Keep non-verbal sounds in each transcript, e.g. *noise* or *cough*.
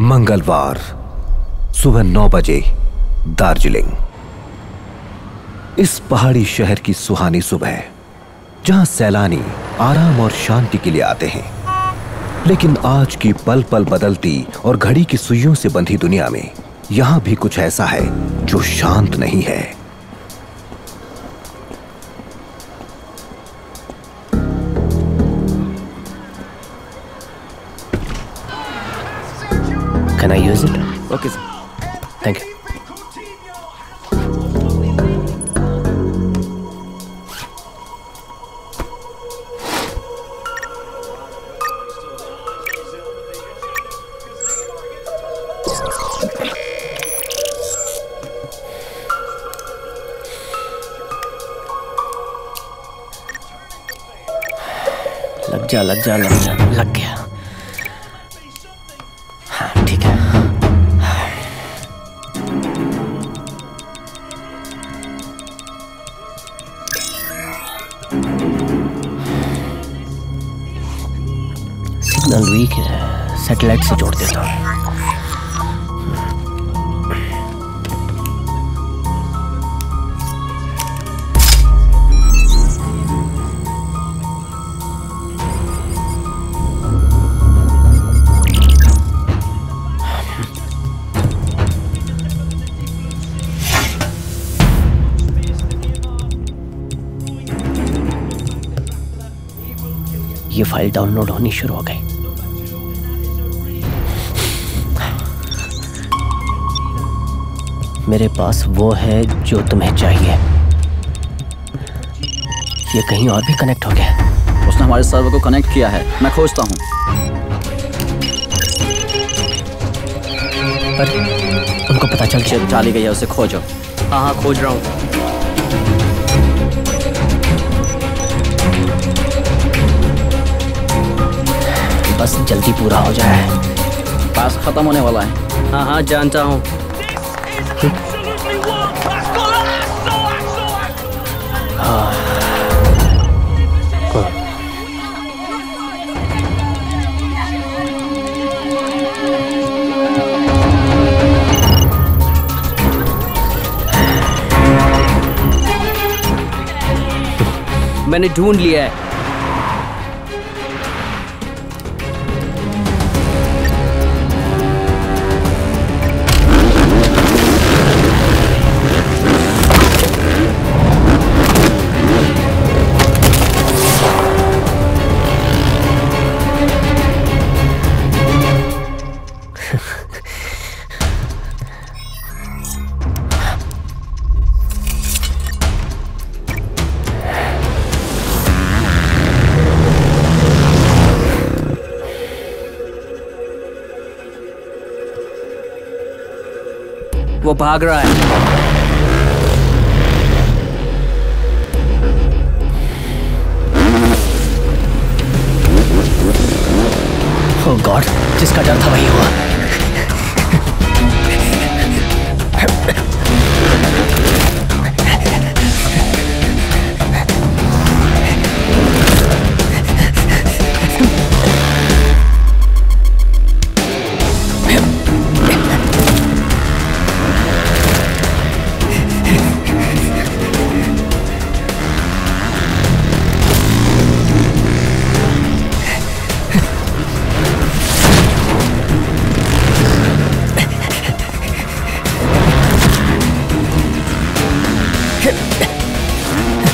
मंगलवार, सुबह नौ बजे, दार्जिलिंग। इस पहाड़ी शहर की सुहानी सुबह, जहाँ सैलानी आराम और शांति के लिए आते हैं। लेकिन आज की पल पल बदलती और घड़ी की सुइयों से बंधी दुनिया में, यहाँ भी कुछ ऐसा है जो शांत नहीं है। Can I use it? Okay, sir. Thank you. लग जा लग जा लग जा लग गया से जोड़ देता हूँ। ये फ़ाइल डाउनलोड होनी शुरू हो गई। मेरे पास वो है जो तुम्हें चाहिए। ये कहीं और भी कनेक्ट हो गया। उसने हमारे सर्वर को कनेक्ट किया है। मैं खोजता हूँ। पर उनको पता चल गया। चिप डाली गई है उसे खोजो। हाँ हाँ खोज रहा हूँ। बस जल्दी पूरा हो जाए। पास खत्म होने वाला है। हाँ हाँ जानता हूँ। मैंने ढूंढ लिया है। भाग रहा है Ah!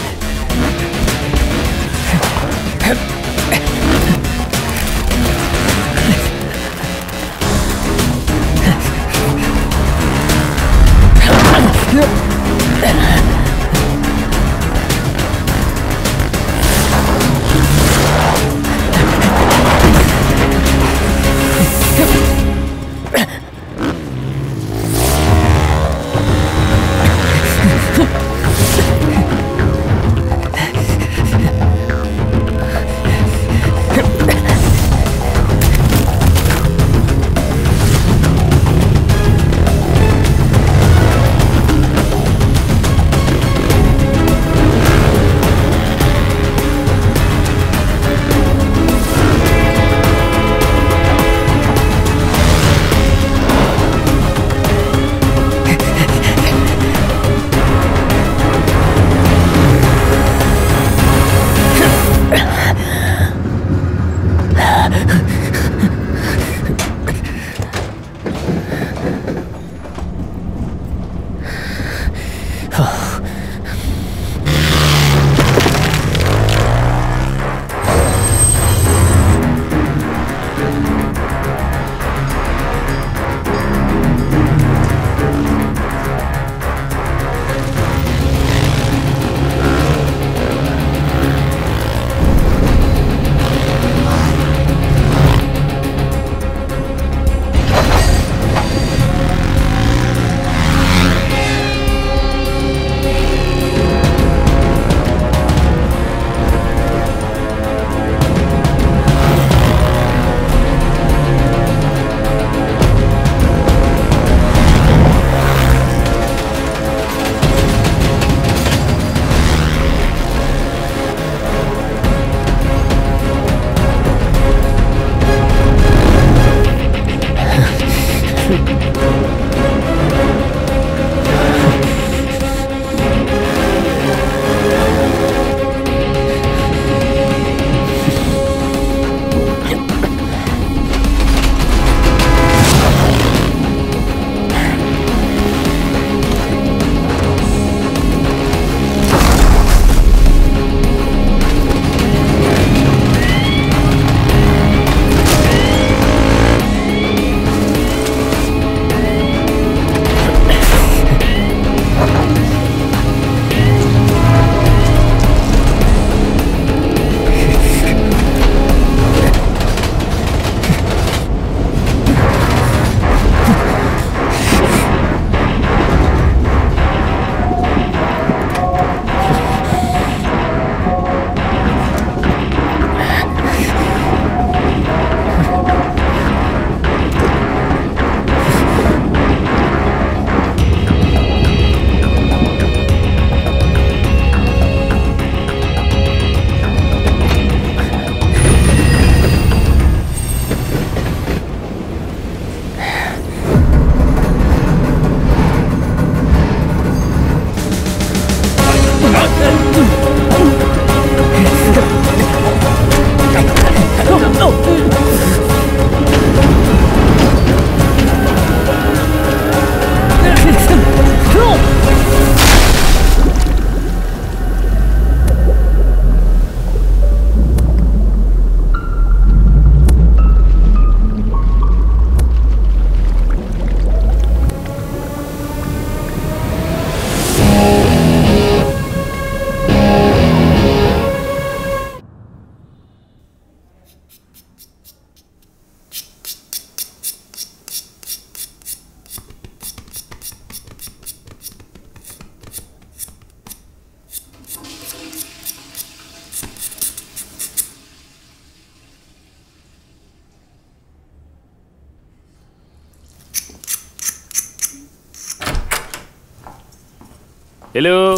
हेलो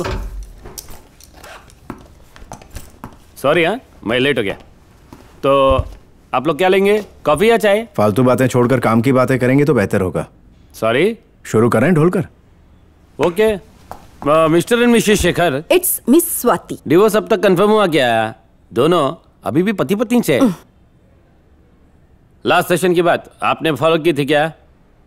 सॉरी हाँ? मैं लेट हो गया। तो आप लोग क्या लेंगे? कॉफ़ी या चाय? फालतू बातें छोड़कर काम की बातें करेंगे तो बेहतर होगा। सॉरी शुरू करें Dholkar. Okay mister and missus Shekhar. It's Miss Swati divorce अब तक कंफर्म हुआ क्या? दोनों अभी भी पति पत्नी से लास्ट सेशन की बात आपने फॉलो की थी क्या?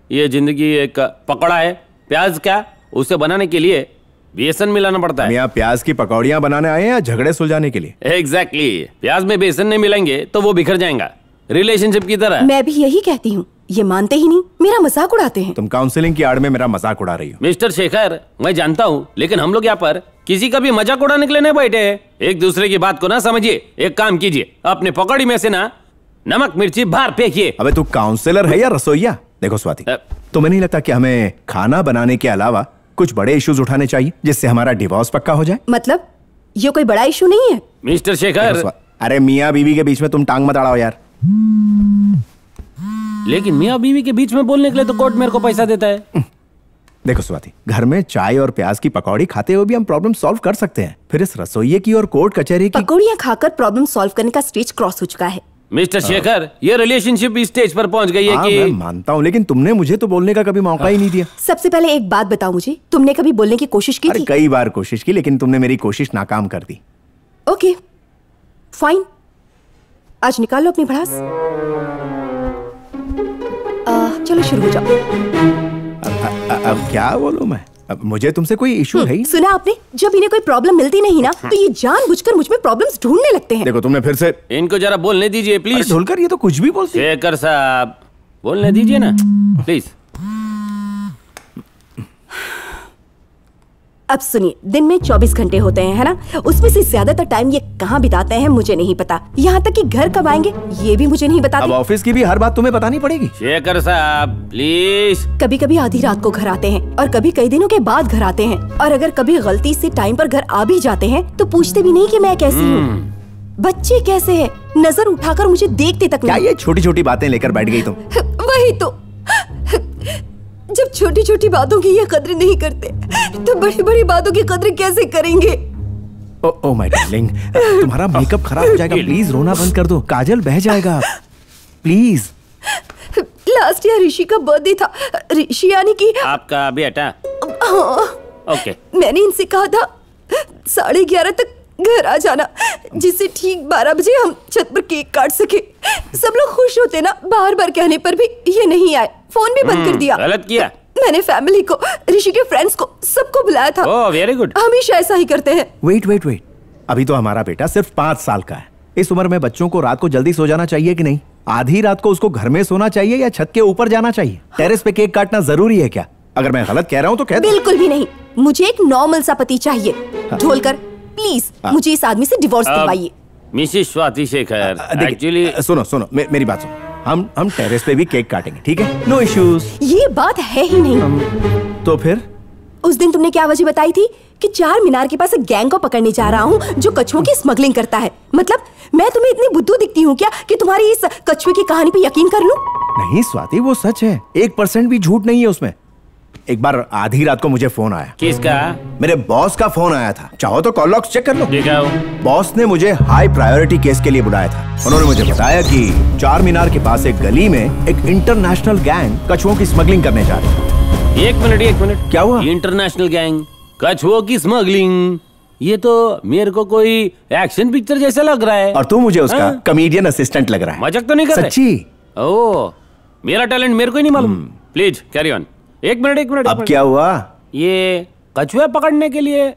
ये ज़िंदगी एक पकौड़ा है। प्याज क्या? उसे बनाने के लिए बेसन मिलाना पड़ता है। यहाँ प्याज की पकौड़ियाँ बनाने आए हैं या झगड़े सुलझाने के लिए? Exactly exactly. प्याज में बेसन नहीं मिलेंगे तो वो बिखर जाएगा। रिलेशनशिप की तरह। मैं भी यही कहती हूँ। ये मानते ही नहीं मेरा मज़ाक उड़ाते हैं। तुम काउंसलिंग की आड़ में मेरा मज़ाक उड़ा रही हो। मिस्टर शेखर मैं जानता हूँ लेकिन हम लोग यहाँ पर किसी का भी मज़ाक उड़ाने के लिए नहीं बैठे हैं। एक दूसरे की बात को ना समझिए एक काम कीजिए अपने पकौड़ी में से ना नमक मिर्ची बाहर फेंकिए। अबे तू काउंसलर है या रसोईया? देखो स्वाति तुम्हें नहीं लगता कि हमें खाना बनाने के अलावा कुछ बड़े इश्यूज़ उठाने चाहिए जिससे हमारा डिवोर्स पक्का हो जाए। मतलब ये कोई बड़ा इशू नहीं है? मिस्टर शेखर। अरे मियाँ बीवी के बीच में तुम टांग मत अड़ाओ यार। लेकिन मियाँ बीवी के बीच में बोलने के लिए तो कोर्ट मेरे को पैसा देता है। देखो स्वाति घर में चाय और प्याज की पकौड़ी खाते हुए भी हम प्रॉब्लम सॉल्व कर सकते हैं। फिर इस रसोइये की और कोर्ट कचहरी की पकौड़ियाँ खाकर प्रॉब्लम सॉल्व करने का स्टेज क्रॉस हो चुका है। मिस्टर शेखर ये रिलेशनशिप इस स्टेज पर पहुँच गई है हाँ, मैं मानता हूँ लेकिन तुमने मुझे तो बोलने का कभी मौका ही नहीं दिया। सबसे पहले एक बात बताओ मुझे तुमने कभी बोलने की कोशिश की अरे थी? कई बार कोशिश की लेकिन तुमने मेरी कोशिश नाकाम कर दी। ओके फाइन आज निकालो अपनी भड़ास। चलो शुरू हो जाओ। अब, क्या बोलूँ मैं? मुझे तुमसे कोई इशू है सुना आपने? जब इन्हें कोई प्रॉब्लम मिलती नहीं ना तो ये जान जानबूझकर मुझमें प्रॉब्लम ढूँढने लगते हैं। देखो तुमने फिर से इनको जरा बोलने दीजिए प्लीज़ ढोलकर ये तो कुछ भी बोलते है। शेखर साहब बोलने दीजिए ना प्लीज़ अब सुनिए दिन में 24 घंटे होते हैं है ना? उसमें से ज़्यादातर टाइम ये कहाँ बिताते हैं मुझे नहीं पता। यहाँ तक कि घर कब आएँगे ये भी मुझे नहीं अब बताते ऑफ़िस की भी हर बात तुम्हें बतानी पड़ेगी। शेखर साहब प्लीज़ कभी कभी आधी रात को घर आते हैं और कभी कई दिनों के बाद घर आते हैं। और अगर कभी गलती से टाइम पर घर आ भी जाते हैं तो पूछते भी नहीं की मैं कैसी हूँ। बच्चे कैसे हैं? नज़र उठाकर मुझे देखते तक क्या नहीं। ये छोटी छोटी बातें लेकर बैठ गई तुम? *laughs* वही तो। जब छोटी छोटी बातों की ये कद्र नहीं करते तो बड़ी बड़ी बातों की कद्र कैसे करेंगे? ओ ओ माय डार्लिंग तुम्हारा मेकअप खराब हो जाएगा प्लीज़ रोना बंद कर दो काजल बह जाएगा। प्लीज़ लास्ट ईयर ऋषि का बर्थडे था। ऋषि यानी कि आपका बेटा। हाँ, ओके मैंने इनसे कहा था साढ़े ग्यारह तक घर आ जाना जिससे ठीक बारह बजे हम छत पर केक काट सके। सब लोग खुश होते ना बार बार कहने पर भी ये नहीं आए। फ़ोन भी बंद कर दिया। गलत किया। मैंने फैमिली को ऋषि के फ्रेंड्स को सबको बुलाया था। ओह वेरी गुड हमेशा ऐसा ही करते हैं। वेट वेट वेट अभी तो हमारा बेटा सिर्फ़ पाँच साल का है। इस उम्र में बच्चों को रात को जल्दी सो जाना चाहिए कि नहीं? आधी रात को उसको घर में सोना चाहिए या छत के ऊपर जाना चाहिए? टेरेस पे केक काटना ज़रूरी है क्या? अगर मैं गलत कह रहा हूँ तो कह बिल्कुल भी नहीं। मुझे एक नॉर्मल सा पति चाहिए। ढोलकर प्लीज़ मुझे इस आदमी से डिवोर्स दिलवाइए मिसिस स्वाति शेखर एक्चुअली सुनो सुनो मे, मेरी बात सुनो। हम हम टेरेस पे भी केक काटेंगे ठीक है? नो इश्यूज़ ये बात है ही नहीं। तो फिर? उस दिन तुमने क्या वजह बताई थी? कि चार मीनार के पास एक गैंग को पकड़ने जा रहा हूँ जो कछुओं की स्मगलिंग करता है। मतलब मैं तुम्हें इतनी बुद्धू दिखती हूँ क्या कि तुम्हारी इस कछुए की कहानी पे यकीन कर लूँ? नहीं स्वाति वो सच है। एक परसेंट भी झूठ नहीं है उसमें। एक बार आधी रात को मुझे फ़ोन आया। किसका? मेरे बॉस का फ़ोन आया था। चाहो तो कॉल लॉक्स चेक कर लो। दिखाओ। बॉस ने मुझे हाई प्रायोरिटी केस के लिए बुलाया था। उन्होंने मुझे बताया कि चार मीनार के पास एक गली में एक इंटरनेशनल गैंग कछुओं की स्मगलिंग करने जा रही एक मिनट एक मिनट। क्या हुआ? इंटरनेशनल गैंग कछुओं की स्मगलिंग। ये तो मेरे को कोई एक्शन पिक्चर जैसा लग रहा है। और तू मुझे उसका हाँ? कॉमेडियन असिस्टेंट लग रहा है। मज़ाक तो नहीं कर सच्ची? ओ मेरा टैलेंट मेरे को ही नहीं मालूम। प्लीज़ कैरी ऑन एक मिनट एक मिनट अब क्या हुआ? ये कछुए पकड़ने के लिए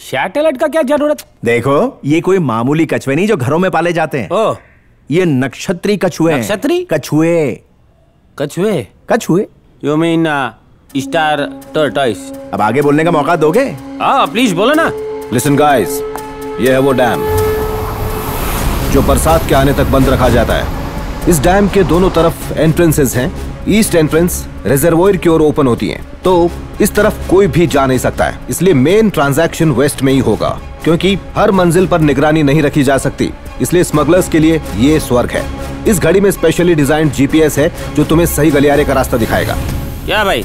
सैटेलाइट का क्या ज़रूरत? देखो ये कोई मामूली कछुए नहीं जो घरों में पाले जाते हैं। ओह। ये नक्षत्री कछुए नक्षत्री? कछुए। कछुए? कछुए। यू मीन स्टार टर्टाइस अब आगे बोलने का मौका दोगे? हाँ प्लीज़ बोलो ना। लिसन गाइस ये है वो डैम जो बरसात के आने तक बंद रखा जाता है। इस डैम के दोनों तरफ़ एंट्रेंसेस हैं। ईस्ट एंट्रेंस रिजर्वोयर की ओर ओपन होती है। तो इस तरफ़ कोई भी जा नहीं सकता है। इसलिए मेन ट्रांजैक्शन वेस्ट में ही होगा। क्योंकि हर मंजिल पर निगरानी नहीं रखी जा सकती। इसलिए स्मगलर्स के लिए ये स्वर्ग है। इस घड़ी में स्पेशली डिज़ाइन जीपीएस है जो तुम्हें सही गलियारे का रास्ता दिखाएगा। क्या भाई?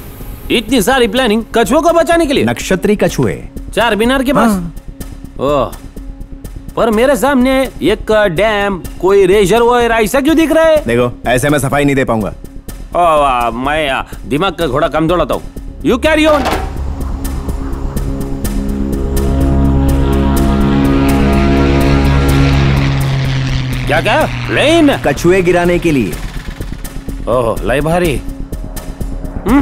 इतनी सारी प्लानिंग कछुओं को बचाने के लिए? नक्षत्री कछुए। चार मीनार के पास? ओह। पर मेरे सामने एक डैम कोई रेजरवॉयर ऐसा क्यों दिख रहा है? देखो ऐसे मैं सफ़ाई नहीं दे पाऊँगा। ओ मैं दिमाग का घोड़ा कम दौड़ाता हूँ। यू कैर ऑन क्या क्या? प्लेन कछुए गिराने के लिए। ओह लाई भारी हम्म?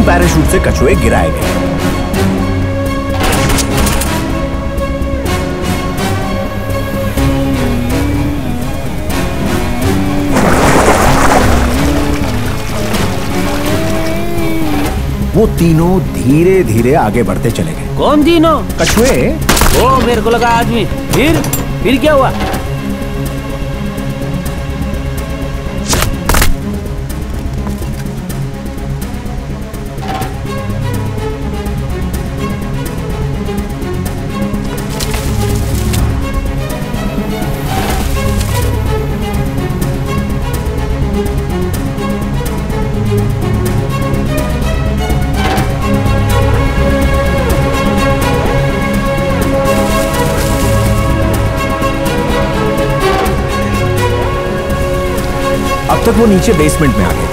तीन पैराशूट से कछुए गिराए गए वो तीनों धीरे धीरे आगे बढ़ते चले गए। कौन तीनों? कछुए? ओ मेरे को लगा आदमी। फिर? फिर क्या हुआ? वो नीचे बेसमेंट में आ गए।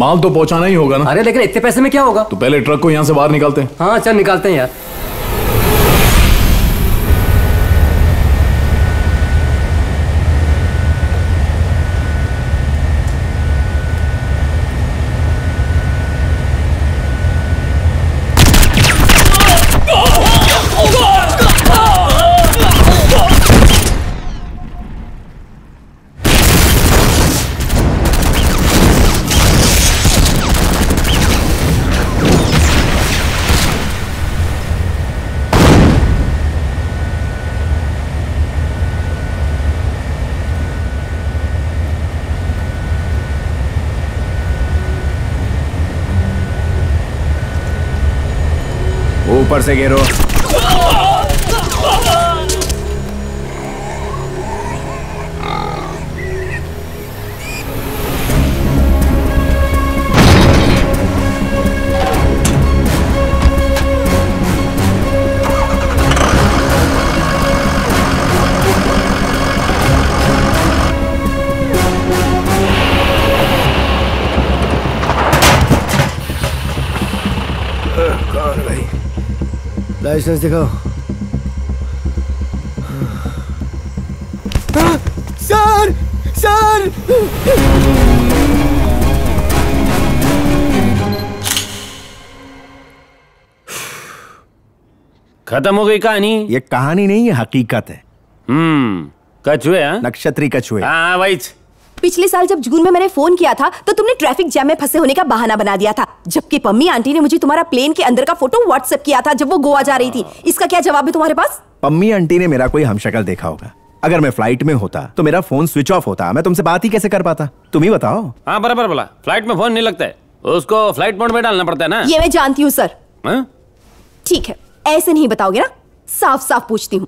माल तो पहुंचाना ही होगा ना। अरे लेकिन इतने पैसे में क्या होगा? तो पहले ट्रक को यहाँ से बाहर निकालते हैं। हाँ चल निकालते हैं यार। लाइसेंस दिखाओ सर सर खत्म हो गई कहानी? ये कहानी नहीं है हकीकत है। हम्म कछुए हाँ? नक्षत्री कछुए। हाँ वही। पिछले साल जब जून में मैंने फ़ोन किया था तो तुमने ट्रैफ़िक जैम में फंसे होने का बहाना बना दिया था। जबकि पम्मी आंटी ने मुझे तुम्हारा प्लेन के अंदर का फ़ोटो व्हाट्सएप किया था जब वो गोवा जा रही थी। इसका क्या जवाब है तुम्हारे पास? पम्मी आंटी ने मेरा कोई हमशक्ल देखा होगा। अगर मैं फ़्लाइट में होता तो मेरा फ़ोन स्विच ऑफ़ होता। मैं तुमसे बात ही कैसे कर पाता? तुम ही बताओ। हाँ बराबर बोला। फ़्लाइट में फ़ोन नहीं लगता। है उसको फ़्लाइट मोड में डालना पड़ता है ना? ये मैं जानती हूँ सर। हाँ? ठीक है। ऐसे नहीं बताओगे ना? साफ़ साफ़ पूछती हूँ।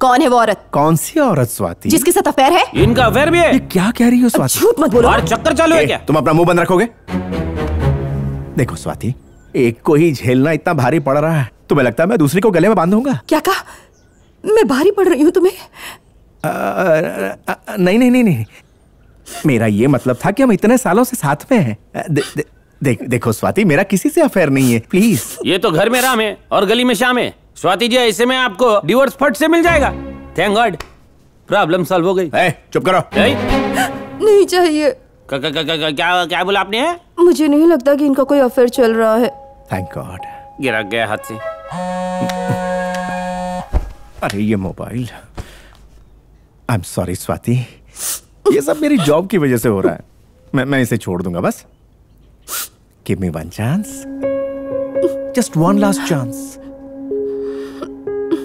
कौन है वो औरत? कौन सी औरत स्वाति? जिसके साथ अफेयर है? इनका अफेयर भी है। ये क्या कह रही हो स्वाति? झूठ मत बोलो। और चक्कर चालू है क्या? तुम अपना मुँह बंद रखोगे? देखो स्वाति एक को ही झेलना इतना भारी पड़ रहा है। तुम्हें लगता है मैं दूसरी को गले में बांधूँगा? क्या कहा? मैं भारी पड़ रही हूँ तुम्हें? नहीं नहीं नहीं नहीं। मेरा ये मतलब था कि हम इतने सालों से साथ में हैं। दे, दे, देख देखो स्वाति मेरा किसी से अफेयर नहीं है प्लीज़। ये तो घर में राम है और गली में शाम है। स्वाति जी ऐसे में आपको डिवोर्स फट से मिल जाएगा। थैंक गॉड प्रॉब्लम सॉल्व हो गई। ए, चुप करो। ए, नहीं चाहिए। क- क- क- क- क्या क्या बोला आपने? मुझे नहीं लगता कि इनका कोई अफेयर चल रहा है। थैंक गॉड गिरा गया हाथ से। अरे ये mobile. I am sorry Swati. ये सब मेरी जॉब की वजह से हो रहा है। मैं मैं इसे छोड़ दूँगा बस। Give me one chance just one last chance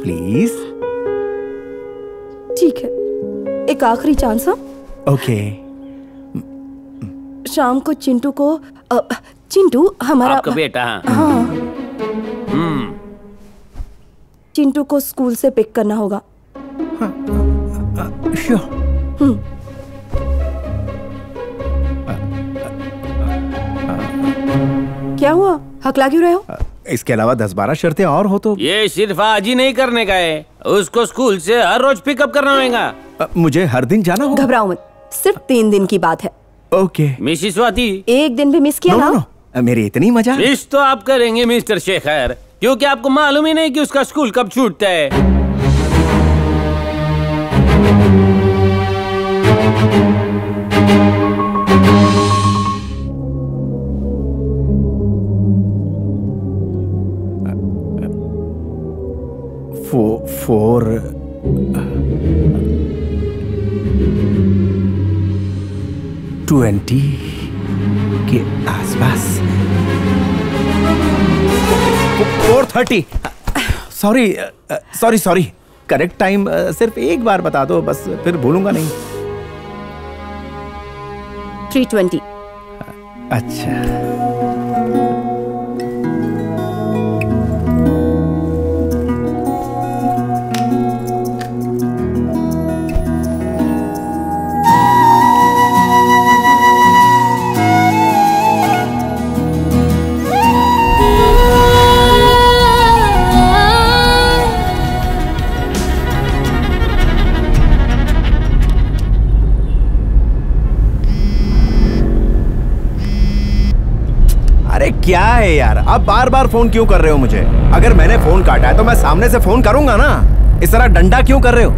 please ठीक है। एक आखिरी चांस हाँ? ओके शाम को चिंटू को अ, चिंटू हमारा आपका बेटा हाँ। हाँ। हम्म। चिंटू को स्कूल से पिक करना होगा। श्योर क्या हुआ? हकला क्यों रहे हो? इसके अलावा दस बारह शर्तें और हो तो ये सिर्फ़ आज ही नहीं करने का है। उसको स्कूल से हर रोज पिकअप करना होगा मुझे हर दिन जाना होगा। घबराओ मत। सिर्फ़ तीन दिन की बात है। ओके। मिसिस स्वाति एक दिन भी मिस किया नो ना नो नो मेरी इतनी मज़ा मिस तो आप करेंगे मिस्टर शेखर। क्योंकि आपको मालूम ही नहीं कि उसका स्कूल कब छूटता है। फो, फोर ट्वेंटी के आसपास. Four thirty sorry sorry sorry correct time सिर्फ़ एक बार बता दो बस फिर भूलूँगा नहीं. थ्री ट्वेंटी अच्छा. क्या है यार? आप बार बार फ़ोन क्यों कर रहे हो मुझे? अगर मैंने फ़ोन काटा है तो मैं सामने से फ़ोन करूँगा ना? इस तरह डंडा क्यों कर रहे हो?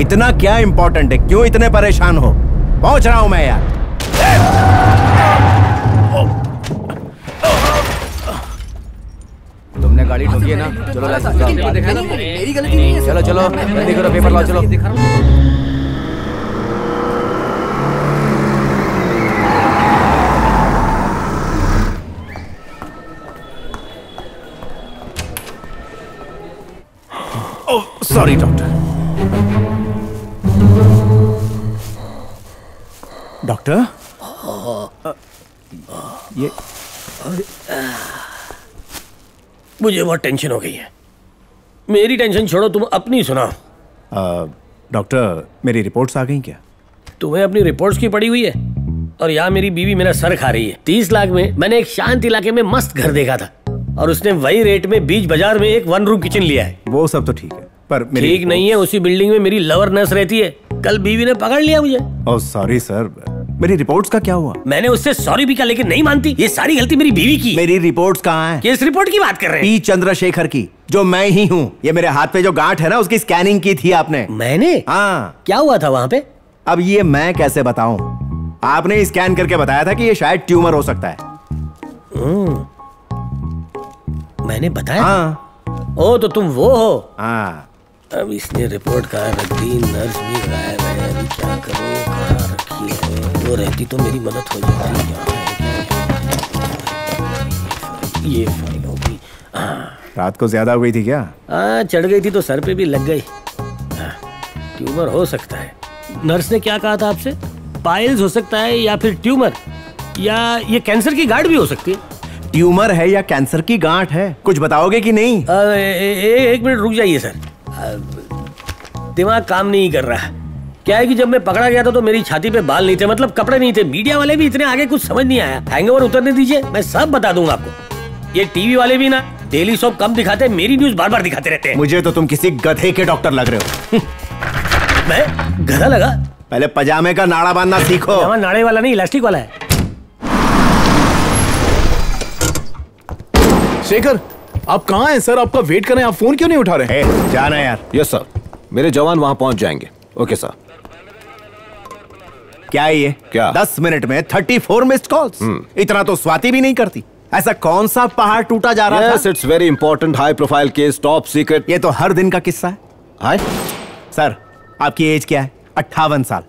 इतना क्या इंपॉर्टेंट है? क्यों इतने परेशान हो? पहुँच रहा हूँ मैं यार। तुमने गाड़ी ठोकी है ना? चलो लाइसेंस निकालो। मेरी गलती नहीं है चलो चलो जल्दी करो पेपर लाओ चलो। सॉरी डॉक्टर डॉक्टर ये मुझे बहुत टेंशन हो गई है। मेरी टेंशन छोड़ो तुम अपनी सुनाओ। अ, डॉक्टर मेरी रिपोर्ट्स आ गई क्या? तुम्हें अपनी रिपोर्ट्स की पड़ी हुई है और यहाँ मेरी बीवी मेरा सर खा रही है। तीस लाख में मैंने एक शांत इलाके में मस्त घर देखा था और उसने वही रेट में बीच बाज़ार में एक वन रूम किचन लिया है। वो सब तो ठीक है। पर ठीक नहीं है उसी बिल्डिंग में मेरी लवर नर्स रहती है। कल बीवी ने पकड़ लिया मुझे। ओह सॉरी सर मेरी रिपोर्ट्स का क्या हुआ? मैंने उससे सॉरी भी कहा लेकिन नहीं मानती। ये सारी गलती मेरी बीवी की। मेरी रिपोर्ट्स कहाँ है? किस रिपोर्ट की बात कर रहे हैं? पी चंद्रशेखर की जो मैं ही हूँ। ये मेरे हाथ पे जो गांठ है ना उसकी स्कैनिंग की थी आपने। मैंने? हाँ। क्या हुआ था वहाँ पे? अब ये मैं कैसे बताऊँ? आपने स्कैन करके बताया था कि ये शायद ट्यूमर हो सकता है। मैंने बताया? हाँ। ओ तो तुम वो हो। हाँ। अब इसने रिपोर्ट कहा रख? दी नर्स भी गायब है अभी क्या करूँ? कहाँ रखी है? वो रहती तो मेरी मदद हो जाती। यहाँ ये फ़ाइल होगी। हाँ रात को ज़्यादा हो गई थी क्या? हाँ चढ़ गई थी तो सर पे भी लग गई। हाँ, ट्यूमर हो सकता है। नर्स ने क्या कहा था आपसे? पाइल्स हो सकता है या फिर ट्यूमर? या ये कैंसर की गार्ड भी हो सकती है? ट्यूमर है या कैंसर की गांठ है? कुछ बताओगे कि नहीं? अ, ए, ए, एक मिनट रुक जाइए सर। दिमाग काम नहीं कर रहा। क्या है कि जब मैं पकड़ा गया था तो मेरी छाती पे बाल नहीं थे मतलब कपड़े नहीं थे। मीडिया वाले भी इतने आगे कुछ समझ नहीं आया। हैंगओवर उतरने दीजिए मैं सब बता दूँगा आपको। ये टीवी वाले भी ना डेली सोप कम दिखाते मेरी न्यूज़ बार बार दिखाते रहते हैं। मुझे तो तुम किसी गधे के डॉक्टर लग रहे हो। *laughs* मैं गधा लगा? पहले पजामे का नाड़ा बांधना सीखो। नाड़े वाला नहीं इलास्टिक वाला है। शेखर आप कहाँ हैं सर? आपका वेट कर रहे हैं आप फ़ोन क्यों नहीं उठा रहे ए, जाना यार। Yes sir. मेरे जवान वहाँ पहुँच जाएँगे। Okay sir. क्या है ये? क्या? दस मिनट में थर्टी फोर मिस्ड कॉल्स इतना तो स्वाति भी नहीं करती। ऐसा कौन सा पहाड़ टूटा जा रहा यस था? It's very important high profile case top secret ये तो हर दिन का किस्सा है। हाय सर आपकी एज क्या है? अट्ठावन साल।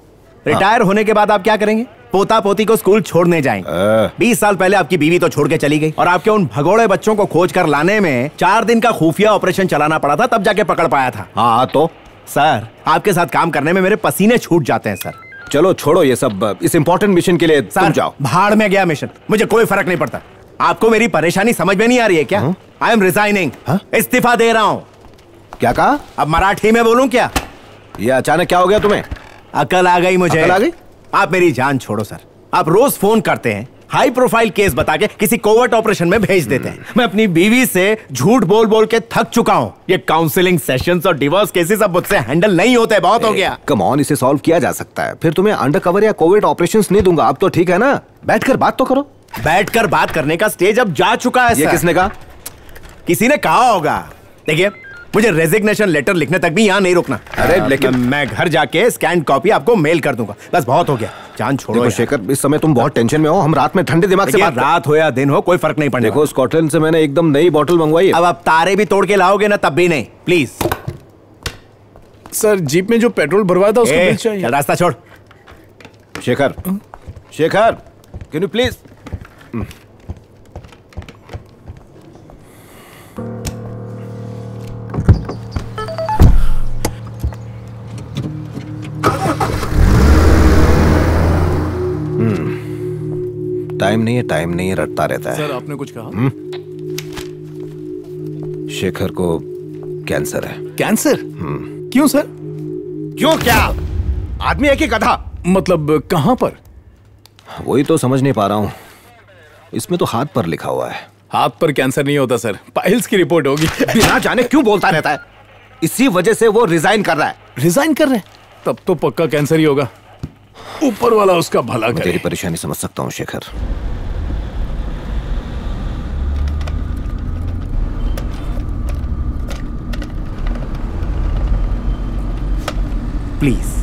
रिटायर हाँ। होने के बाद आप क्या करेंगे? पोता पोती को स्कूल छोड़ने जाएँगे अ। बीस साल पहले आपकी बीवी तो छोड़ के चली गई और आपके उन भगोड़े बच्चों को खोज कर लाने में चार दिन का खुफिया ऑपरेशन चलाना पड़ा था तब जाके पकड़ पाया था। हाँ तो? सर आपके साथ काम करने में मेरे पसीने छूट जाते हैं सर। चलो छोड़ो ये सब इस इंपॉर्टेंट मिशन के लिए तुम सर जाओ। भाड़ में गया मिशन मुझे कोई फ़र्क नहीं पड़ता। आपको मेरी परेशानी समझ में नहीं आ रही है क्या? I am resigning? इस्तीफा दे रहा हूँ। क्या कहा? अब मराठी में बोलूँ क्या? ये अचानक क्या हो गया तुम्हें? अकल आ गई मुझे। अकल आ गई? आप मेरी जान छोड़ो सर। आप रोज फ़ोन करते हैं हाई प्रोफ़ाइल केस बता के किसी कोवर्ट ऑपरेशन में भेज देते हैं। मैं अपनी बीवी से झूठ बोल बोल के थक चुका हूँ। ये काउंसलिंग सेशंस और डिवोर्स केसेस अब मुझसे हैंडल नहीं होते बहुत हो गया। कम ऑन इसे सॉल्व किया जा सकता है। फिर तुम्हें अंडर कवर या कोविड ऑपरेशन नहीं दूँगा। अब तो ठीक है ना? बैठकर बात तो करो। बैठकर बात करने का स्टेज अब जा चुका है ये किसने कहा? किसी ने कहा होगा। देखिए मुझे रेजिग्नेशन लेटर लिखने तक भी यहाँ नहीं रुकना। अरे, लेकिन- मैं, घर जाके स्कैन कॉपी आपको मेल कर दूँगा। बस बहुत हो गया। जान छोड़ो देखो शेखर इस समय तुम बहुत टेंशन में हो। हम रात में ठंडे दिमाग से बात रात हो या दिन हो कोई फ़र्क नहीं पड़ने देखो स्कॉटलैंड से मैंने एकदम नई बॉटल मंगवाई अब आप तारे भी तोड़ के लाओगे ना तब भी नहीं। प्लीज़ सर जीप में जो पेट्रोल भरवाया था उसको चाहिए। रास्ता छोड़। Shekhar Shekhar can you please time नहीं है टाइम नहीं है रटता रहता है। सर आपने कुछ कहा? शेखर को कैंसर है। कैंसर? क्यों सर? क्यों क्या? आदमी है कि गधा मतलब कहाँ पर? वही तो समझ नहीं पा रहा हूँ। इसमें तो हाथ पर लिखा हुआ है। हाथ पर कैंसर नहीं होता सर। पाइल्स की रिपोर्ट होगी। बिना जाने क्यों बोलता रहता है? इसी वजह से वो रिजाइन कर रहा है। रिजाइन कर रहे हैं? तब तो पक्का कैंसर ही होगा। ऊपर वाला उसका भला मैं तेरी परेशानी समझ सकता हूँ शेखर। प्लीज़।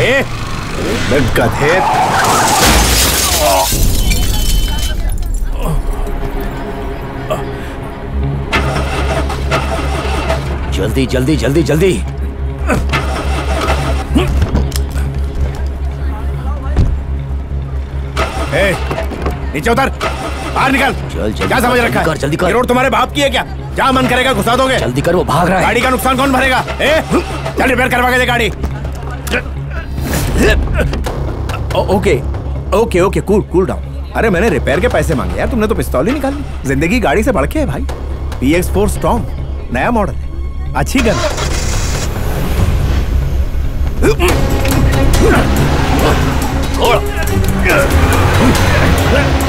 ए, गधे जल्दी जल्दी जल्दी जल्दी। ए, नीचे उतर। बाहर निकल। चल, जल्दी क्या समझ रखा जल्दी है कर, जल्दी कर। रोड तुम्हारे बाप की है क्या? जहाँ मन करेगा घुसा दोगे। जल्दी कर वो भाग रहा है। गाड़ी का नुकसान कौन भरेगा? ए चल रिपेयर करवा के दे गाड़ी। ओ- okay okay okay cool cool down अरे मैंने रिपेयर के पैसे मांगे यार तुमने तो पिस्तौल ही निकाल ली। ज़िंदगी गाड़ी से बढ़ के है भाई। पी एक्स फोर स्ट्रॉन्ग नया मॉडल है। अच्छी गल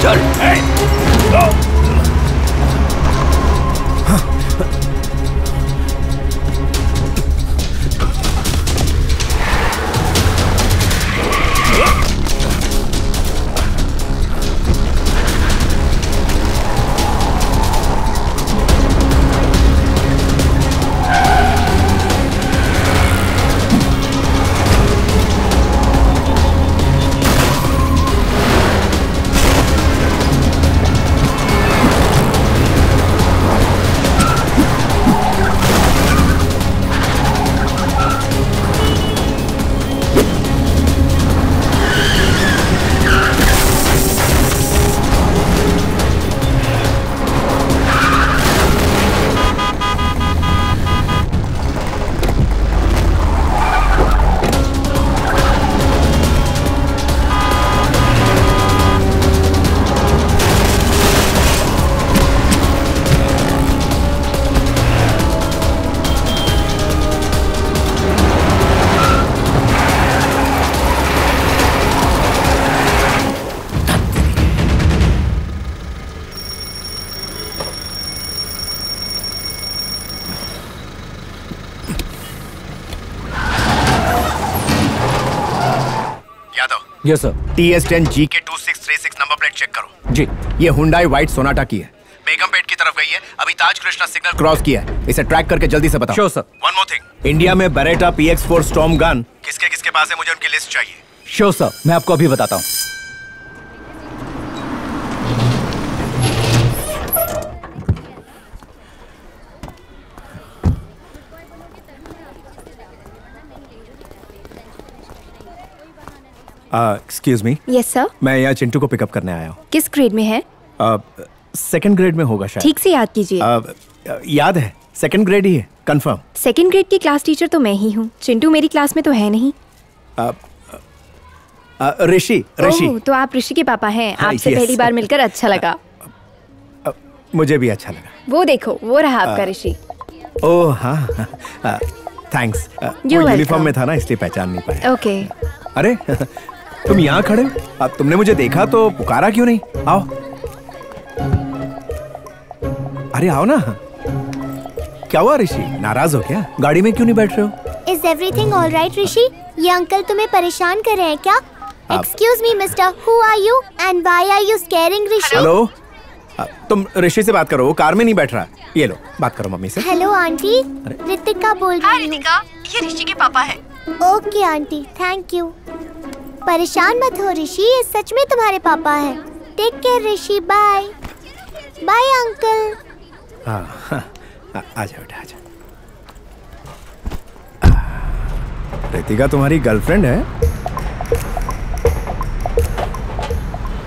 चल। Yes sir T S ten G K two six three six number plate check करो। जी। ये हुंडाई व्हाइट सोनाटा की है। बेगमपेट की तरफ़ गई है। अभी ताज कृष्णा सिग्नल क्रॉस किया है। इसे ट्रैक करके जल्दी से बताओ। Sure sir one more thing India में Beretta P X four storm gun किसके किसके पास है? मुझे उनकी लिस्ट चाहिए। श्योर सर मैं आपको अभी बताता हूँ। एक्सक्यूज मी यस सर मैं यहाँ चिंटू को पिकअप करने आया हूँ। किस ग्रेड में है? हूँ सेकंड ग्रेड में होगा शायद। ठीक से याद कीजिए। अ, याद है? सेकंड ग्रेड ही है। कंफर्म सेकंड ग्रेड की क्लास टीचर तो मैं ही हूँ। चिंटू मेरी क्लास में तो है नहीं। ऋषि ऋषि। तो आप ऋषि के पापा हैं। हाँ, आपसे पहली बार मिलकर अच्छा लगा। मुझे भी अच्छा लगा। वो देखो वो रहा आपका ऋषि। ओह हाँ थैंक्स यूनिफॉर्म में था ना इसलिए पहचान नहीं पाया। ओके अरे तुम यहाँ खड़े अब तुमने मुझे देखा तो पुकारा क्यों नहीं? आओ। अरे आओ ना। क्या हुआ ऋषि? नाराज़ हो क्या? गाड़ी में क्यों नहीं बैठ रहे हो? Is everything all right Rishi? ये अंकल तुम्हें परेशान कर रहे हैं क्या? Excuse me mister who are you and why are you scaring Rishi? Hello तुम ऋषि से बात करो वो कार में नहीं बैठ रहा। ये लो बात करो मम्मी से। Hello aunty. रितिका बोल रही हूँ। ये ऋषि के पापा है। ओके आंटी थैंक यू परेशान मत हो ऋषि। ये सच में तुम्हारे पापा हैं। Take care Rishi. Bye bye uncle हाँ हाँ, आ- आजा बेटा आजा रितिका तुम्हारी गर्लफ्रेंड है?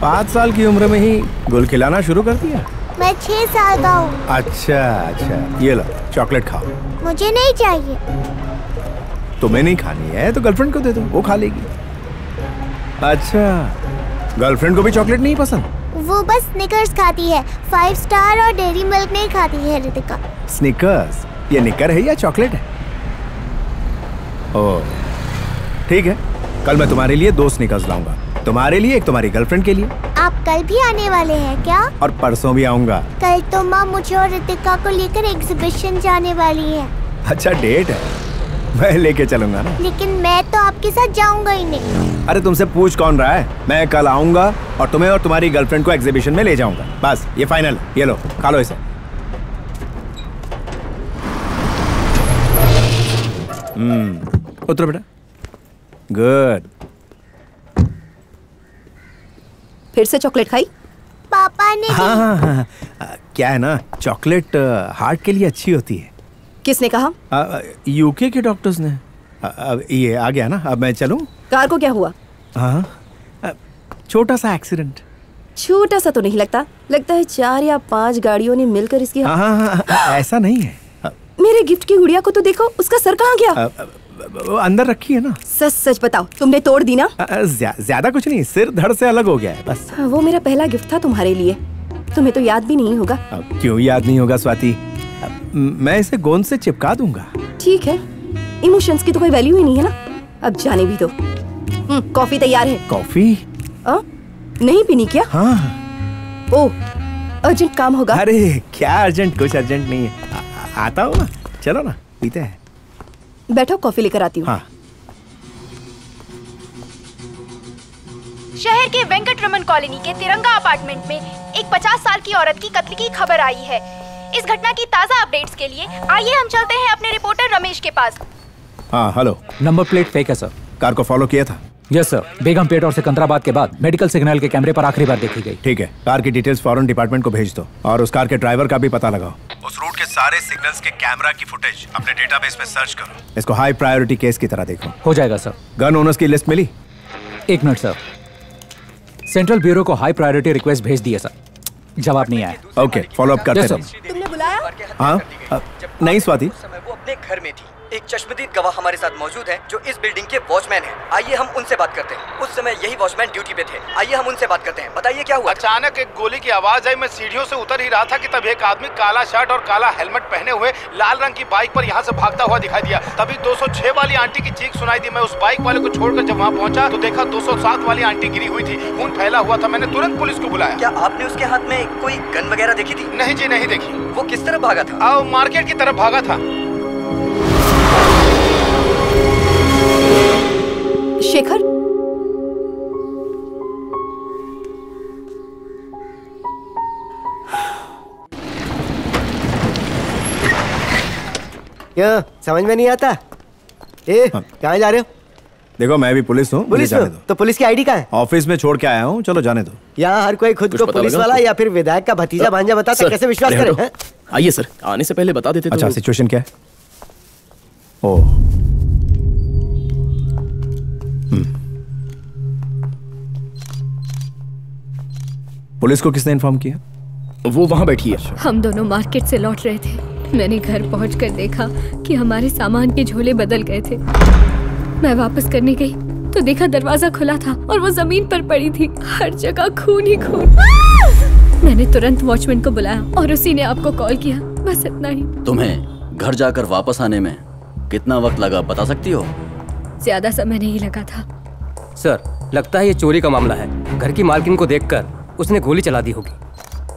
पाँच साल की उम्र में ही गुल खिलाना शुरू कर दिया मैं छह साल का हूँ। अच्छा अच्छा। ये लो चॉकलेट खाओ। मुझे नहीं चाहिए। तुम्हें नहीं खानी है तो गर्लफ्रेंड को दे दो वो खा लेगी। अच्छा। गर्लफ्रेंड को भी चॉकलेट नहीं पसंद? वो बस स्निकर्स खाती है। फाइव स्टार और डेयरी मिल्क नहीं खाती है रितिका। स्निकर्स ये निकर है या चॉकलेट है? ओ ठीक है। कल मैं तुम्हारे लिए दो स्निकर्स लाऊँगा। तुम्हारे लिए एक तुम्हारी गर्लफ्रेंड के लिए। आप कल भी आने वाले हैं क्या? और परसों भी आऊँगा। कल तो माँ मुझे और रितिका को लेकर एग्जीबिशन जाने वाली है। अच्छा डेट है। मैं लेके चलूँगा ना। लेकिन मैं तो आपके साथ जाऊँगा ही नहीं। अरे तुमसे पूछ कौन रहा है? मैं कल आऊँगा और तुम्हें और तुम्हारी गर्लफ्रेंड को एग्जीबिशन में ले जाऊँगा। बस ये फाइनल ये लो खा लो इसे। हम्म। उतरो बेटा। गुड फिर से चॉकलेट खाई? पापा ने हाँ हाँ हाँ। क्या है ना चॉकलेट हार्ट के लिए अच्छी होती है। किसने कहा? यूके के डॉक्टर्स ने। आ, आ, ये आ गया ना अब मैं चलूँ? कार को क्या हुआ? हाँ छोटा सा एक्सीडेंट छोटा सा तो नहीं लगता। लगता है चार या पाँच गाड़ियों ने मिलकर इसकी हाँ हाँ हाँ हाँ, ऐसा नहीं है। मेरे गिफ्ट की गुड़िया को तो देखो उसका सर कहाँ गया? आ, अंदर रखी है ना। सच सच बताओ तुमने तोड़ दी ना? ज्या- ज़्यादा कुछ नहीं सिर धड़ से अलग हो गया है बस। हाँ, वो मेरा पहला गिफ्ट था तुम्हारे लिए। तुम्हें तो याद भी नहीं होगा। क्यों याद नहीं होगा स्वाति? म- इसे गोंद से चिपका दूँगा। ठीक है। इमोशंस की तो कोई वैल्यू ही नहीं है ना? अब जाने भी दो। हम्म, कॉफ़ी तैयार है। कॉफ़ी आ? नहीं पीनी क्या? हाँ। ओ अर्जेंट काम होगा। अरे क्या अर्जेंट कुछ अर्जेंट नहीं है। आ, आ, आता हो ना। चलो ना पीते हैं। बैठो कॉफ़ी लेकर आती हूँ। हाँ। शहर के वेंकट रमन कॉलोनी के तिरंगा अपार्टमेंट में एक 50 साल की औरत की कत्ल की खबर आई है। इस घटना की ताज़ा अपडेट्स के लिए आइए हम चलते हैं अपने रिपोर्टर रमेश के पास। हाँ हेलो। नंबर प्लेट फेक है सर कार को फॉलो किया था? यस सर बेगमपेट और सिकंदराबाद के बाद मेडिकल सिग्नल के कैमरे पर आखिरी बार देखी गई। ठीक है। कार की डिटेल्स फॉरेन डिपार्टमेंट को भेज दो और उस कार के ड्राइवर का भी पता लगाओ। उस रूट के सारे सिग्नल्स के कैमरा की फुटेज अपने डेटाबेस में सर्च करो। इसको हाई प्रायोरिटी केस की तरह देखो। हो जाएगा सर गन ओनर्स की लिस्ट मिली? एक मिनट सर सेंट्रल ब्यूरो को हाई प्रायोरिटी रिक्वेस्ट भेज दिए सर जवाब नहीं आया। ओके फॉलो अप करते तुमने बुलाया हाँ? अ, नहीं स्वाति। समय वो अपने घर में थी। एक चश्मदीद गवाह हमारे साथ मौजूद है जो इस बिल्डिंग के वॉचमैन है। आइए हम उनसे बात करते हैं। उस समय यही वॉचमैन ड्यूटी पे थे। आइए हम उनसे बात करते हैं। बताइए क्या हुआ अचानक एक गोली की आवाज़ आई। मैं सीढ़ियों से उतर ही रहा था कि तब एक आदमी काला शर्ट और काला हेलमेट पहने हुए लाल रंग की बाइक पर यहाँ से भागता हुआ दिखाई दिया। तभी 206 वाली आंटी की चीख सुनाई दी। मैं उस बाइक वाले को छोड़कर जब वहाँ पहुँचा तो देखा 207 वाली आंटी गिरी हुई थी। खून फैला हुआ था। मैंने तुरंत पुलिस को बुलाया। क्या आपने उसके हाथ में कोई गन वगैरह देखी थी? नहीं जी नहीं देखी। वो किस तरह भागा था? मार्केट की तरफ़ भागा था। शेखर? क्यों समझ में नहीं आता। ए हाँ। कहा जा रहे हो? देखो मैं भी पुलिस हूँ पुलिस हो? तो पुलिस की आईडी कहाँ है? ऑफ़िस में छोड़ के आया हूँ चलो जाने दो। यहाँ हर कोई खुद को पुलिस वाला या फिर विधायक का भतीजा भांजा बताता कैसे विश्वास करें आइए सर आने से पहले बता देते अच्छा तो। सिचुएशन क्या है? ओह। पुलिस को किसने इन्फॉर्म किया? वो वहाँ बैठी है। हम दोनों मार्केट से लौट रहे थे। मैंने घर पहुंचकर देखा कि हमारे सामान के झोले बदल गए थे। मैं वापस करने गई तो देखा दरवाज़ा खुला था और वो ज़मीन पर पड़ी थी। हर जगह खून ही खून। मैंने तुरंत वॉचमैन को बुलाया और उसी ने आपको कॉल किया। बस इतना ही। तुम्हें घर जाकर वापस आने में कितना वक्त लगा बता सकती हो? ज़्यादा समय नहीं लगा था। सर लगता है ये चोरी का मामला है। घर की मालकिन को देखकर उसने गोली चला दी होगी।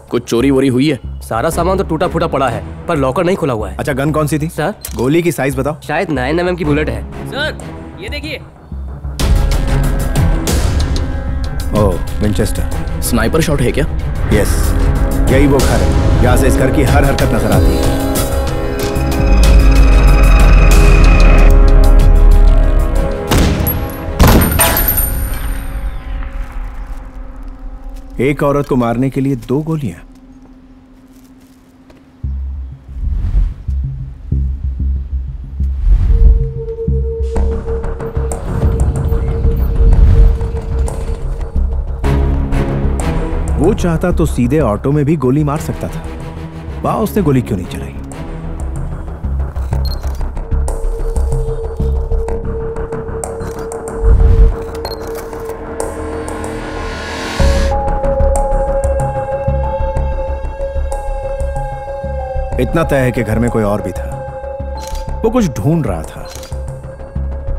कुछ चोरी वोरी हुई है? सारा सामान तो टूटा फूटा पड़ा है पर लॉकर नहीं खुला हुआ है। अच्छा गन कौन सी थी? सर? गोली की साइज़ बताओ। शायद नाइन एम की बुलेट है। सर ये देखिए। ओह विंचेस्टर स्नाइपर शॉट है क्या? यस यही वो घर है यहाँ से इस घर की हर हरकत नज़र आती है। एक औरत को मारने के लिए दो गोलियाँ। वो चाहता तो सीधे ऑटो में भी गोली मार सकता था। वाह, उसने गोली क्यों नहीं चलाई? इतना तय है कि घर में कोई और भी था। वो कुछ ढूंढ रहा था।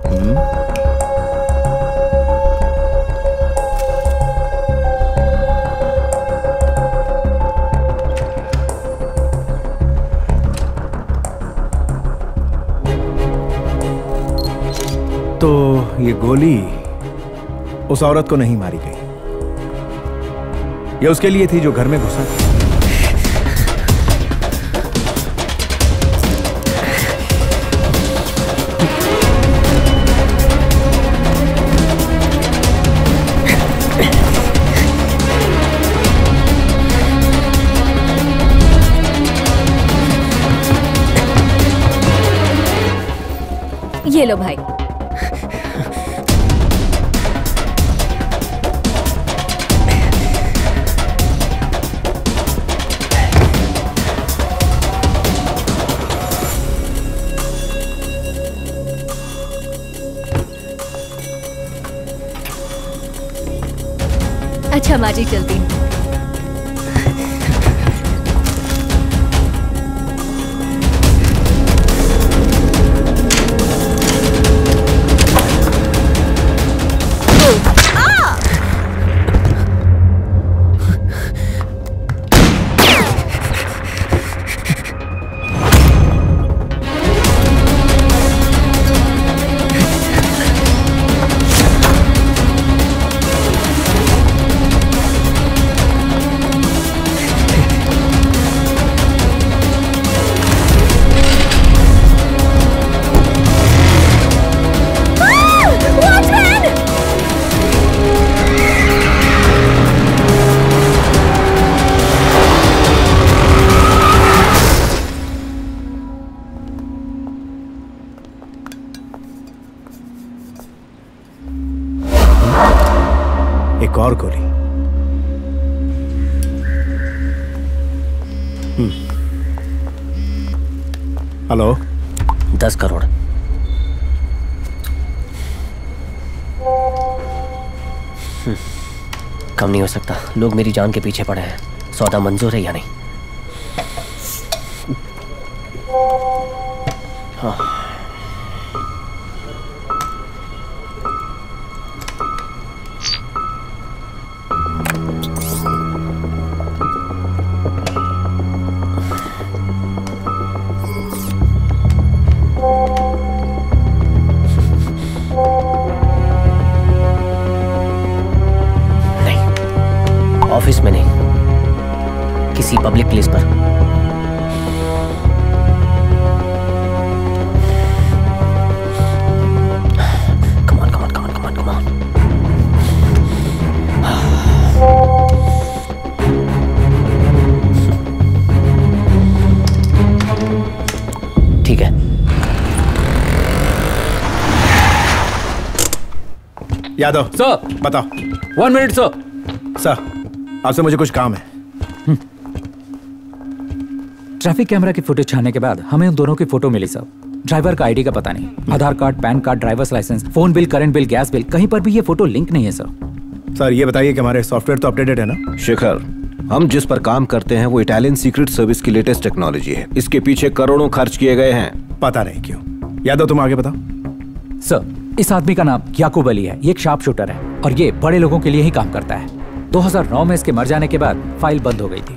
हम्म? तो ये गोली उस औरत को नहीं मारी गई। ये उसके लिए थी जो घर में घुसा था। माँ चलती कम नहीं हो सकता। लोग मेरी जान के पीछे पड़े हैं। सौदा मंजूर है या नहीं? यादव। सर। बताओ। वन मिनट सर सर आपसे मुझे कुछ काम है। ट्रैफ़िक कैमरा की फुटेज छाने के बाद हमें उन दोनों की फ़ोटो मिली सर। ड्राइवर का आईडी का पता नहीं। Aadhaar card PAN card driver's licence phone bill current bill gas bill कहीं पर भी ये फ़ोटो लिंक नहीं है सर। सर ये बताइए कि हमारे सॉफ्टवेयर तो अपडेटेड है ना? शेखर हम जिस पर काम करते हैं वो इटालियन सीक्रेट सर्विस की लेटेस्ट टेक्नोलॉजी है। इसके पीछे करोड़ों खर्च किए गए हैं। पता नहीं क्यों। यादव तुम आगे बताओ। सर इस आदमी का नाम याकूब अली है। ये एक शार्प शूटर है और ये बड़े लोगों के लिए ही काम करता है। 2009 में इसके मर जाने के बाद फ़ाइल बंद हो गई थी।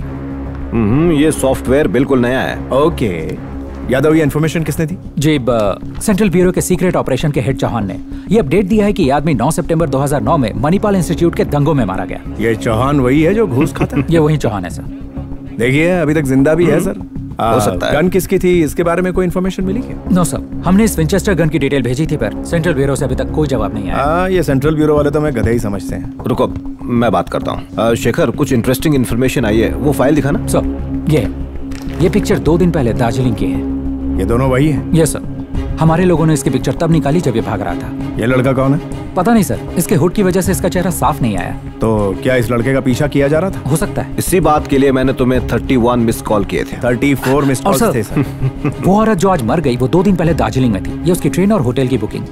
हम्म, ये सॉफ्टवेयर बिल्कुल नया है। ओके। यादव ये इन्फॉर्मेशन किसने दी? जी सेंट्रल ब्यूरो के सीक्रेट ऑपरेशन के हेड चौहान ने ये अपडेट दिया है कि ये आदमी 9 सितंबर 2009 में मणिपाल इंस्टीट्यूट के दंगों में मारा गया। ये चौहान वही है जो घूस खाता है? *laughs* ये वही चौहान है सर देखिए अभी तक ज़िंदा भी है सर हो सकता है। गन किसकी थी? इसके बारे में कोई इन्फॉर्मेशन मिली क्या? नो सर हमने इस विंचेस्टर गन की डिटेल भेजी थी पर सेंट्रल ब्यूरो से अभी तक कोई जवाब नहीं आया। हाँ ये सेंट्रल ब्यूरो वाले तो मैं गधे ही समझते हैं। रुको मैं बात करता हूँ। शेखर कुछ इंटरेस्टिंग इन्फॉर्मेशन आई है। वो फ़ाइल दिखाना। सर ये ये पिक्चर दो दिन पहले दार्जिलिंग की है। ये दोनों वही है? यस सर हमारे लोगों ने इसकी पिक्चर तब निकाली जब ये भाग रहा था। ये लड़का कौन है? पता नहीं सर इसके हुड की वजह से इसका चेहरा साफ़ नहीं आया। तो क्या इस लड़के का पीछा किया जा रहा था? हो सकता है। इसी बात के लिए मैंने तुम्हें 31 मिस कॉल किए थे। 34 मिस और कॉल्स थे सर *laughs* वो औरत जो आज मर गई वो दो दिन पहले दार्जिलिंग में थी। ये उसकी ट्रेन और होटल की बुकिंग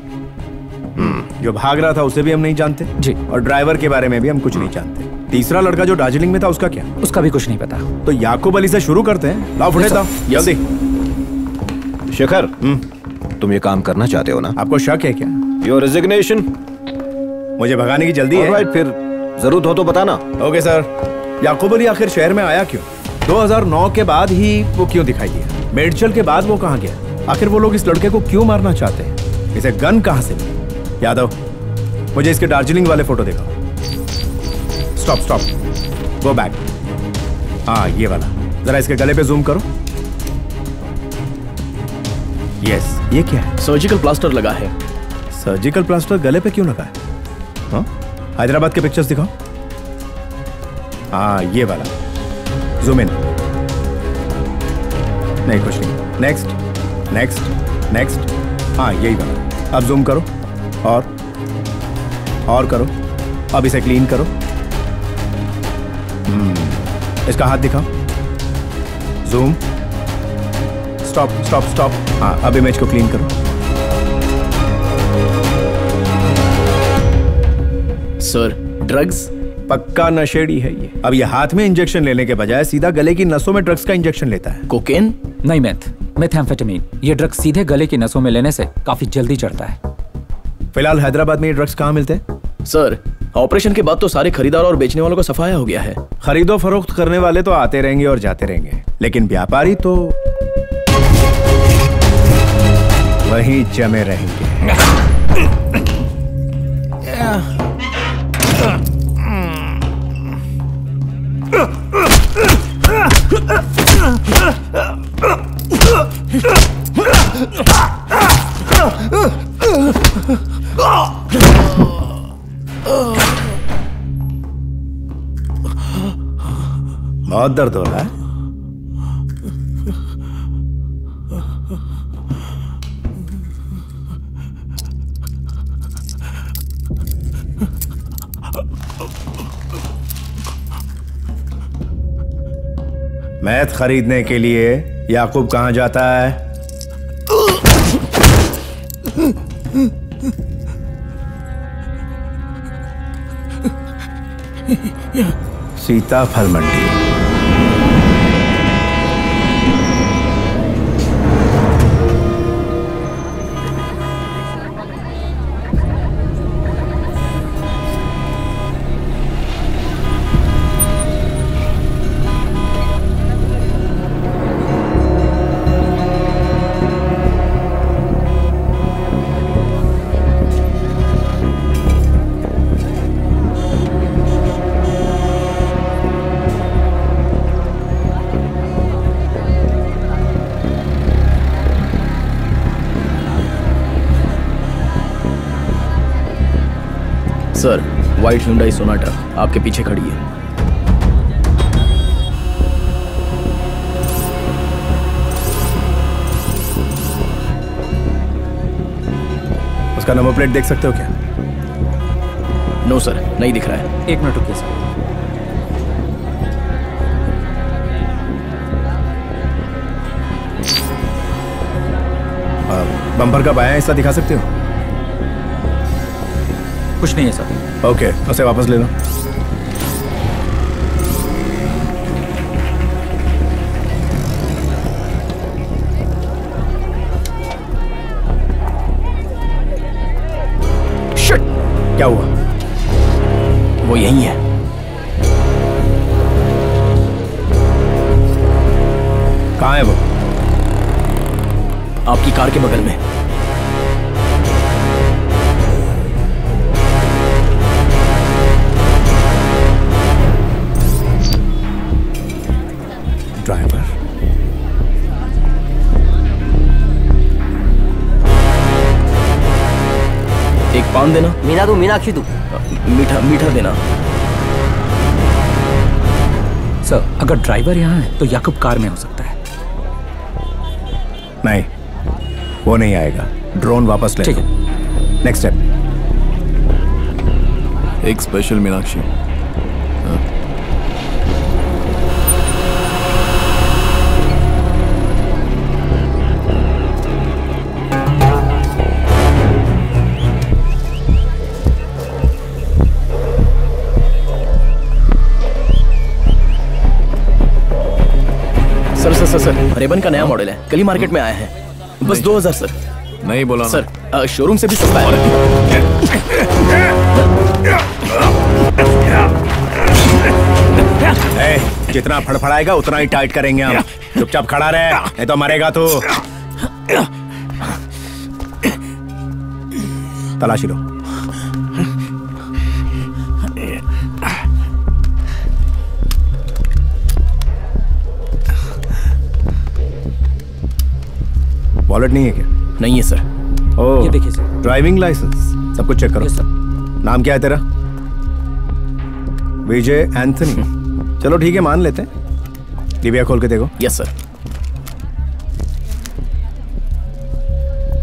जो भाग रहा था उसे भी हम नहीं जानते। जी। और ड्राइवर के बारे में भी हम कुछ नहीं जानते। तीसरा लड़का जो दार्जिलिंग में था उसका क्या? उसका भी कुछ नहीं पता। तो याकूब अली से शुरू करते हैं। लाओ फुटेज लाओ जल्दी। शेखर तुम ये काम करना चाहते हो ना? आपको शक है क्या? योर रेजिग्नेशन मुझे भगाने की जल्दी है। फिर ज़रूरत हो तो बताना। ओके सर याकूब अली आखिर शहर में आया क्यों? 2009 के बाद ही वो क्यों दिखाई दिया? मेडचल के बाद वो कहाँ गया? आखिर वो लोग इस लड़के को क्यों मारना चाहते हैं? इसे गन कहाँ से मिली? यादव मुझे इसके दार्जिलिंग वाले फ़ोटो दिखाओ। स्टॉप स्टॉप गो बैक हाँ ये वाला। जरा इसके गले पे जूम करो। यस ये क्या है? सर्जिकल प्लास्टर लगा है। सर्जिकल प्लास्टर गले पे क्यों लगा है? हाँ? हैदराबाद के पिक्चर्स दिखाओ। हाँ ये वाला। जूम इन नहीं कुछ नहीं। नेक्स्ट नेक्स्ट नेक्स्ट हाँ यही वाला। अब जूम करो। और और करो। अब इसे क्लीन करो। हम्म, इसका हाथ दिखाओ। जूम स्टॉप स्टॉप स्टॉप हाँ अब इमेज को क्लीन करो. सर ड्रग्स पक्का नशेड़ी है ये. अब ये हाथ में इंजेक्शन लेने के बजाय सीधा गले की नसों में ड्रग्स का इंजेक्शन लेता है. कोकेन नहीं मेथ मेथेम्फेटामीन ये ड्रग सीधे गले की नसों में लेने से काफ़ी जल्दी चढ़ता है. फ़िलहाल हैदराबाद में ये ड्रग्स कहाँ मिलते हैं? सर ऑपरेशन के बाद तो सारे खरीदार और बेचने वालों का सफाया हो गया है. खरीदो फरोख्त करने वाले तो आते रहेंगे और जाते रहेंगे. लेकिन व्यापारी तो वही जमे रहेंगे। बहुत दर्द हो रहा है। मैथ खरीदने के लिए याकूब कहाँ जाता है? सीता फल मंडी सर व्हाइट हुंडई सोनाटा आपके पीछे खड़ी है। उसका नंबर प्लेट देख सकते हो क्या? नो सर नहीं दिख रहा है। एक मिनट रुकिए सर बम्पर का बाया हिस्सा दिखा सकते हो? कुछ नहीं है सर ओके, उसे वापस ले लो! क्या हुआ? वो यही है। कहाँ है वो? आपकी कार के बगल में। पान देना। मीना तू मीनाक्षी तू मीठा मीठा देना। सर अगर ड्राइवर यहाँ है तो याकूब कार में हो सकता है। नहीं वो नहीं आएगा। ड्रोन वापस ले ठीक है। नेक्स्ट स्टेप एक special Meenakshi. Sir sir Ray-Ban का नया मॉडल है। कल ही मार्केट में आया है। बस दो हज़ार सर नहीं बोला सर शोरूम से भी सस्ता है। *laughs* ए, जितना फड़फड़ाएगा उतना ही टाइट करेंगे हम। चुपचाप खड़ा रहे नहीं तो मरेगा तू। *laughs* तलाशी लो। वॉलेट नहीं है क्या? नहीं है सर ओ ये देखिए सर ड्राइविंग लाइसेंस सब कुछ चेक करो. सर नाम क्या है तेरा? विजय एंथनी. चलो ठीक है मान लेते हैं. डिबिया खोल के देखो. Yes sir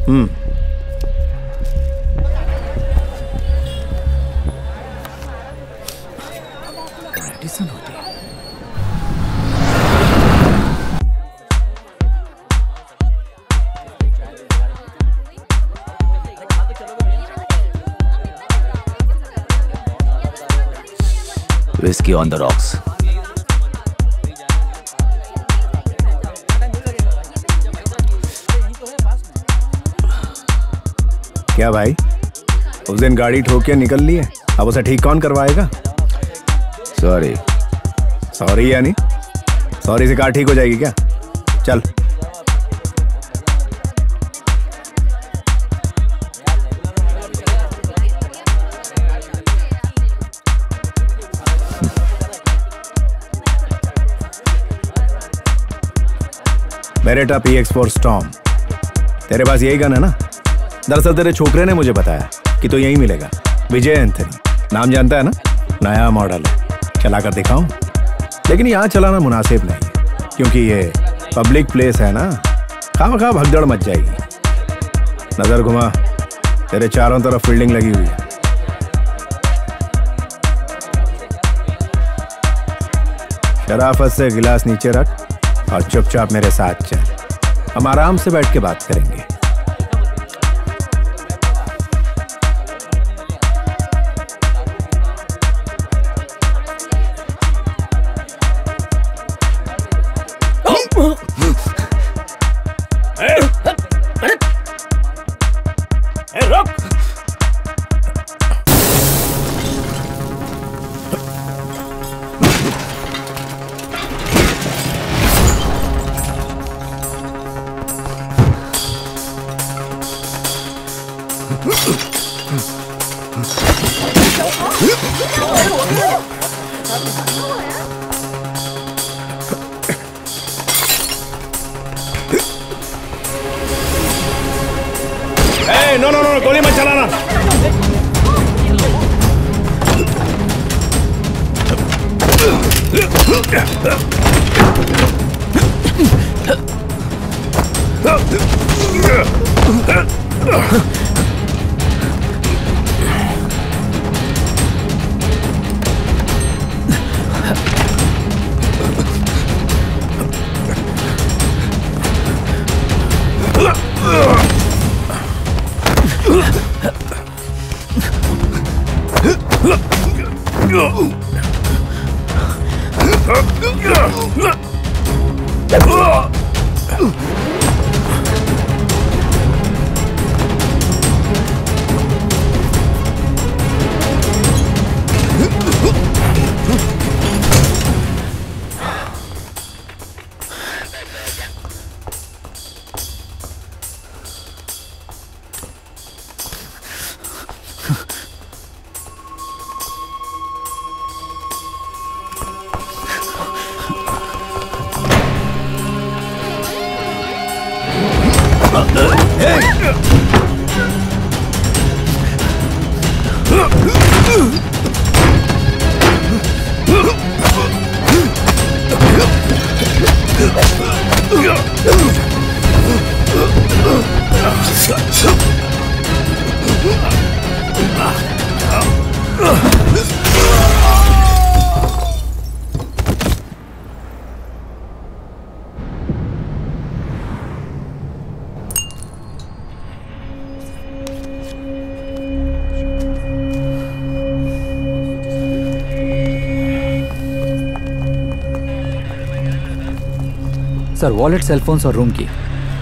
hmm. Whiskey on the rocks क्या भाई? उस दिन गाड़ी ठोक के निकल लिए? अब उसे ठीक कौन करवाएगा? सॉरी सॉरी यानी? सॉरी से कार ठीक हो जाएगी क्या? चल। Beretta P X four storm तेरे पास यही गन है ना? दरअसल तेरे छोकरे ने मुझे बताया कि तो यही मिलेगा। विजय एंथनी। नाम जानता है ना? नया मॉडल। है चला कर दिखाऊँ? लेकिन यहाँ चलाना मुनासिब नहीं क्योंकि ये पब्लिक प्लेस है ना? खा खा भगदड़ मच जाएगी। नज़र घुमा। तेरे चारों तरफ़ फील्डिंग लगी हुई है। शराफत से गिलास नीचे रख। और चुपचाप मेरे साथ चल। हम आराम से बैठ के बात करेंगे। वॉलेट सेलफोन्स और रूम की।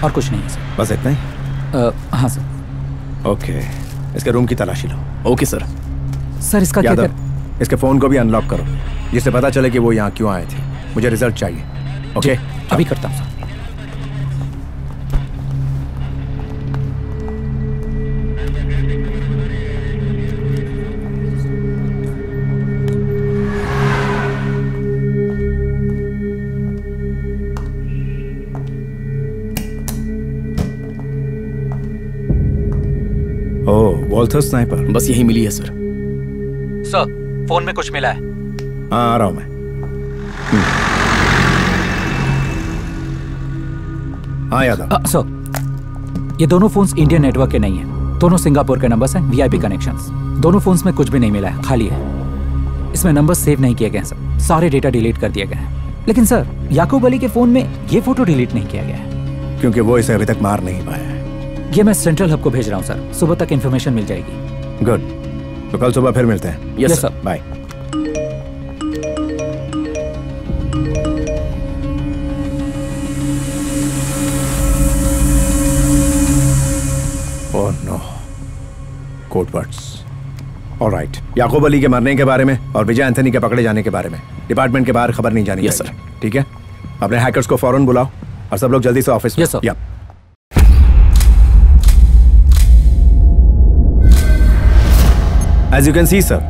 और कुछ नहीं है सर बस इतना ही? आ, हाँ सर ओके। इसके रूम की तलाशी लो। ओके सर सर इसका क्या कर... इसके फ़ोन को भी अनलॉक करो। जिससे पता चले कि वो यहाँ क्यों आए थे। मुझे रिज़ल्ट चाहिए। ओके? अभी करता हूँ वॉल्थर स्नाइपर बस यही मिली है सर सर फ़ोन में कुछ मिला है। हाँ आ रहा हूँ मैं। हम्म। हाँ यादव सर ये दोनों फोन्स इंडियन नेटवर्क के नहीं है। दोनों सिंगापुर के नंबर्स हैं वीआईपी कनेक्शंस दोनों फोन्स में कुछ भी नहीं मिला है खाली है। इसमें नंबर सेव नहीं किए गए हैं सर सारे डेटा डिलीट कर दिए गए हैं। लेकिन सर याकूब अली के फ़ोन में ये फ़ोटो डिलीट नहीं किया गया है। क्योंकि वो इसे अभी तक मार नहीं पाया। है ये मैं सेंट्रल हब को भेज रहा हूँ सर सुबह तक इन्फॉर्मेशन मिल जाएगी। गुड तो कल सुबह फिर मिलते हैं। Yes, sir. By code words alright Yakub Ali के मरने के बारे में और विजय एंथनी के पकड़े जाने के बारे में। डिपार्टमेंट के बाहर खबर नहीं जानी Yes, चाहिए ठीक है? अपने हैकर्स को फ़ौरन बुलाओ और सब लोग जल्दी से office Yes. Yeah as you can see sir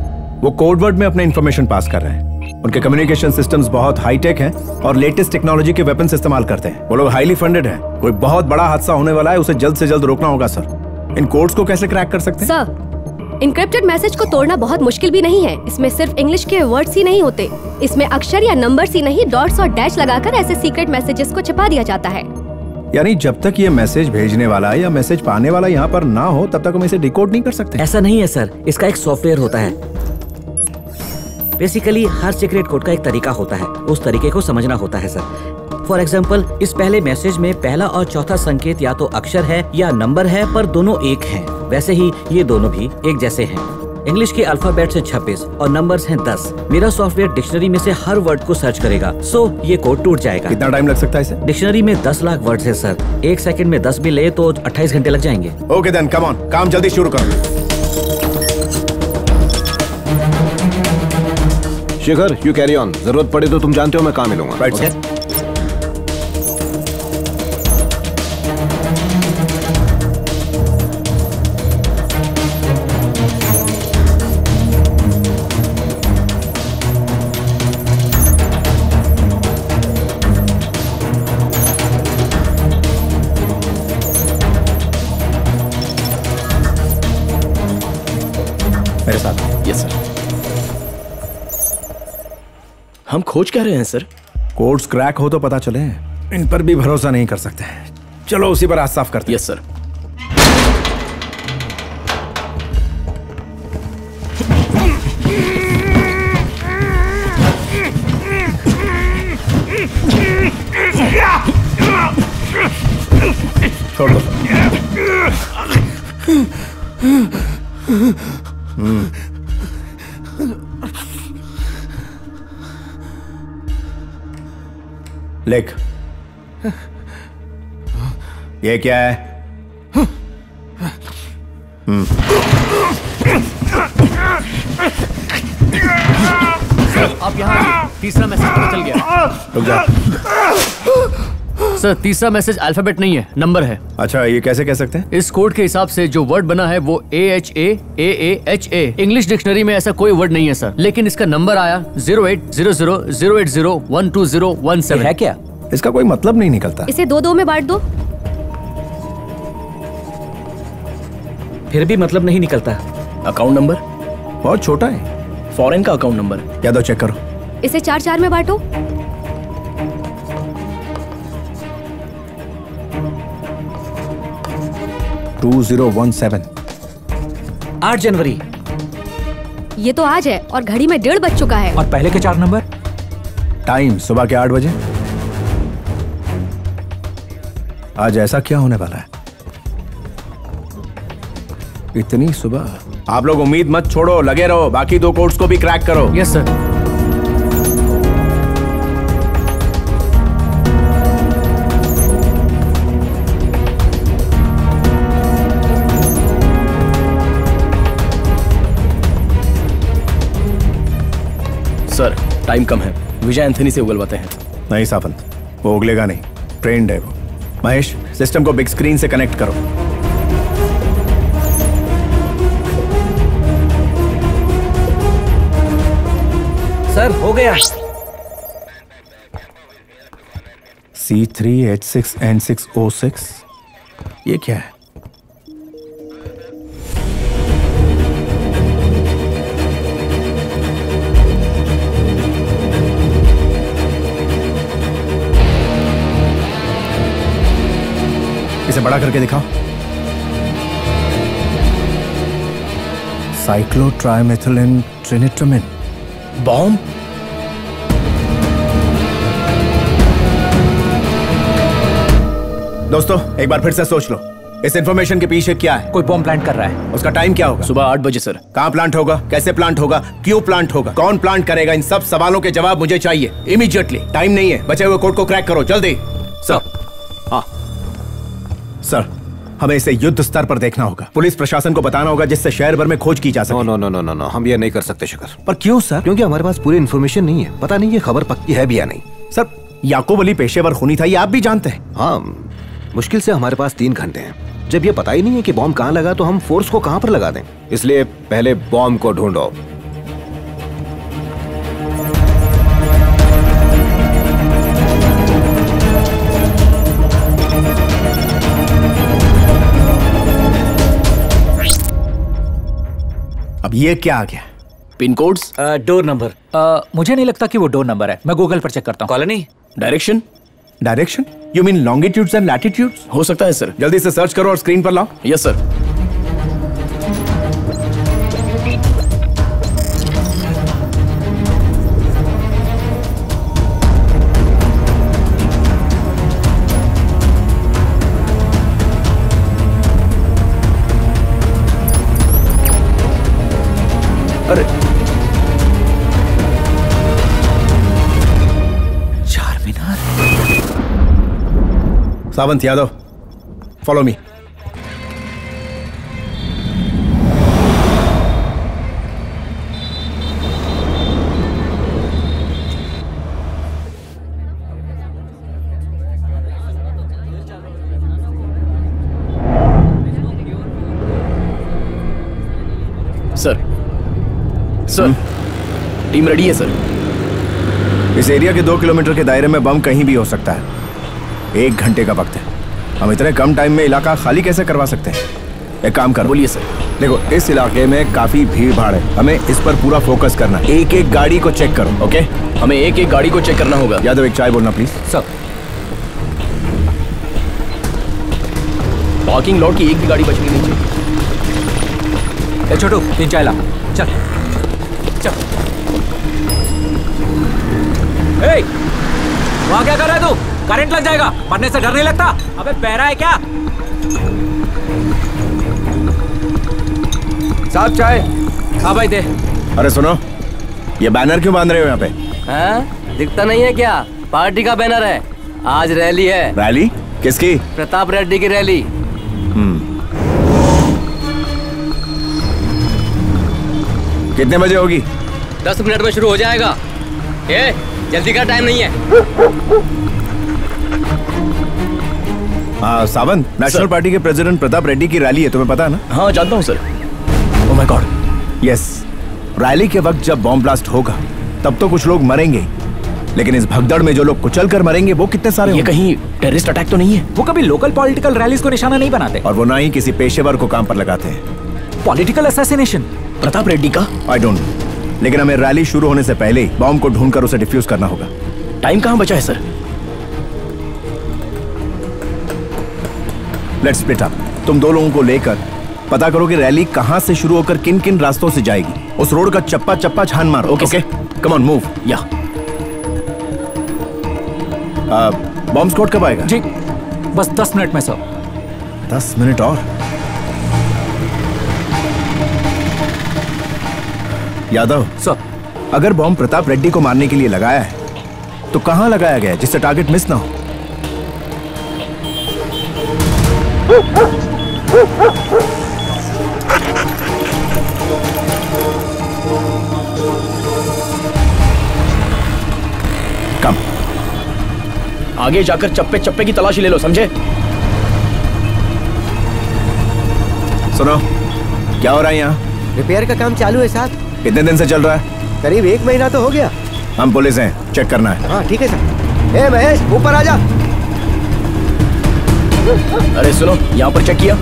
वो कोड वर्ड में अपने इन्फॉर्मेशन पास कर रहे हैं। उनके कम्युनिकेशन सिस्टम्स बहुत हाईटेक हैं और लेटेस्ट टेक्नोलॉजी के वेपन इस्तेमाल करते हैं। वो लोग हाईली फंडेड हैं। कोई बहुत बड़ा हादसा होने वाला है, उसे जल्द से जल्द रोकना होगा सर इन कोड्स को कैसे क्रैक कर सकते हैं? सर इनक्रिप्टेड मैसेज को तोड़ना बहुत मुश्किल भी नहीं है। इसमें सिर्फ़ इंग्लिश के वर्ड्स ही नहीं होते। इसमें अक्षर या नंबर्स ही नहीं डॉट्स और डैश लगाकर ऐसे सीक्रेट मैसेजेस को छिपा दिया जाता है। यानी जब तक ये मैसेज भेजने वाला या मैसेज पाने वाला यहाँ पर ना हो, तब तक हम इसे डिकोड नहीं कर सकते। ऐसा नहीं है, सर। इसका एक सॉफ्टवेयर होता है। बेसिकली हर सीक्रेट कोड का एक तरीका होता है। उस तरीके को समझना होता है, सर। फॉर एग्ज़ाम्पल इस पहले मैसेज में पहला और चौथा संकेत या तो अक्षर है या नंबर है, पर दोनों एक हैं। वैसे ही ये दोनों भी एक जैसे हैं। इंग्लिश के अल्फ़ाबेट से 26 और नंबर्स हैं 10 मेरा सॉफ्टवेयर डिक्शनरी में से हर वर्ड को सर्च करेगा। सो ये कोड टूट जाएगा। कितना टाइम लग सकता है इसे? डिक्शनरी में 10 लाख वर्ड्स है सर एक सेकंड में 10 भी ले तो 28 घंटे लग जाएँगे। ओके देन कम ऑन काम जल्दी शुरू करो। शिखर यू कैरी ऑन ज़रूरत पड़े तो तुम जानते हो मैं कहाँ मिलूँगा। Right Okay? खोज कह रहे हैं सर? कोड्स क्रैक हो तो पता चले। इन पर भी भरोसा नहीं कर सकते। चलो उसी पर हाथ साफ़ करते यस सर लिख। ये क्या है? हम्म, आप यहाँ तीसरा मैसेज पता चल गया। रुक जा। सर तीसरा मैसेज अल्फ़ाबेट नहीं है नंबर है। अच्छा ये कैसे कह सकते हैं? इस कोड के हिसाब से जो वर्ड बना है वो A H A A A H A English dictionary में ऐसा कोई वर्ड नहीं है सर लेकिन इसका नंबर आया zero eight zero zero zero eight zero one two zero one seven है क्या? इसका कोई मतलब नहीं निकलता। इसे दो दो में बांट दो। फिर भी मतलब नहीं निकलता। अकाउंट नंबर बहुत छोटा है। फॉरेन का अकाउंट नंबर क्या दो चेक करो। इसे चार चार में बांटो। टू ज़ीरो वन सेवन आठ जनवरी। ये तो आज है और घड़ी में डेढ़ बज चुका है। और पहले के चार नंबर? टाइम सुबह के आठ बजे। आज ऐसा क्या होने वाला है? इतनी सुबह। आप लोग उम्मीद मत छोड़ो लगे रहो बाकी दो कोर्ट्स को भी क्रैक करो। यस सर सर टाइम कम है। विजय एंथनी से उगलवाते हैं। नहीं सावंत वो उगलेगा नहीं। ट्रेंड है वो। महेश सिस्टम को बिग स्क्रीन से कनेक्ट करो। सर हो गया। C three H six N six O six ये क्या है? इसे बड़ा करके दिखाओ। Cyclotrimethylene trinitramine. बॉम्ब? दोस्तों एक बार फिर से सोच लो। इस इंफॉर्मेशन के पीछे क्या है? कोई बॉम्ब प्लांट कर रहा है। उसका टाइम क्या होगा? सुबह आठ बजे सर कहाँ प्लांट होगा? कैसे प्लांट होगा? क्यों प्लांट होगा? कौन प्लांट करेगा? इन सब सवालों के जवाब मुझे चाहिए। इमीडिएटली टाइम नहीं है। बचे हुए कोर्ट को क्रैक करो। जल्दी। सर हाँ। सर हमें इसे युद्ध स्तर पर देखना होगा। पुलिस प्रशासन को बताना होगा जिससे शहर भर में खोज की जा सके। No no no no no हम ये नहीं कर सकते शिखर। पर क्यों सर क्योंकि हमारे पास पूरी इन्फॉर्मेशन नहीं है। पता नहीं ये खबर पक्की है भी या नहीं। सर याकूब अली पेशेवर खूनी था ये आप भी जानते हैं। हाँ मुश्किल से हमारे पास तीन घंटे हैं। जब ये पता ही नहीं है कि बॉम्ब कहाँ लगा तो हम फोर्स को कहाँ पर लगा दें? इसलिए पहले बॉम्ब को ढूंढो। अब ये क्या आ गया? Pin codes? Door number. मुझे नहीं लगता कि वो डोर नंबर है। मैं गूगल पर चेक करता हूँ। Colony? Direction? Direction? You mean longitudes and latitudes हो सकता है सर जल्दी से सर्च करो और स्क्रीन पर लाओ। यस सर अरे। Char Minar? Sawant Yadav follow me sir team ready है सर इस एरिया के दो किलोमीटर के दायरे में बम कहीं भी हो सकता है। एक घंटे का वक्त है। हम इतने कम टाइम में इलाका खाली कैसे करवा सकते हैं? एक काम कर। बोलिए सर देखो इस इलाके में काफ़ी भीड़ भाड़ है। हमें इस पर पूरा फोकस करना है। एक एक गाड़ी को चेक करो ओके हमें एक एक गाड़ी को चेक करना होगा। यादव एक चाय बोलना प्लीज़ सर पार्किंग लॉट की एक भी गाड़ी बचनी नहीं चाहिए। छोटू तीन चाय ला। चल चल। ए वहाँ क्या कर रहा है तू? करंट लग जाएगा। मरने से डर नहीं लगता? अबे बहरा है क्या? साहब चाय। हाँ भाई दे। अरे सुनो। ये बैनर क्यों बाँध रहे हो यहाँ पे? हाँ? दिखता नहीं है क्या? पार्टी का बैनर है। आज रैली है। रैली किसकी? प्रताप रेड्डी की रैली कितने बजे होगी? दस मिनट में शुरू हो जाएगा। ए जल्दी का टाइम नहीं है। हाँ सावंत नेशनल पार्टी के प्रेसिडेंट प्रताप रेड्डी की रैली है तुम्हें पता है ना? हाँ जानता हूँ sir oh my god yes rally के वक्त जब बॉम्ब ब्लास्ट होगा तब तो कुछ लोग मरेंगे लेकिन इस भगदड़ में जो लोग कुचल कर मरेंगे वो कितने सारे ये कहीं टेररिस्ट अटैक तो नहीं है। वो कभी लोकल पॉलिटिकल रैलीज को निशाना नहीं बनाते। और वो ना ही किसी पेशेवर को काम पर लगाते हैं। पॉलिटिकल असैसिनेशन प्रताप रेड्डी का? आई डोंट नो लेकिन हमें रैली शुरू होने से पहले ही बॉम्ब को ढूंढकर उसे डिफ्यूज करना होगा। टाइम कहाँ बचा है सर लेट्स स्प्लिट अप तुम दो लोगों को लेकर पता करो कि रैली कहाँ से शुरू होकर किन किन रास्तों से जाएगी। उस रोड का चप्पा चप्पा छान मारो okay okay come on move या बॉम्ब स्क्वाड कब आएगा? जी बस दस मिनट में सर दस मिनट और? यादव, सर, अगर बॉम्ब प्रताप रेड्डी को मारने के लिए लगाया है तो कहाँ लगाया गया जिससे टारगेट मिस ना हो? कम आगे जाकर चप्पे चप्पे की तलाशी ले लो, समझे? सुनो, क्या हो रहा है यहाँ? रिपेयर का काम चालू है साहब। कितने दिन से चल रहा है? करीब एक महीना तो हो गया। हम पुलिस हैं चेक करना है। हाँ ठीक है सर। ए महेश ऊपर आ जा। अरे सुनो यहाँ पर चेक किया।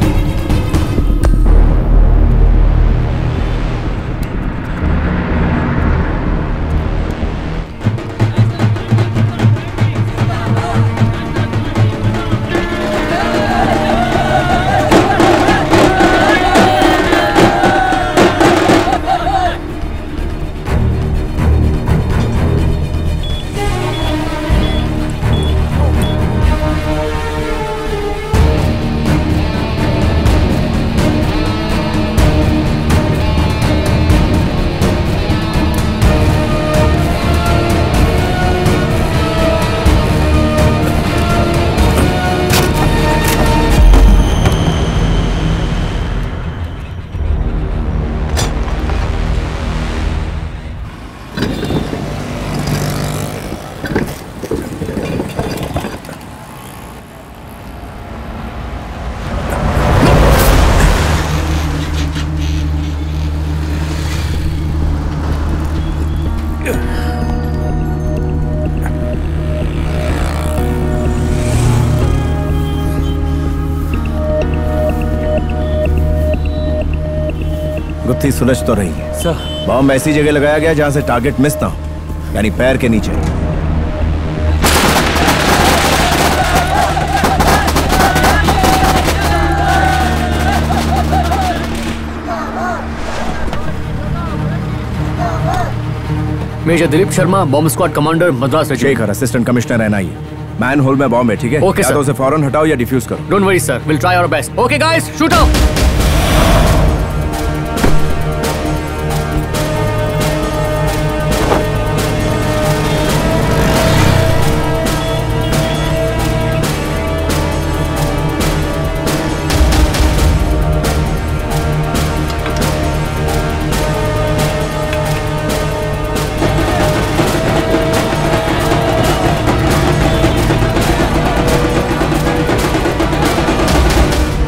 गुत्थी सुलझ तो रही है। सर। बॉम्ब ऐसी जगह लगाया गया जहाँ से टारगेट मिस ना हो यानी पैर के नीचे। Major Dilip Sharma bomb squad commander Madras Shekhar assistant commissioner NIA manhole में बॉम्ब है ठीक है? Okay, या sir. तो उसे फ़ौरन हटाओ या डिफ्यूज करो। Don't worry sir will try our best okay guys shoot out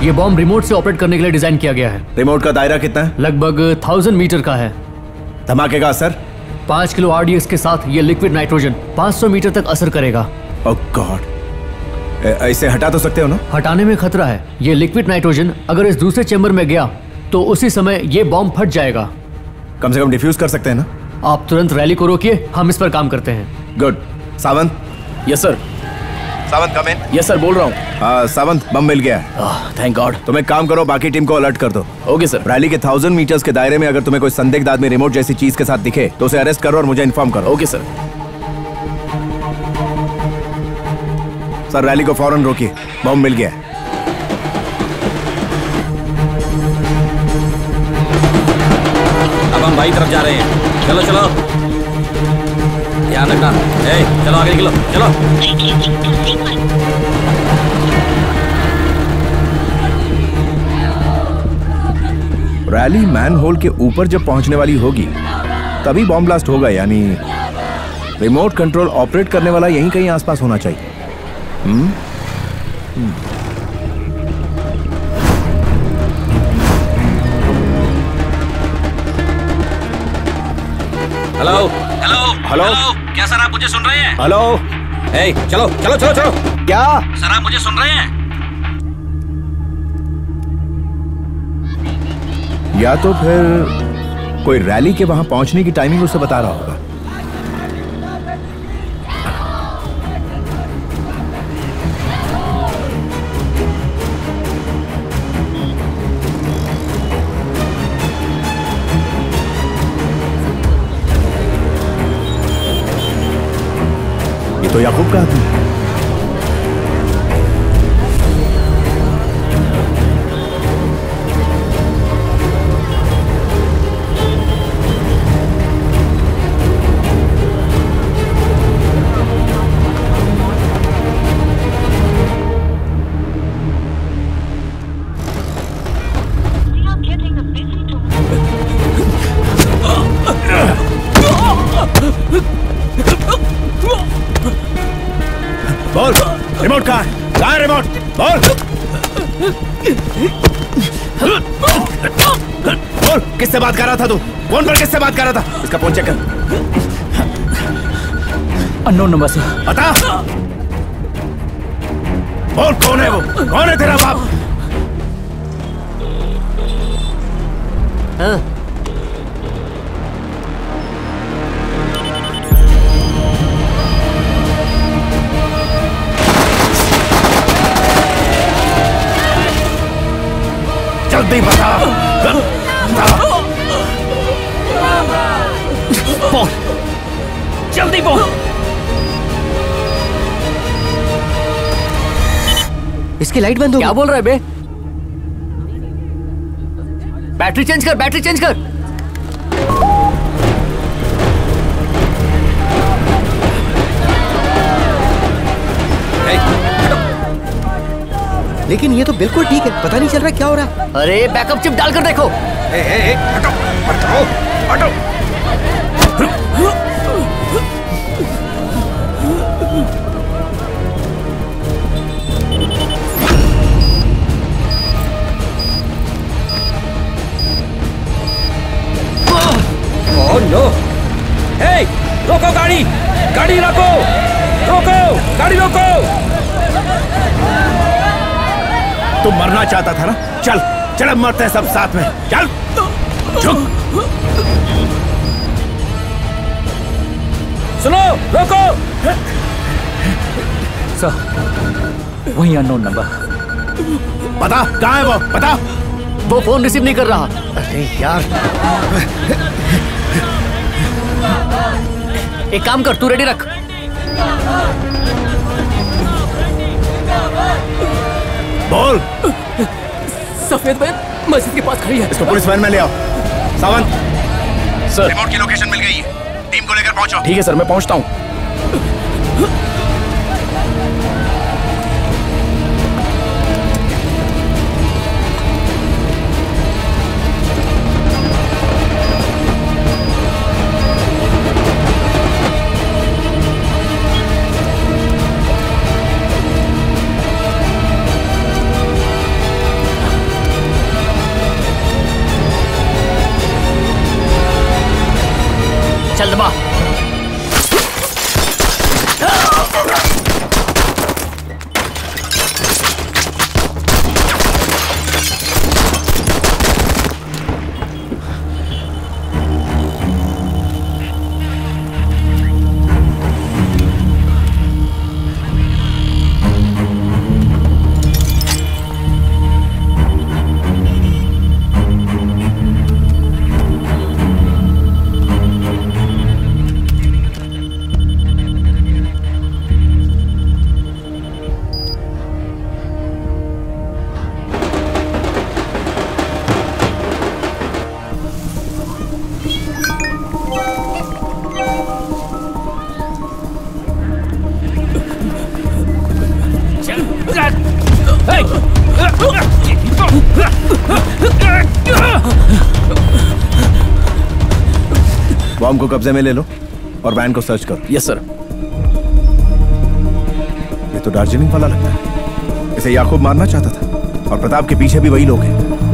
ये बॉम्ब रिमोट से ऑपरेट करने के लिए डिज़ाइन किया गया है। रिमोट का दायरा कितना है? लगभग थाउज़ेंड मीटर का है। धमाके का असर? पाँच किलो आरडीएक्स के साथ ये लिक्विड नाइट्रोजन 500 मीटर तक असर करेगा। ओह गॉड ऐसे हटा तो सकते हो ना? हटाने में खतरा है। ये लिक्विड नाइट्रोजन अगर इस दूसरे चेंबर में गया तो उसी समय ये बॉम्ब फट जाएगा। कम से कम डिफ्यूज कर सकते हैं ना? आप तुरंत रैली को रोकिए हम इस पर काम करते हैं। Good Sawant? Yes sir Sawant come in yes sir बोल रहा हूँ। हाँ सावंत बम मिल गया थैंक गॉड तुम एक काम करो बाकी टीम को अलर्ट कर दो। ओके सर रैली के थाउज़ेंड मीटर्स के दायरे में अगर तुम्हें कोई संदिग्ध आदमी रिमोट जैसी चीज़ के साथ दिखे तो उसे अरेस्ट करो और मुझे इन्फॉर्म करो। ओके सर सर रैली को फ़ौरन रोकिए। बम मिल गया अब हम बाई तरफ़ जा रहे हैं। चलो चलो। ध्यान रखना। ए, चलो आगे निकलो चलो। रैली मैन होल के ऊपर जब पहुँचने वाली होगी तभी बॉम्ब ब्लास्ट होगा यानी रिमोट कंट्रोल ऑपरेट करने वाला यहीं कहीं आसपास होना चाहिए। हम्म? हेलो ए, चलो चलो चलो चलो। क्या? सर आप मुझे सुन रहे हैं। या तो फिर कोई रैली के वहाँ पहुँचने की टाइमिंग उसे बता रहा होगा। ये तो रहा था तू? फ़ोन पर किससे बात कर रहा था? इसका फ़ोन चेक कर। अननोन नंबर से बता। बोल कौन है वो? कौन है तेरा बाप? हाँ। जल्दी बता। जल्दी बोल। इसकी लाइट बंद हो क्या बोल रहा है बे? बैटरी चेंज कर बैटरी चेंज कर। लेकिन ये तो बिल्कुल ठीक है पता नहीं चल रहा क्या हो रहा है। अरे बैकअप चिप डालकर देखो। ओह नो हे रोको गाड़ी गाड़ी रोको रोको गाड़ी रोको तू मरना चाहता था ना? चल चल अब मरते हैं सब साथ में। चल। झुक सुनो रोको। सर वही अननोन नंबर पता कहाँ है वो? पता वो फ़ोन रिसीव नहीं कर रहा। अरे यार। एक काम कर तू रेडी रख। बोल। सफ़ेद वैन मस्जिद के पास खड़ी है। इसको पुलिस वैन में ले आओ। सावंत। सर रिमोट की लोकेशन मिल गई है। टीम को लेकर पहुंचो। ठीक है सर मैं पहुँचता हूँ। कब्जे में ले लो और वैन को सर्च करो। यस सर ये तो दार्जिलिंग वाला लगता है। इसे याकूब मारना चाहता था और प्रताप के पीछे भी वही लोग हैं।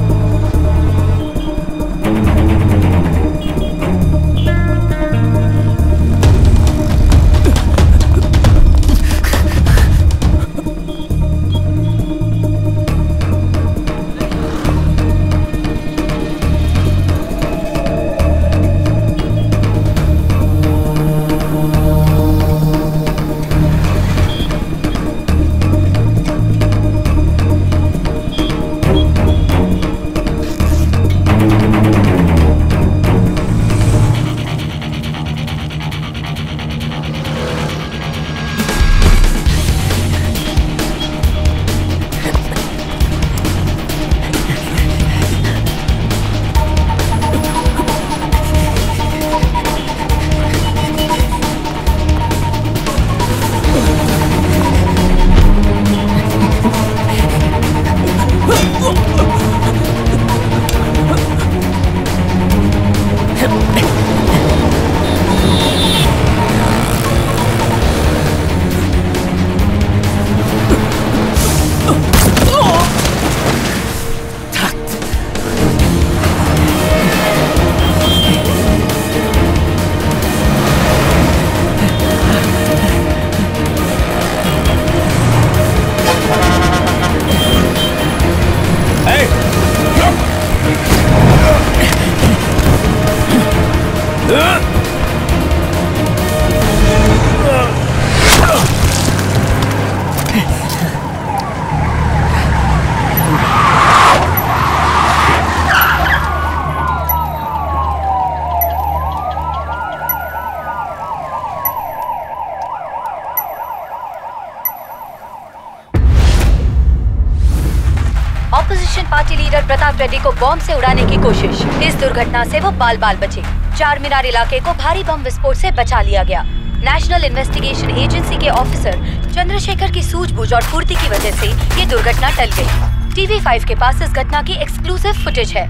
रेड्डी को बॉम्ब से उड़ाने की कोशिश। इस दुर्घटना से वो बाल बाल बचे। चार मीनार इलाके को भारी बम विस्फोट से बचा लिया गया। नेशनल इन्वेस्टिगेशन एजेंसी के ऑफिसर चंद्रशेखर की सूझबूझ और फुर्ती की वजह से ये दुर्घटना टल गई। टीवी फाइव के पास इस घटना की एक्सक्लूसिव फुटेज है।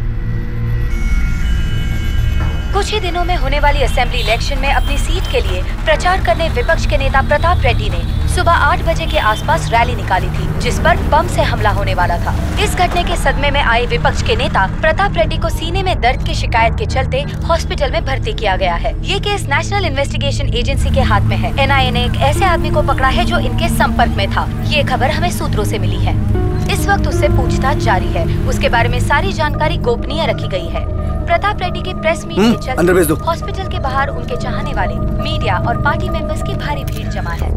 कुछ ही दिनों में होने वाली असेंबली इलेक्शन में अपनी सीट के लिए प्रचार करने विपक्ष के नेता प्रताप रेड्डी ने सुबह आठ बजे के आसपास रैली निकाली थी, जिस पर बम से हमला होने वाला था। इस घटने के सदमे में आए विपक्ष के नेता प्रताप रेड्डी को सीने में दर्द की शिकायत के चलते हॉस्पिटल में भर्ती किया गया है। ये केस नेशनल इन्वेस्टिगेशन एजेंसी के हाथ में है। एनआईए ने एक ऐसे आदमी को पकड़ा है जो इनके संपर्क में था। ये खबर हमें सूत्रों ऐसी मिली है। इस वक्त उससे पूछताछ जारी है। उसके बारे में सारी जानकारी गोपनीय रखी गई है। प्रताप रेड्डी के प्रेस मीट हम्म, के दो। चलते हॉस्पिटल के बाहर उनके चाहने वाले मीडिया और पार्टी मेंबर्स की भारी भीड़ जमा है।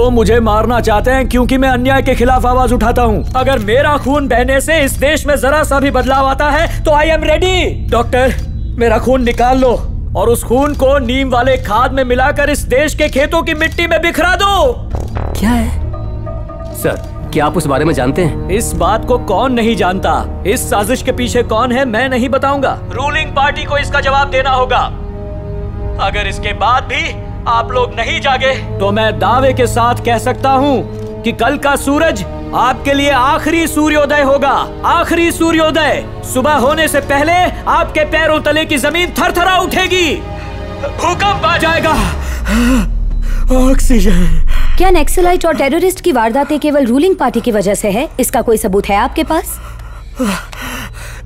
वो मुझे मारना चाहते हैं क्योंकि मैं अन्याय के खिलाफ आवाज़ उठाता हूँ। अगर मेरा खून बहने से इस देश में जरा सा भी बदलाव आता है तो आई एम रेडी डॉक्टर मेरा खून निकाल लो और उस खून को नीम वाले खाद में मिलाकर इस देश के खेतों की मिट्टी में बिखरा दो। क्या है? सर क्या आप उस बारे में जानते हैं? इस बात को कौन नहीं जानता? इस साजिश के पीछे कौन है मैं नहीं बताऊँगा। रूलिंग पार्टी को इसका जवाब देना होगा। अगर इसके बाद भी आप लोग नहीं जागे। तो मैं दावे के साथ कह सकता हूँ कि कल का सूरज आपके लिए आखिरी सूर्योदय होगा। आखिरी सूर्योदय। सुबह होने से पहले आपके पैरों तले की ज़मीन थरथरा उठेगी। भूकंप आ जाएगा। ऑक्सीजन। क्या नेक्सलाइट और टेररिस्ट की वारदातें केवल रूलिंग पार्टी की वजह से है? इसका कोई सबूत है आपके पास?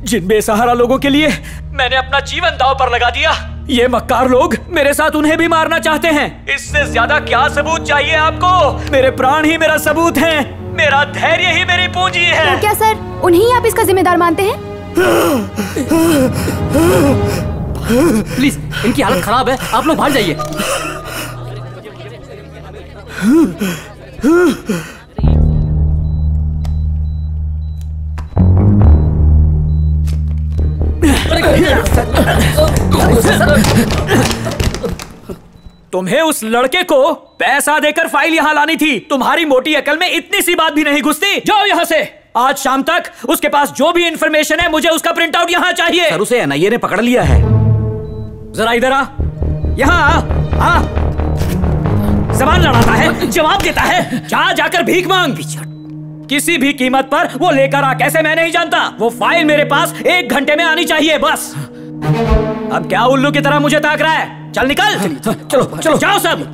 जिन बेसहारा लोगों के लिए मैंने अपना जीवन दाव पर लगा दिया। ये मक्कार लोग मेरे साथ उन्हें भी मारना चाहते हैं। इससे ज़्यादा क्या सबूत चाहिए आपको? मेरे प्राण ही मेरा सबूत हैं। मेरा धैर्य ही मेरी पूंजी है। तो क्या सर उन्हीं आप इसका जिम्मेदार मानते हैं? प्लीज़ इनकी हालत खराब है। आप लोग बाहर जाइए। तुम्हें उस लड़के को पैसा देकर फ़ाइल यहाँ लानी थी। तुम्हारी मोटी अकल में इतनी सी बात भी नहीं घुसती। जाओ यहाँ से। आज शाम तक उसके पास जो भी इंफॉर्मेशन है मुझे उसका प्रिंट आउट यहाँ चाहिए। सर उसे एनआईए ने पकड़ लिया है। जरा इधर आ। यहाँ आ। आ। जबान लड़ाता है जवाब देता है। जा जाकर भीख मांग। किसी भी कीमत पर वो लेकर आ। कैसे मैं नहीं जानता। वो फ़ाइल मेरे पास एक घंटे में आनी चाहिए बस। अब क्या उल्लू की तरह मुझे ताक रहा है? चल निकल। चलो चलो जाओ सब।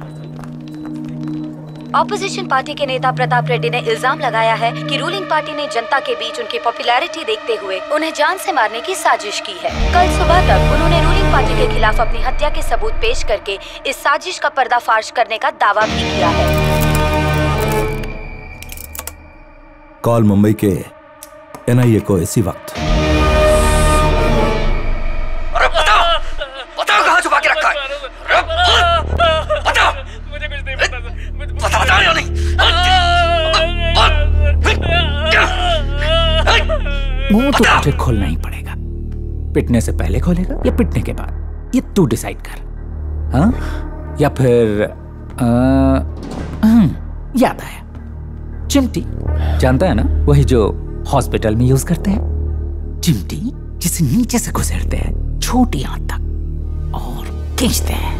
ऑपोजिशन पार्टी के नेता प्रताप रेड्डी ने इल्ज़ाम लगाया है कि रूलिंग पार्टी ने जनता के बीच उनकी पॉपुलैरिटी देखते हुए उन्हें जान से मारने की साजिश की है। कल सुबह तक उन्होंने रूलिंग पार्टी के खिलाफ अपनी हत्या के सबूत पेश करके इस साजिश का पर्दाफाश करने का दावा भी किया है। कॉल मुंबई के एनआईए को इसी वक्त। मुँह तो तुझे खोलना ही पड़ेगा। पिटने से पहले खोलेगा या पिटने के बाद? ये तू डिसाइड कर। हाँ? या फिर हम्म, याद आया। चिमटी। जानता है ना? वही जो हॉस्पिटल में यूज़ करते हैं। चिमटी जिसे नीचे से घुसेड़ते हैं छोटी आंत तक और खींचते हैं।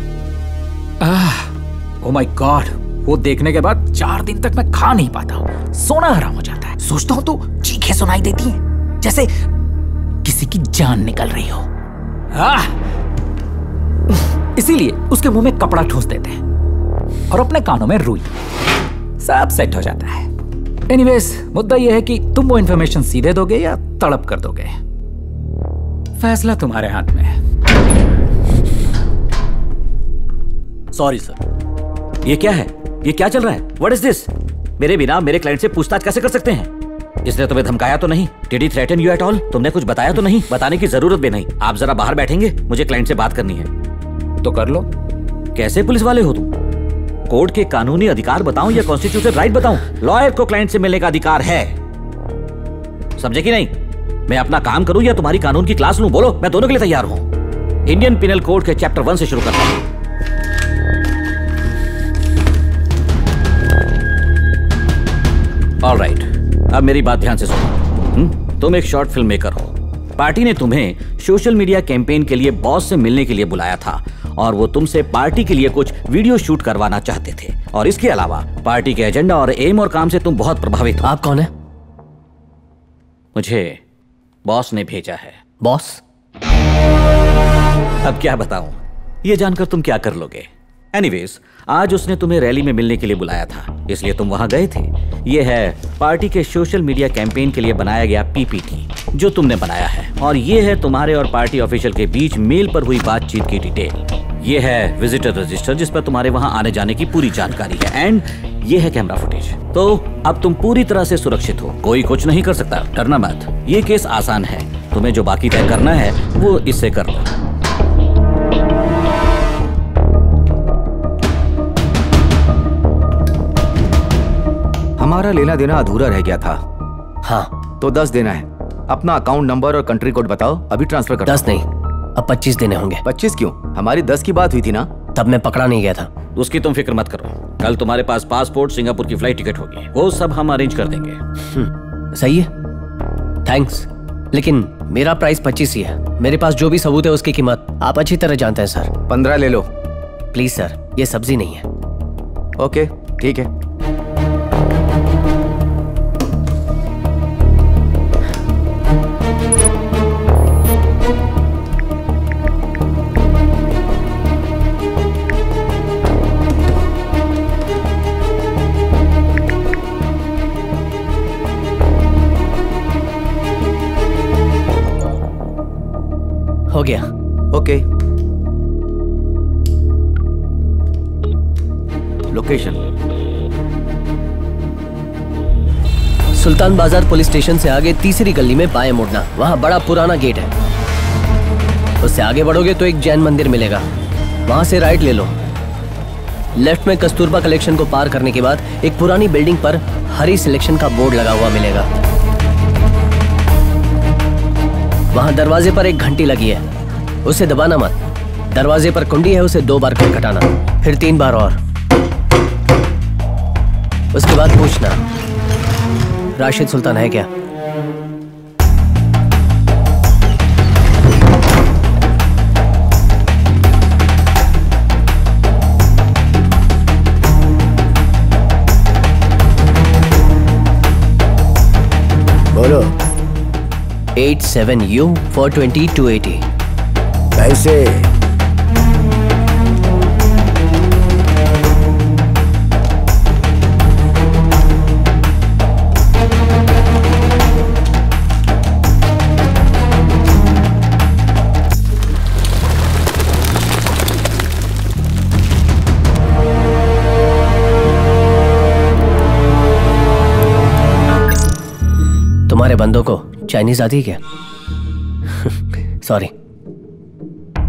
ओ माय गॉड वो देखने के बाद चार दिन तक मैं खा नहीं पाता सोना हराम हो जाता है। सोचता हूँ तो चीखें सुनाई देती हैं। जैसे किसी की जान निकल रही हो। इसीलिए उसके मुँह में कपड़ा ठोस देते हैं और अपने कानों में रुई। सब सेट हो जाता है। एनीवेज मुद्दा यह है कि तुम वो इंफॉर्मेशन सीधे दोगे या तड़प कर दोगे? फैसला तुम्हारे हाथ में है। सॉरी सर ये क्या है? ये क्या चल रहा है? व्हाट इज़ दिस मेरे बिना मेरे क्लाइंट से पूछताछ कैसे कर सकते हैं? इसने तुम्हें धमकाया तो नहीं? Did threaten you at all तुमने कुछ बताया तो नहीं? बताने की ज़रूरत भी नहीं। आप जरा बाहर बैठेंगे, मुझे क्लाइंट से बात करनी है। तो कर लो। कैसे पुलिस वाले हो तुम? कोर्ट के कानूनी अधिकार बताऊँ या कॉन्स्टिट्यूशन राइट बताऊँ? लॉयर को क्लाइंट से मिलने का अधिकार है। समझे कि नहीं? मैं अपना काम करूँ या तुम्हारी कानून की क्लास लूँ? बोलो, मैं दोनों के लिए तैयार हूँ। इंडियन पिनल कोड के चैप्टर वन से शुरू करता हूँ। ऑल राइट अब मेरी बात ध्यान से सुनो। हम्म? तुम एक शॉर्ट फ़िल्म मेकर हो। पार्टी ने तुम्हें सोशल मीडिया कैंपेन के लिए बॉस से मिलने के लिए बुलाया था और वो तुमसे पार्टी के लिए कुछ वीडियो शूट करवाना चाहते थे। और इसके अलावा पार्टी के एजेंडा और एम और काम से तुम बहुत प्रभावित हो। आप कौन है? मुझे बॉस ने भेजा है। बॉस अब क्या बताऊँ? ये जानकर तुम क्या कर लोगे? एनीवेज आज उसने तुम्हें रैली में मिलने के लिए बुलाया था, इसलिए तुम वहाँ गए थे। ये है, पार्टी के सोशल मीडिया कैंपेन के लिए बनाया गया पीपीटी, जो तुमने बनाया है। और ये है तुम्हारे और पार्टी ऑफिशियल के बीच मेल पर हुई बातचीत की डिटेल। ये है विजिटर रजिस्टर जिस पर तुम्हारे वहाँ आने जाने की पूरी जानकारी है। एंड ये है कैमरा फुटेज तो अब तुम पूरी तरह से सुरक्षित हो। कोई कुछ नहीं कर सकता। डरना मत। ये केस आसान है। तुम्हें जो बाकी तय करना है, वो इससे कर लो। हमारा लेना देना अधूरा रह गया था। हाँ। तो दस देना है। अपना अकाउंट नंबर और कंट्री कोड बताओ अभी ट्रांसफ़र कर दस नहीं अब पच्चीस देने होंगे। पच्चीस क्यों? हमारी दस की बात हुई थी ना? तब मैं पकड़ा नहीं गया था। उसकी तुम फ़िक्र मत करो। कल तुम्हारे पास पासपोर्ट सिंगापुर की फ़्लाइट टिकट होगी। वो सब हम अरेंज कर देंगे। सही है। थैंक्स लेकिन मेरा प्राइस पच्चीस ही है। मेरे पास जो भी सबूत है उसकी कीमत आप अच्छी तरह जानते हैं सर। पंद्रह ले लो। प्लीज़ सर ये सब्ज़ी नहीं है। ओके ठीक है। हो गया। ओके लोकेशन सुल्तान बाज़ार पुलिस स्टेशन से आगे तीसरी गली में बाएँ मुड़ना। वहाँ बड़ा पुराना गेट है। उससे आगे बढ़ोगे तो एक जैन मंदिर मिलेगा। वहाँ से राइट ले लो। लेफ़्ट में कस्तूरबा कलेक्शन को पार करने के बाद एक पुरानी बिल्डिंग पर हरी सिलेक्शन का बोर्ड लगा हुआ मिलेगा। वहाँ दरवाजे पर एक घंटी लगी है। उसे दबाना मत। दरवाजे पर कुंडी है, उसे दो बार खटखटाना फिर तीन बार और। उसके बाद पूछना, राशिद सुल्तान है क्या? Eight seven U four twenty two eighty पैसे तुम्हारे बंदों को चाइनीज़ आती है क्या? *laughs* सॉरी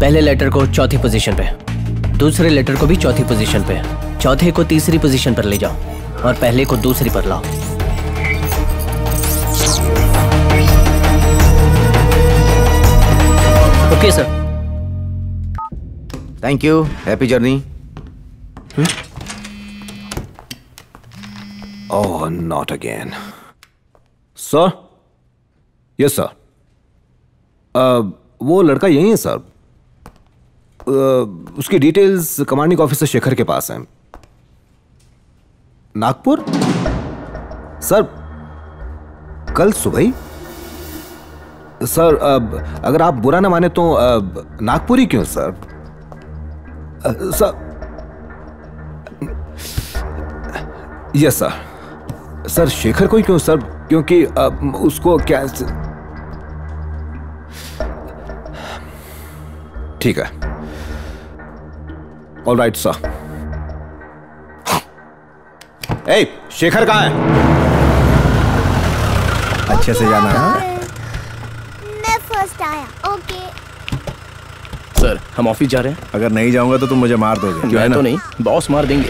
पहले लेटर को चौथी पोजीशन पे। दूसरे लेटर को भी चौथी पोजीशन पे। चौथे को तीसरी पोजीशन पर ले जाओ और पहले को दूसरी पर लाओ। Okay sir thank you happy journey Oh, not again. Sir yes sir वो लड़का यही है सर uh, उसकी डिटेल्स कमांडिंग ऑफिसर शेखर के पास हैं। नागपुर? सर कल सुबह सर uh, अगर आप बुरा ना माने तो uh, नागपुर ही क्यों sir uh, sir yes sir sir Shekhar को ही क्यों सर क्योंकि अ, उसको क्या ठीक है। ऑल राइट सर ए शेखर कहाँ है? अच्छे से जाना है। मैं फ़र्स्ट आया ओके सर हम ऑफ़िस जा रहे हैं। अगर नहीं जाऊँगा तो तुम मुझे मार दोगे क्यों है ना? तो नहीं बॉस मार देंगे।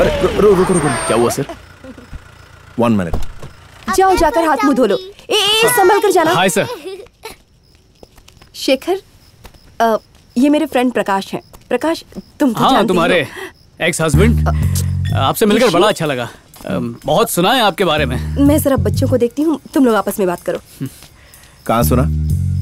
अरे रु- रु- रुको रुको। क्या हुआ सर वन मिनट जाओ जाकर हाथ मुँह धो लो। ए, ए संभल कर जाना। हाय सर शेखर अ, ये मेरे फ्रेंड प्रकाश हैं। प्रकाश तुम तो हाँ जानते तुम्हारे एक्स हस्बैंड आपसे मिलकर बड़ा अच्छा लगा। बहुत सुना है आपके बारे में। मैं जरा बच्चों को देखती हूँ तुम लोग आपस में बात करो। कहाँ सुना?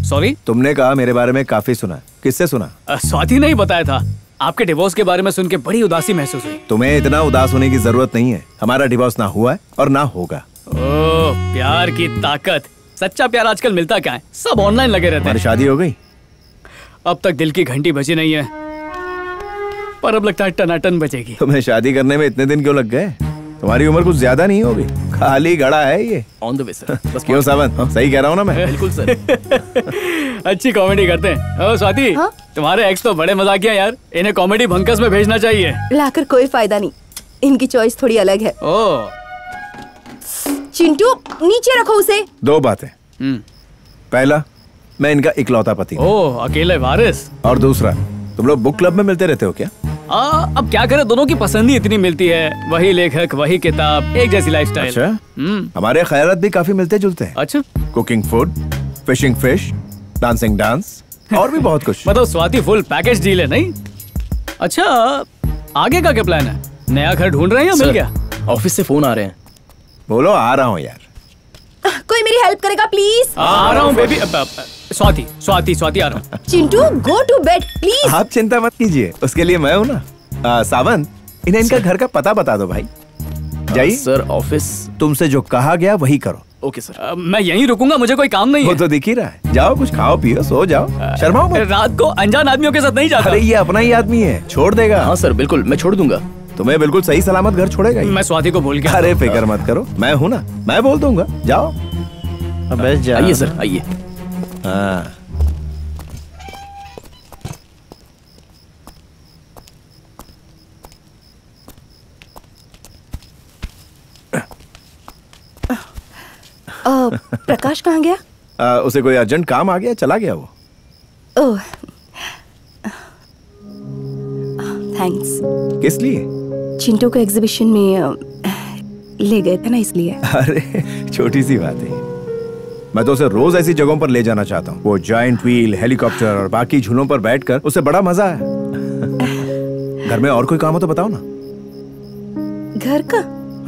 सॉरी तुमने कहा मेरे बारे में काफ़ी सुना। किससे सुना? स्वाति ने ही बताया था। आपके डिवोर्स के बारे में सुन के बड़ी उदासी महसूस हुई। तुम्हें इतना उदास होने की ज़रूरत नहीं है। हमारा डिवोर्स ना हुआ है और ना होगा। ओह प्यार की ताकत। सच्चा प्यार आजकल मिलता क्या है? सब ऑनलाइन लगे रहते हैं। शादी हो गई। अब तक दिल की घंटी बजी नहीं है। पर अब लगता है टनाटन बजेगी। तुम्हें शादी करने में इतने दिन क्यों लग गए? तुम्हारी उम्र कुछ ज़्यादा नहीं होगी। खाली गड़ा है ये। ऑन द वे सर बस क्यों सावन सही कह रहा हूँ ना मैं? बिल्कुल सर *laughs* अच्छी कॉमेडी करते हैं। ओ स्वाति तुम्हारे एक्स तो बड़े मजाकिया यार। इन्हें कॉमेडी भंकस में भेजना चाहिए। लाकर कोई फ़ायदा नहीं। इनकी चॉइस थोड़ी अलग है। ओ। चिंटू नीचे रखो उसे। दो बातें। पहला मैं इनका इकलौता पति हूँ। ओ अकेले वारिस। और दूसरा तुम लोग बुक क्लब में मिलते रहते हो क्या? आ, अब क्या करें दोनों की पसंद ही इतनी मिलती है। वही लेखक वही किताब एक जैसी लाइफस्टाइल अच्छा। हम्म। हमारे ख्यालात भी काफ़ी मिलते जुलते हैं। अच्छा। Cooking food fishing fish dancing dance और भी बहुत कुछ। *laughs* मतलब स्वाति फुल पैकेज डील है नहीं? अच्छा आगे का क्या प्लान है? नया घर ढूंढ रहे हैं या मिल गया? ऑफ़िस से फ़ोन आ रहे हैं। बोलो आ रहा हूँ यार। कोई मेरी हेल्प करेगा प्लीज़ आ, आ रहा हूँ बेबी स्वाति स्वाति स्वाति आ रहा हूँ Chintu go to bed please आप चिंता मत कीजिए उसके लिए मैं हूँ ना। आ, सावंत इन्हें इनका घर का पता बता दो भाई। जाइए। सर ऑफ़िस तुमसे जो कहा गया वही करो। ओके सर अब मैं यहीं रुकूँगा मुझे कोई काम नहीं वो है। तो दिख ही रहा है। जाओ कुछ खाओ पियो सो जाओ। शर्माओ मत। रात को अनजान आदमियों के साथ नहीं जाता। अरे ये अपना ही आदमी है। छोड़ देगा। हाँ सर बिल्कुल मैं छोड़ दूँगा। तुम्हें बिल्कुल सही सलामत घर छोड़ेगा मैं स्वाति को बोल के अरे फ़िक्र मत करो। मैं हूँ ना। मैं बोल दूँगा। जाओ। अबे जा आइए सर आइए। हाँ। प्रकाश कहाँ गया? आ, उसे कोई अर्जेंट काम आ गया? चला गया वो? ओह। थैंक्स। किस लिए? चिंटू को एग्जीबिशन में ले गए थे ना इसलिए। अरे छोटी सी बात है। मैं तो उसे रोज ऐसी जगहों पर ले जाना चाहता हूँ। वो जॉइंट व्हील हेलीकॉप्टर और बाकी झूलों पर बैठकर उसे बड़ा मज़ा है। घर में और कोई काम हो तो बताओ ना। घर का?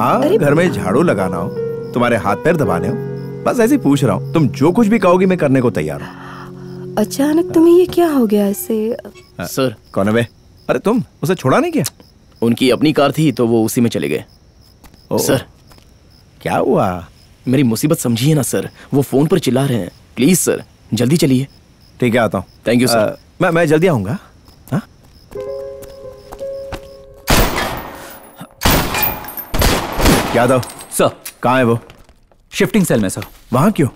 हाँ घर में झाड़ू लगाना हो तुम्हारे हाथ पैर दबाने हो बस ऐसे पूछ रहा हूँ तुम जो कुछ भी कहोगी मैं करने को तैयार हूँ। अचानक तुम्हें ये क्या हो गया ऐसे? सर। कौन है अरे तुम उसे छोड़ा नहीं क्या? उनकी अपनी कार थी तो वो उसी में चले गए। सर। क्या हुआ? मेरी मुसीबत समझिए ना सर। वो फ़ोन पर चिल्ला रहे हैं। प्लीज़ सर जल्दी चलिए। ठीक है आता हूँ। थैंक यू सर मैं मैं जल्दी आऊँगा। हाँ? यादव सर कहाँ है वो? शिफ्टिंग सेल में सर वहाँ क्यों?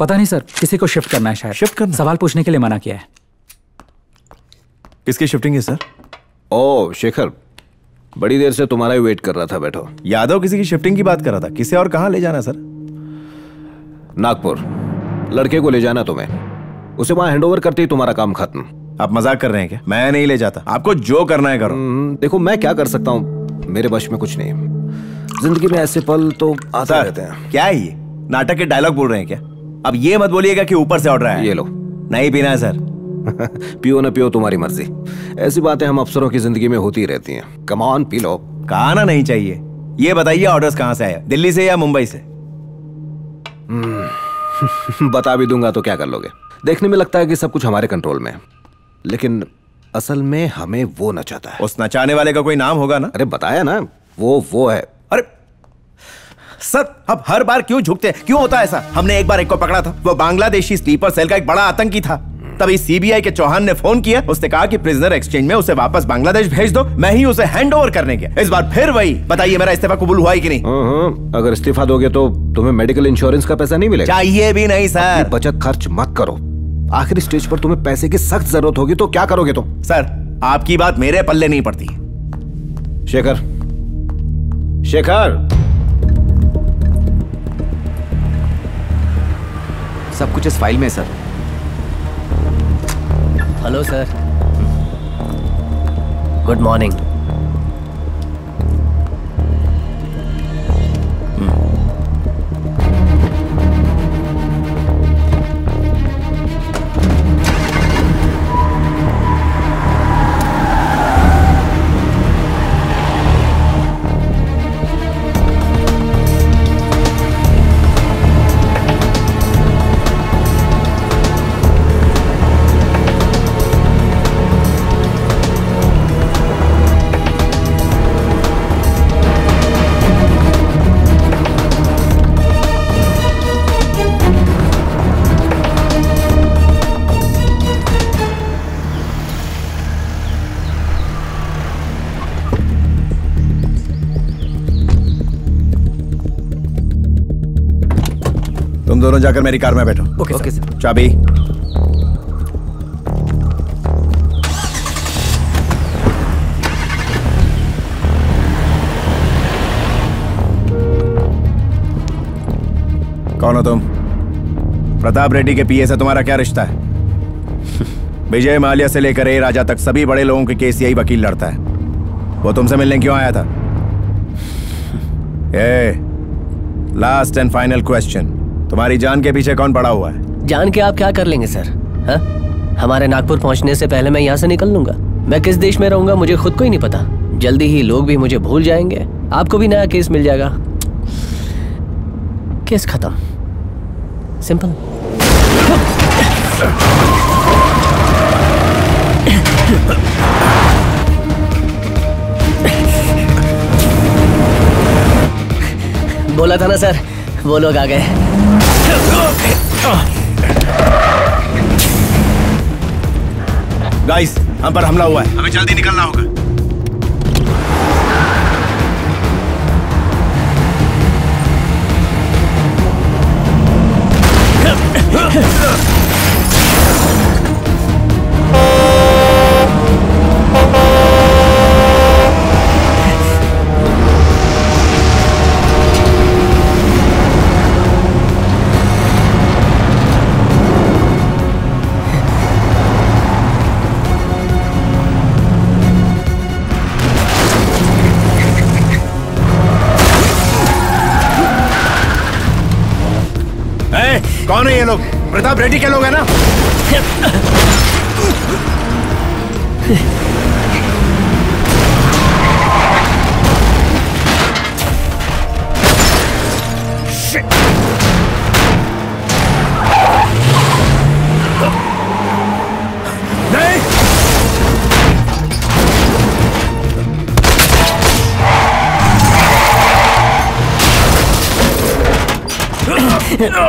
पता नहीं सर किसी को शिफ्ट करना है शायद। शिफ्ट करना? सवाल पूछने के लिए मना किया है। किसकी शिफ्टिंग है सर ओ शेखर बड़ी देर से तुम्हारा ही वेट कर रहा था बैठो। यादव किसी की शिफ्टिंग की बात कर रहा था? किसे और कहाँ ले जाना सर? नागपुर। लड़के को ले जाना तुम्हें। उसे वहाँ हैंडओवर करते ही तुम्हारा काम खत्म। आप मज़ाक कर रहे हैं क्या? मैं नहीं ले जाता। आपको जो करना है करो। देखो मैं क्या कर सकता हूँ? मेरे वश में कुछ नहीं ज़िंदगी में ऐसे पल तो आता रहते हैं। क्या है ये? नाटक के डायलॉग बोल रहे हैं क्या? अब ये मत बोलिएगा कि ऊपर से ऑर्डर है। ये लो। नहीं पीना है सर। पियो ना पियो तुम्हारी मर्ज़ी। ऐसी बातें हम अफसरों की ज़िंदगी में होती रहती हैं। कमान पी लो। कहा नहीं चाहिए। ये बताइए ऑर्डर्स कहाँ से आया? दिल्ली से या मुंबई से? हम्म, *laughs* बता भी दूँगा तो क्या कर लोगे। देखने में लगता है कि सब कुछ हमारे कंट्रोल में है। लेकिन असल में हमें वो नचाता है। उस नचाने वाले का कोई नाम होगा ना? अरे बताया ना वो वो है। अरे सर अब हर बार क्यों झुकते हैं? क्यों होता है ऐसा? हमने एक बार एक को पकड़ा था। वो बांग्लादेशी स्लीपर सेल का एक बड़ा आतंकी था। तभी सीबीआई के चौहान ने फ़ोन किया। उसने कहा कि प्रिजनर एक्सचेंज में उसे वापस बांग्लादेश भेज दो। मैं ही उसे हैंड ओवर करने गया। इस बार फिर वही। बताइए मेरा इस्तीफा कबूल हुआ ही कि नहीं? हाँ, हाँ, अगर इस्तीफा दोगे तो तुम्हें मेडिकल इंश्योरेंस का पैसा नहीं मिलेगा। चाहिए भी नहीं सर। बचत खर्च मत करो। आखिरी स्टेज पर तुम्हें पैसे की सख्त ज़रूरत होगी तो क्या करोगे तुम? सर आपकी बात मेरे पल्ले नहीं पड़ती। शेखर। शेखर। सब कुछ इस फ़ाइल में sir. Hello sir good morning तुम दोनों जाकर मेरी कार में बैठो। ओके ओके सर चाबी। कौन हो तुम? प्रताप रेड्डी के पीए से तुम्हारा क्या रिश्ता है? *laughs* विजय माल्या से लेकर ए राजा तक सभी बड़े लोगों के केस यही वकील लड़ता है। वो तुमसे मिलने क्यों आया था? *laughs* A last and final question तुम्हारी जान के पीछे कौन पड़ा हुआ है? जान के आप क्या कर लेंगे, सर? हा? हमारे नागपुर पहुँचने से पहले मैं यहाँ से निकल लूँगा। मैं किस देश में रहूँगा, मुझे खुद को ही नहीं पता। जल्दी ही लोग भी मुझे भूल जाएँगे। आपको भी नया केस मिल जाएगा। केस खत्म। सिंपल। बोला था ना, सर? वो लोग आ गए। गाइस हम पर हमला हुआ है। हमें जल्दी निकलना होगा। ए, *laughs* प्रताप रेड्डी के लोग है ना No!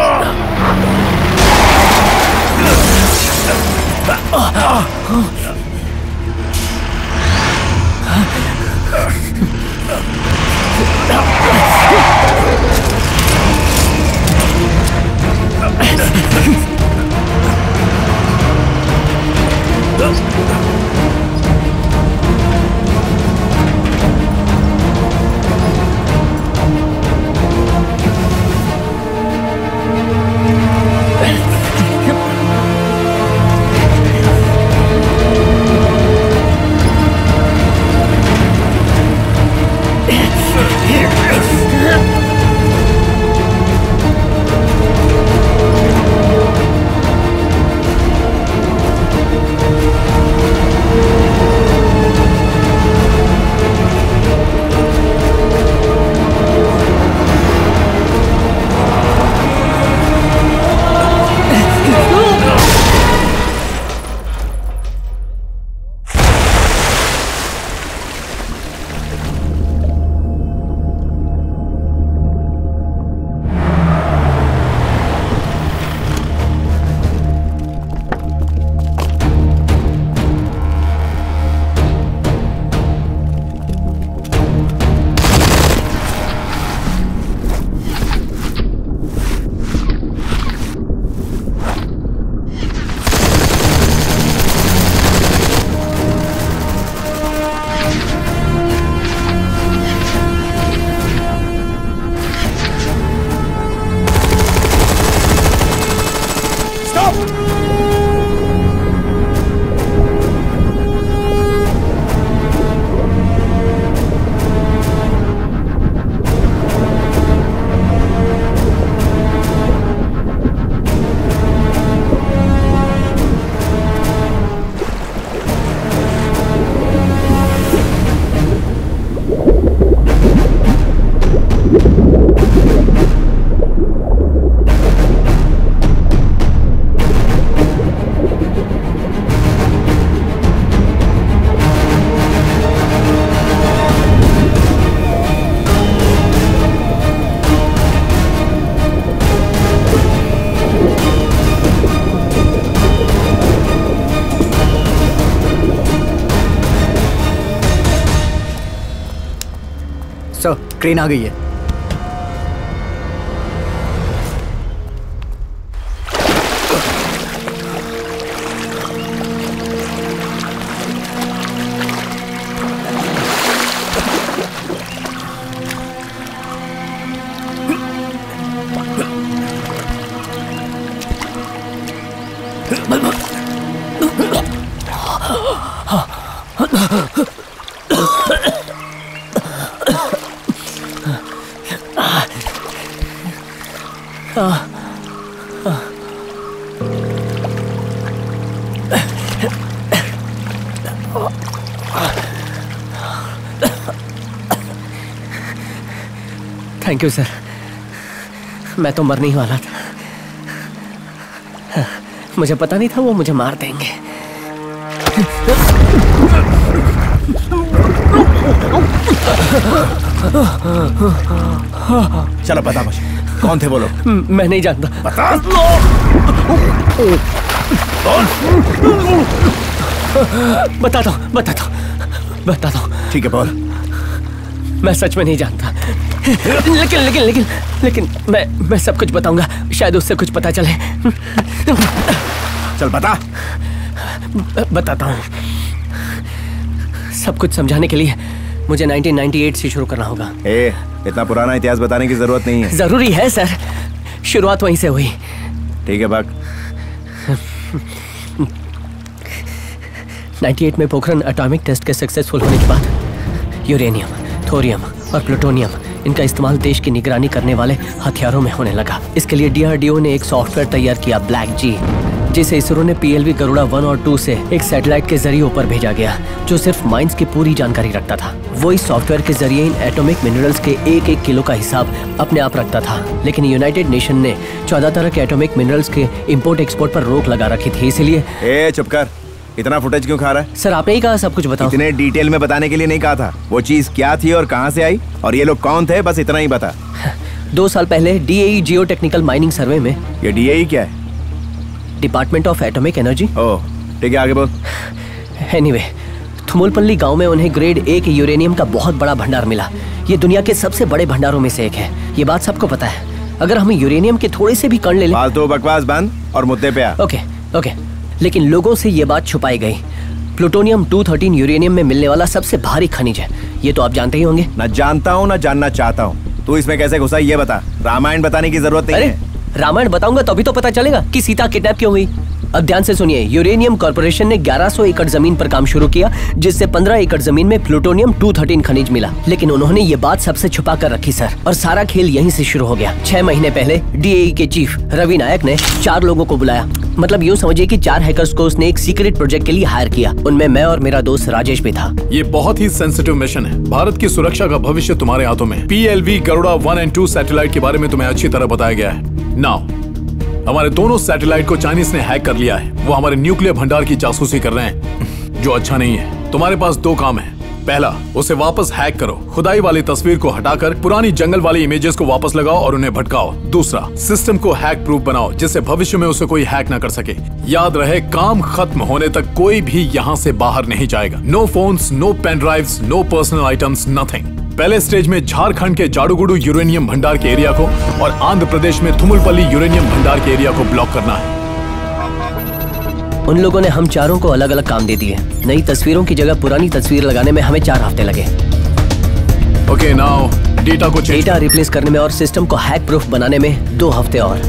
क्रेन आ गई है। थैंक यू सर मैं तो मरने ही वाला था। मुझे पता नहीं था वो मुझे मार देंगे। चलो बता मुझे। कौन थे वो लोग? मैं नहीं जानता। बता। बताता हूँ बताता हूँ बताता हूँ ठीक है बोल। मैं सच में नहीं जानता। लेकिन लेकिन लेकिन लेकिन मैं मैं सब कुछ बताऊँगा। शायद उससे कुछ पता चले। चल बता। ब- बताता हूँ। सब कुछ समझाने के लिए मुझे 1998 से शुरू करना होगा। ए इतना पुराना इतिहास बताने की ज़रूरत नहीं है। ज़रूरी है सर। शुरुआत वहीं से हुई। ठीक है बाग 98 में पोखरन एटॉमिक टेस्ट के सक्सेसफुल होने के बाद यूरेनियम थोरियम और प्लूटोनियम इनका इस्तेमाल देश की निगरानी करने वाले हथियारों में होने लगा। इसके लिए डीआरडीओ ने एक सॉफ्टवेयर तैयार किया ब्लैक जी जिसे इसरो ने पीएलवी गरुड़ा वन और टू से एक सैटेलाइट के ज़रिए ऊपर भेजा गया, जो सिर्फ़ माइंस की पूरी जानकारी रखता था। वो इस सॉफ्टवेयर के ज़रिए इन एटॉमिक मिनरल्स के एक एक किलो का हिसाब अपने आप रखता था। लेकिन यूनाइटेड नेशन ने चौदह तरह के एटॉमिक मिनरल्स के इम्पोर्ट एक्सपोर्ट पर रोक लगा रखी थी, इसीलिए इतना फुटेज क्यों खा रहा है? सर आपने ही कहा सब कुछ बताओ। इतने डिटेल में बताने के लिए नहीं कहा था। वो चीज़ क्या थी और कहाँ से आई? और ये लोग कौन थे? बस इतना ही बता। *laughs* दो साल पहले DAE geo technical mining survey में ये डीएई क्या है? Department of atomic energy oh ठीक है आगे बोल। एनीवे थुमुलपल्ली गाँव में उन्हें ग्रेड ए के यूरेनियम का बहुत बड़ा भंडार मिला। ये दुनिया के सबसे बड़े भंडारों में से एक है। ये बात सबको पता है। अगर हम यूरेनियम के थोड़े से भी कण ले लें फालतू बकवास बंद और मुद्दे पे आ। ओके ओके लेकिन लोगों से ये बात छुपाई गई। प्लूटोनियम 213 यूरेनियम में मिलने वाला सबसे भारी खनिज है। ये तो आप जानते ही होंगे। मैं जानता हूँ ना जानना चाहता हूँ। तू इसमें कैसे घुसा ये बता। रामायण बताने की ज़रूरत नहीं है। रामायण बताऊँगा तभी तो पता चलेगा कि सीता किडनैप क्यों हुई। अब ध्यान से सुनिए यूरेनियम कॉर्पोरेशन ने 1100 एकड़ ज़मीन पर काम शुरू किया, जिससे 15 एकड़ ज़मीन में प्लूटोनियम 213 खनिज मिला। लेकिन उन्होंने ये बात सबसे छुपा कर रखी, सर। और सारा खेल यहीं से शुरू हो गया। छह महीने पहले डीएई के चीफ रवि नायक ने चार लोगों को बुलाया। मतलब यूँ समझिए कि चार हैकर्स को उसने एक सीक्रेट प्रोजेक्ट के लिए हायर किया। उनमें मैं और मेरा दोस्त राजेश भी था। ये बहुत ही सेंसिटिव मिशन है। भारत की सुरक्षा का भविष्य तुम्हारे हाथों में PLV Garuda one and two satellite के बारे में तुम्हें अच्छी तरह बताया गया है। नाउ हमारे दोनों सैटेलाइट को चाइनीज़ ने हैक कर लिया है। वो हमारे न्यूक्लियर भंडार की जासूसी कर रहे हैं। जो अच्छा नहीं है। तुम्हारे पास दो काम है। पहला, उसे वापस हैक करो। खुदाई वाली तस्वीर को हटाकर पुरानी जंगल वाली इमेजेस को वापस लगाओ और उन्हें भटकाओ। दूसरा सिस्टम को हैक प्रूफ बनाओ, जिससे भविष्य में उसे कोई हैक न कर सके। याद रहे, काम खत्म होने तक कोई भी यहाँ से बाहर नहीं जाएगा। No phones no pen drives no personal items nothing पहले स्टेज में झारखंड के जाडुगुडू यूरेनियम भंडार के एरिया को और आंध्र प्रदेश में थुमुलपल्ली यूरेनियम भंडार के एरिया को ब्लॉक करना है। उन लोगों ने हम चारों को अलग अलग काम दे दिए। नई तस्वीरों की जगह पुरानी तस्वीर लगाने में हमें चार हफ़्ते लगे। ओके नाउ डेटा को डेटा रिप्लेस करने में और सिस्टम को हैक प्रूफ बनाने में दो हफ़्ते और।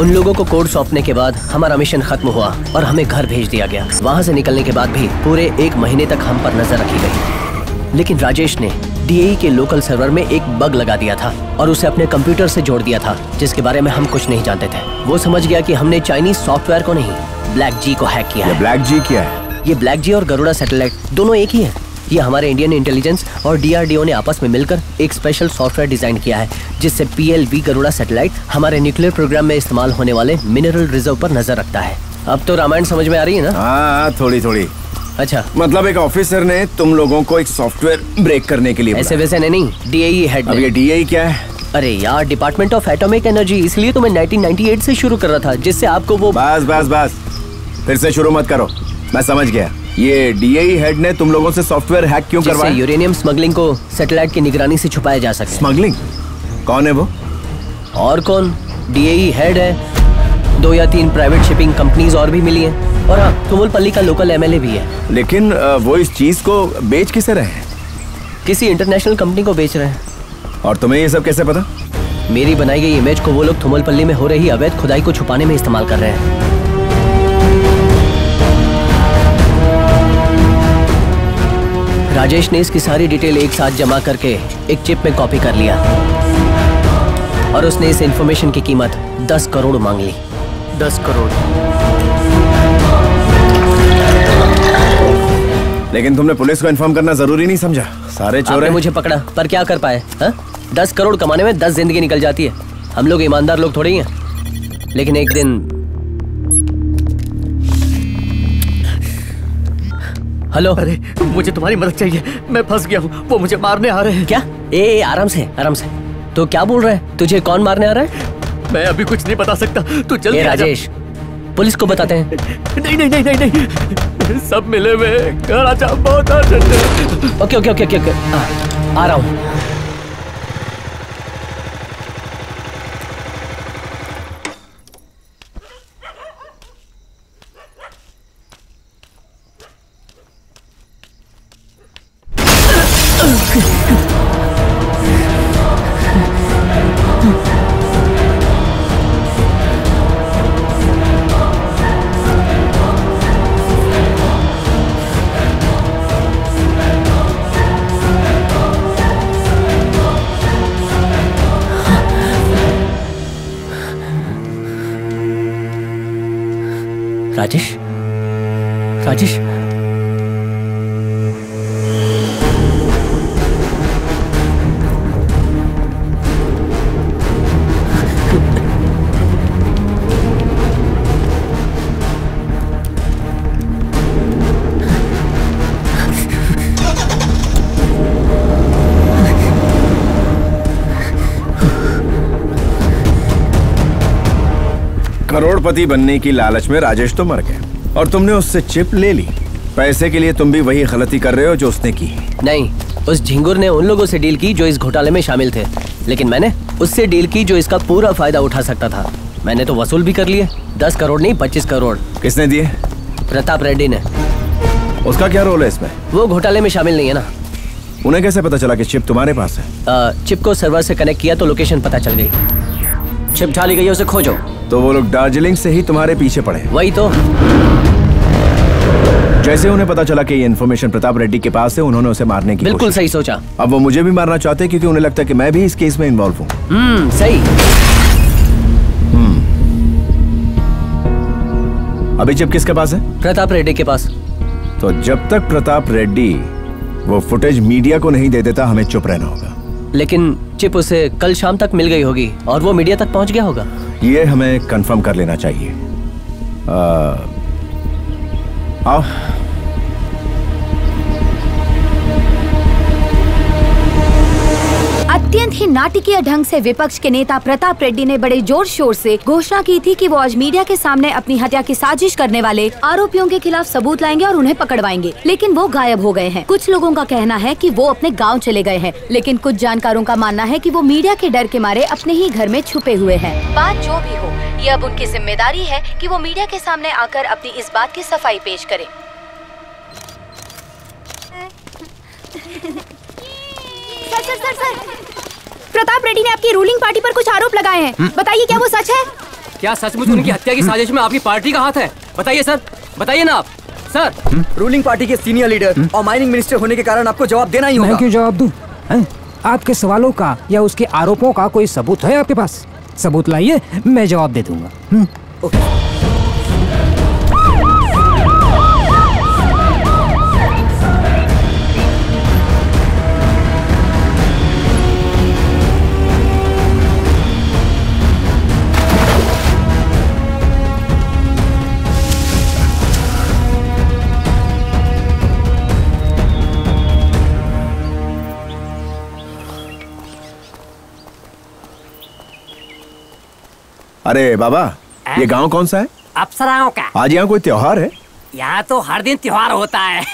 उन लोगों को कोड सौंपने के बाद हमारा मिशन खत्म हुआ और हमें घर भेज दिया गया। वहाँ से निकलने के बाद भी पूरे एक महीने तक हम पर नज़र रखी गई। लेकिन राजेश ने डीएई के लोकल सर्वर में एक बग लगा दिया था और उसे अपने कंप्यूटर से जोड़ दिया था जिसके बारे में हम कुछ नहीं जानते थे। वो समझ गया कि हमने चाइनीज़ सॉफ्टवेयर को नहीं ब्लैक जी को हैक किया है। ब्लैक जी क्या है? ये ब्लैक जी और गरुड़ा सैटेलाइट दोनों एक ही है। ये हमारे इंडियन इंटेलिजेंस और डीआरडीओ ने आपस में मिलकर एक स्पेशल सॉफ्टवेयर डिज़ाइन किया है जिससे पीएलवी गरुड़ा सैटेलाइट हमारे न्यूक्लियर प्रोग्राम में इस्तेमाल होने वाले मिनरल रिज़र्व पर नज़र रखता है। अब तो रामायण समझ में आ रही है ना? हाँ थोड़ी थोड़ी। अच्छा। मतलब एक ऑफिसर ने तुम लोगों को एक सॉफ्टवेयर ब्रेक करने के लिए ऐसे वैसे ने नहीं डीएई हेड अब ये डीएई क्या है? अरे यार डिपार्टमेंट ऑफ़ एटॉमिक एनर्जी इसलिए तो मैं 1998 से शुरू कर रहा था जिससे आपको वो बस बस बस। फिर से शुरू मत करो। मैं समझ गया। ये डीएई हेड ने तुम लोगों से सॉफ्टवेयर हैक क्यों करवाया? यूरेनियम स्मगलिंग को सैटेलाइट की निगरानी से छुपाया जा सके। स्मगलिंग कौन है वो? और कौन? डीएई हेड है। दो या तीन प्राइवेट शिपिंग कंपनीज़ और भी मिली हैं। और हाँ तुमुलपल्ली का लोकल एमएलए भी है। लेकिन वो इस चीज़ को बेच किसे रहे हैं? किसी इंटरनेशनल कंपनी को बेच रहे हैं। और तुम्हें ये सब कैसे पता? मेरी बनाई गई इमेज को वो लोग थुमलपल्ली में हो रही अवैध खुदाई को छुपाने में इस्तेमाल कर रहे हैं। राजेश ने इसकी सारी डिटेल एक साथ जमा करके एक चिप में कॉपी कर लिया। और उसने इस इंफॉर्मेशन की कीमत दस करोड़ मांग ली। दस करोड़। लेकिन तुमने पुलिस को इन्फॉर्म करना ज़रूरी नहीं समझा। सारे चोर आपने हैं। मुझे पकड़ा पर क्या कर पाए हाँ? दस करोड़ कमाने में दस ज़िंदगी निकल जाती है। हम लोग ईमानदार लोग थोड़े ही हैं। लेकिन एक दिन हेलो? अरे मुझे तुम्हारी मदद चाहिए। मैं फंस गया हूँ। वो मुझे मारने आ रहे हैं। क्या? ए, ए आराम से आराम से। तो क्या बोल रहा है? तुझे कौन मारने आ रहा है? मैं अभी कुछ नहीं बता सकता। तू चल राजेश पुलिस को बताते हैं। नहीं नहीं नहीं नहीं नहीं। सब मिले हुए घर आ बहुत ओके ओके ओके ओके आ रहा हूँ। करोड़पति बनने की लालच में राजेश तो मर गए। और तुमने उससे चिप ले ली। पैसे के लिए तुम भी वही गलती कर रहे हो जो उसने की। नहीं उस झिंगुर ने उन लोगों से डील की जो इस घोटाले में शामिल थे। लेकिन मैंने उससे डील की जो इसका पूरा फ़ायदा उठा सकता था। मैंने तो वसूल भी कर लिए। दस करोड़ नहीं पच्चीस करोड़। किसने दिए? प्रताप रेड्डी ने। उसका क्या रोल है इसमें? वो घोटाले में शामिल नहीं है ना। उन्हें कैसे पता चला कि चिप तुम्हारे पास है? आ, चिप को सर्वर से कनेक्ट किया तो लोकेशन पता चल गई। चिप ढाली गई है, उसे खोजो। तो वो लोग दार्जिलिंग से ही तुम्हारे पीछे पड़े वही तो। जैसे उन्हें पता चला कि ये इन्फॉर्मेशन प्रताप रेड्डी के पास है उन्होंने उसे मारने की बिल्कुल सही सोचा। अब वो मुझे भी मारना चाहते हैं क्योंकि उन्हें लगता है कि मैं भी इस केस में इन्वॉल्व हूँ। हम्म सही। अभी चिप किसके पास है? प्रताप रेड्डी के पास। तो जब तक प्रताप रेड्डी वो फुटेज मीडिया को नहीं दे देता हमें चुप रहना होगा। लेकिन चिप उसे कल शाम तक मिल गई होगी और वो मीडिया तक पहुँच गया होगा। ये हमें कंफर्म कर लेना चाहिए। आ, आओ ही नाटकीय ढंग से विपक्ष के नेता प्रताप रेड्डी ने बड़े ज़ोर शोर से घोषणा की थी कि वो आज मीडिया के सामने अपनी हत्या की साजिश करने वाले आरोपियों के खिलाफ सबूत लाएँगे और उन्हें पकड़वाएँगे। लेकिन वो गायब हो गए हैं। कुछ लोगों का कहना है कि वो अपने गाँव चले गए हैं, लेकिन कुछ जानकारों का मानना है कि वो मीडिया के डर के मारे अपने ही घर में छुपे हुए हैं। बात जो भी हो, ये अब उनकी ज़िम्मेदारी है कि वो मीडिया के सामने आकर अपनी इस बात की सफ़ाई पेश करें। Sir sir sir sir. Pratap Reddy ने आपकी रूलिंग पार्टी पर कुछ आरोप लगाए हैं। बताइए क्या वो सच है? क्या सचमुच उनकी हत्या की साजिश में आपकी पार्टी का हाथ है? बताइए सर। बताइए ना आप। सर रूलिंग पार्टी के सीनियर लीडर और माइनिंग मिनिस्टर होने के कारण आपको जवाब देना ही होगा। मैं क्यों जवाब दूँ? हैं? आपके सवालों का या उसके आरोपों का कोई सबूत है आपके पास? सबूत लाइए मैं जवाब दे दूँगा। हम्म। अरे बाबा ये गाँव कौन सा है? अप्सराओं का। आज यहाँ कोई त्योहार है? यहाँ तो हर दिन त्योहार होता है।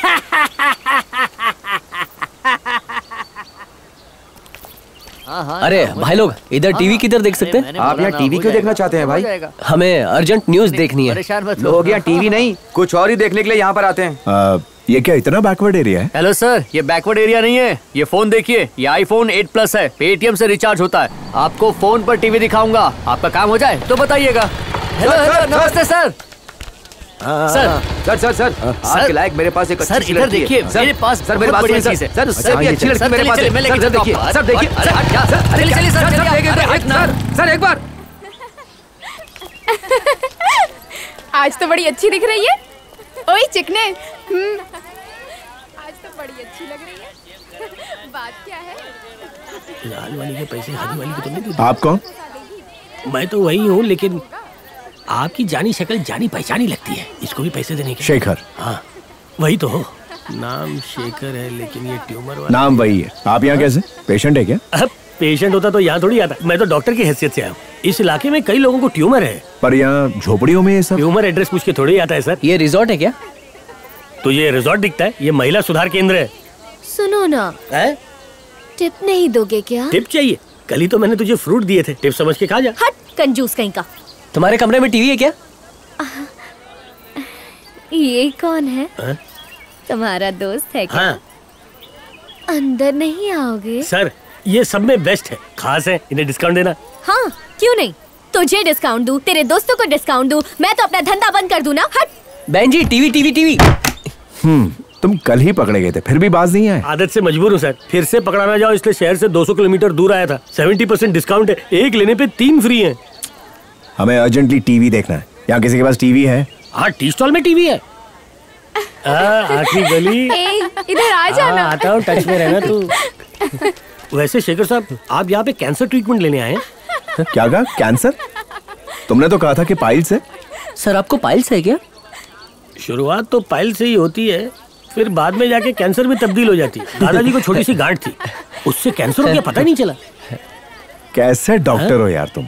अरे भाई लोग इधर टीवी किधर देख सकते हैं? आप यहाँ टीवी क्यों देखना चाहते हैं भाई? हमें अर्जेंट न्यूज़ देखनी है। लोग यहाँ टीवी नहीं कुछ और ही देखने के लिए यहाँ पर आते हैं। आ, ये क्या इतना बैकवर्ड एरिया है हेलो सर ये बैकवर्ड एरिया नहीं है ये फ़ोन देखिए ये आईफोन 8 प्लस है पेटीएम से रिचार्ज होता है आपको फ़ोन पर टीवी दिखाऊँगा आपका काम हो जाए तो बताइएगा हेलो हेलो नमस्ते sir sir sir sir sir आपके लायक मेरे पास एक सर, इधर देखिए, मेरे पास सर मेरे पास चीज़ है। सर भी अच्छी लड़की मेरे पास है। सर, हूँ देखिए सर देखिए अरे, हट जा, सर, चलिए, चलिए, सर। सर, सर एक बार आज तो बड़ी अच्छी दिख रही है ओए चिकने। हम्म, आज तो बड़ी अच्छी लग रही है। *laughs* बात क्या है? लाल वाली के पैसे हरी वाली को तो नहीं आप कौन? मैं तो वही हूँ लेकिन आपकी जानी शक्ल जानी पहचानी लगती है। इसको भी पैसे देने के शेखर। हाँ वही तो हो। *laughs* नाम शेखर है लेकिन ये ट्यूमर वाला नाम वही है। आप यहाँ कैसे? पेशेंट है क्या? अब पेशेंट होता तो यहाँ थोड़ी आता। मैं तो डॉक्टर की हैसियत से आया हूँ। इस इलाके में कई लोगों को ट्यूमर है। पर यहाँ झोपड़ियों में ये सब? ट्यूमर एड्रेस पूछ के थोड़ी आता है सर। ये रिजॉर्ट है क्या? तो ये रिजॉर्ट दिखता है। ये महिला सुधार केंद्र है। सुनो ना। हैं? टिप नहीं दोगे क्या? टिप चाहिए। कल ही तो मैंने तुझे फ्रूट दिए थे। टिप समझ के खा जा। हट कंजूस कहीं का। तुम्हारे कमरे में टीवी है क्या? ये कौन है? हाँ? तुम्हारा दोस्त है क्या? हाँ। अंदर नहीं आओगे? सर ये सब में बेस्ट है। खास है इन्हें डिस्काउंट देना। हाँ क्यों नहीं? तुझे डिस्काउंट दूँ तेरे दोस्तों को डिस्काउंट दूँ मैं तो अपना धंधा बंद कर दूँ ना हट। बहन जी टीवी टीवी टीवी। हम्म तुम कल ही पकड़े गए थे फिर भी बाज नहीं आए। आदत से मजबूर हूँ सर। फिर से पकड़ाना जाओ इसलिए शहर से 200 किलोमीटर दूर आया था। 70 परसेंट डिस्काउंट है एक लेने पे तीन फ्री हैं। हमें अर्जेंटली टीवी देखना है। यहाँ किसी के पास टीवी है? हाँ टी स्टॉल में टीवी है। *laughs* हाँ, आखिरी गली। इधर आ हाँ, जाना आता हूँ टच में रहना तू। *laughs* वैसे शेखर साहब आप यहाँ पे कैंसर ट्रीटमेंट लेने आए हैं। क्या कहा? कैंसर तुमने तो कहा था कि पाइल्स है। सर आपको पाइल्स है क्या? शुरुआत तो पाइल से ही होती है फिर बाद में जाके कैंसर में तब्दील हो जाती है। दादाजी को छोटी सी गांठ थी। उससे कैंसर हो गया पता ही नहीं चला। कैसे डॉक्टर हो यार तुम?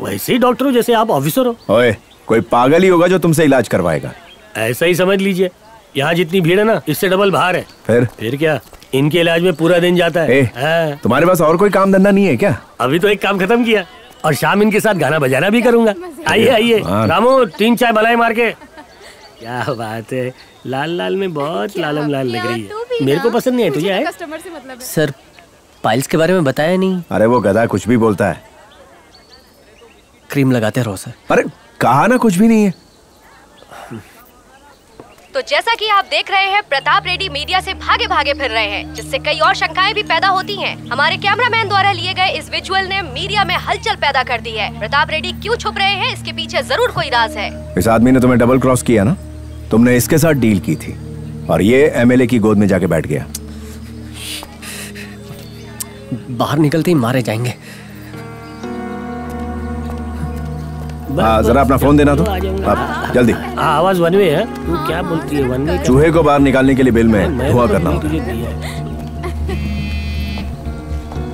वैसे ही डॉक्टर हो जैसे आप ऑफिसर हो। ओए कोई पागल ही होगा जो तुमसे इलाज करवाएगा। ऐसा ही समझ लीजिए। यहाँ जितनी भीड़ है ना इससे डबल बाहर है। फिर? फिर क्या? इनके इलाज में पूरा दिन जाता है। ए, हाँ। तुम्हारे पास और कोई काम धंधा नहीं है क्या? अभी तो एक काम खत्म किया। और शाम इनके साथ गाना बजाना भी करूँगा। आइए आइए। हाँ। रामू तीन चाय मलाई मार के। क्या बात है। लाल लाल में बहुत लालम लाल लग रही है। मेरे को पसंद नहीं है। तुझे है मतलब सर पाइल्स के बारे में बताया नहीं। अरे वो गधा कुछ भी बोलता है। क्रीम लगाते रहो सर अरे कहा ना कुछ भी नहीं है। तो जैसा कि आप देख रहे हैं प्रताप रेड्डी मीडिया से भागे भागे फिर रहे हैं जिससे कई और शंकाएँ भी पैदा होती हैं। हमारे कैमरामैन द्वारा लिए गए इस विजुअल ने मीडिया में हलचल पैदा कर दी है। प्रताप रेड्डी क्यों छुप रहे हैं इसके पीछे ज़रूर कोई राज है। इस आदमी ने तुम्हें डबल क्रॉस किया ना? तुमने इसके साथ डील की थी। और ये एमएलए की गोद में जाके बैठ गया। बाहर निकलते ही मारे जाएँगे। जरा अपना फ़ोन देना तो। अब जल्दी। हाँ आवाज़ वन वे है। तू क्या बोलती है वन वे चूहे को बाहर निकालने के लिए बिल में धुआँ करना। होता तुझे दिया है।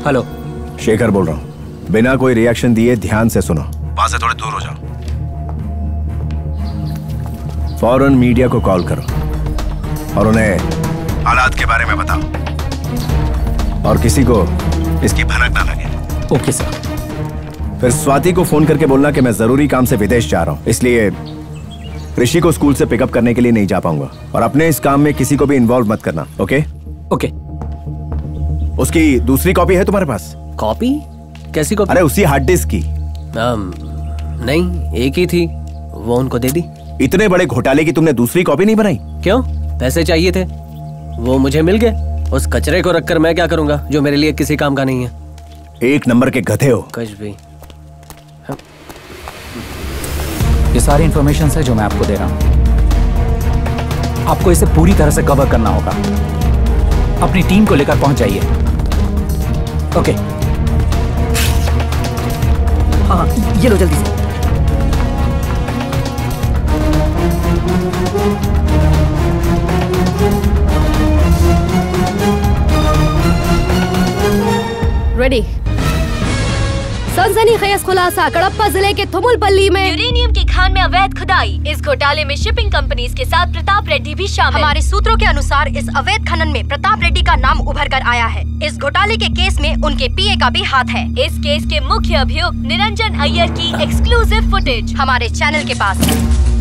हेलो शेखर बोल रहा हूँ। बिना कोई रिएक्शन दिए ध्यान से सुनो। वहाँ से थोड़े दूर हो जाओ। फ़ौरन मीडिया को कॉल करो। और उन्हें हालात के बारे में बताओ। और किसी को इसकी भनक ना लगे। ओके सर फिर स्वाति को फ़ोन करके बोलना कि मैं ज़रूरी काम से विदेश जा रहा हूँ। इसलिए ऋषि को स्कूल से पिकअप करने के लिए नहीं जा पाऊँगा। और अपने इस काम में किसी को भी इन्वॉल्व मत करना ओके ओके उसकी दूसरी कॉपी है तुम्हारे पास? कॉपी कैसी कॉपी अरे उसी हार्ड डिस्क की। अम, नहीं एक ही थी। वो उनको दे दी। इतने बड़े घोटाले की तुमने दूसरी कॉपी नहीं बनाई? क्यों? पैसे चाहिए थे। वो मुझे मिल गए। उस कचरे को रखकर मैं क्या करूँगा जो मेरे लिए किसी काम का नहीं है? एक नंबर के गधे हो। कुछ भी। ये सारी इन्फॉर्मेशन है जो मैं आपको दे रहा हूँ। आपको इसे पूरी तरह से कवर करना होगा। अपनी टीम को लेकर पहुँच जाइए। ओके हाँ ये लो जल्दी से। रेडी सनसनीखेज खुलासा कड़प्पा ज़िले के थुमुलपल्ली में। यूरेनियम के खान में अवैध खुदाई। इस घोटाले में शिपिंग कंपनीज़ के साथ प्रताप रेड्डी भी शामिल। हमारे सूत्रों के अनुसार इस अवैध खनन में प्रताप रेड्डी का नाम उभर कर आया है। इस घोटाले के केस में उनके पीए का भी हाथ है। इस केस के मुख्य अभियुक्त निरंजन अय्यर की एक्सक्लूसिव फुटेज हमारे चैनल के पास। है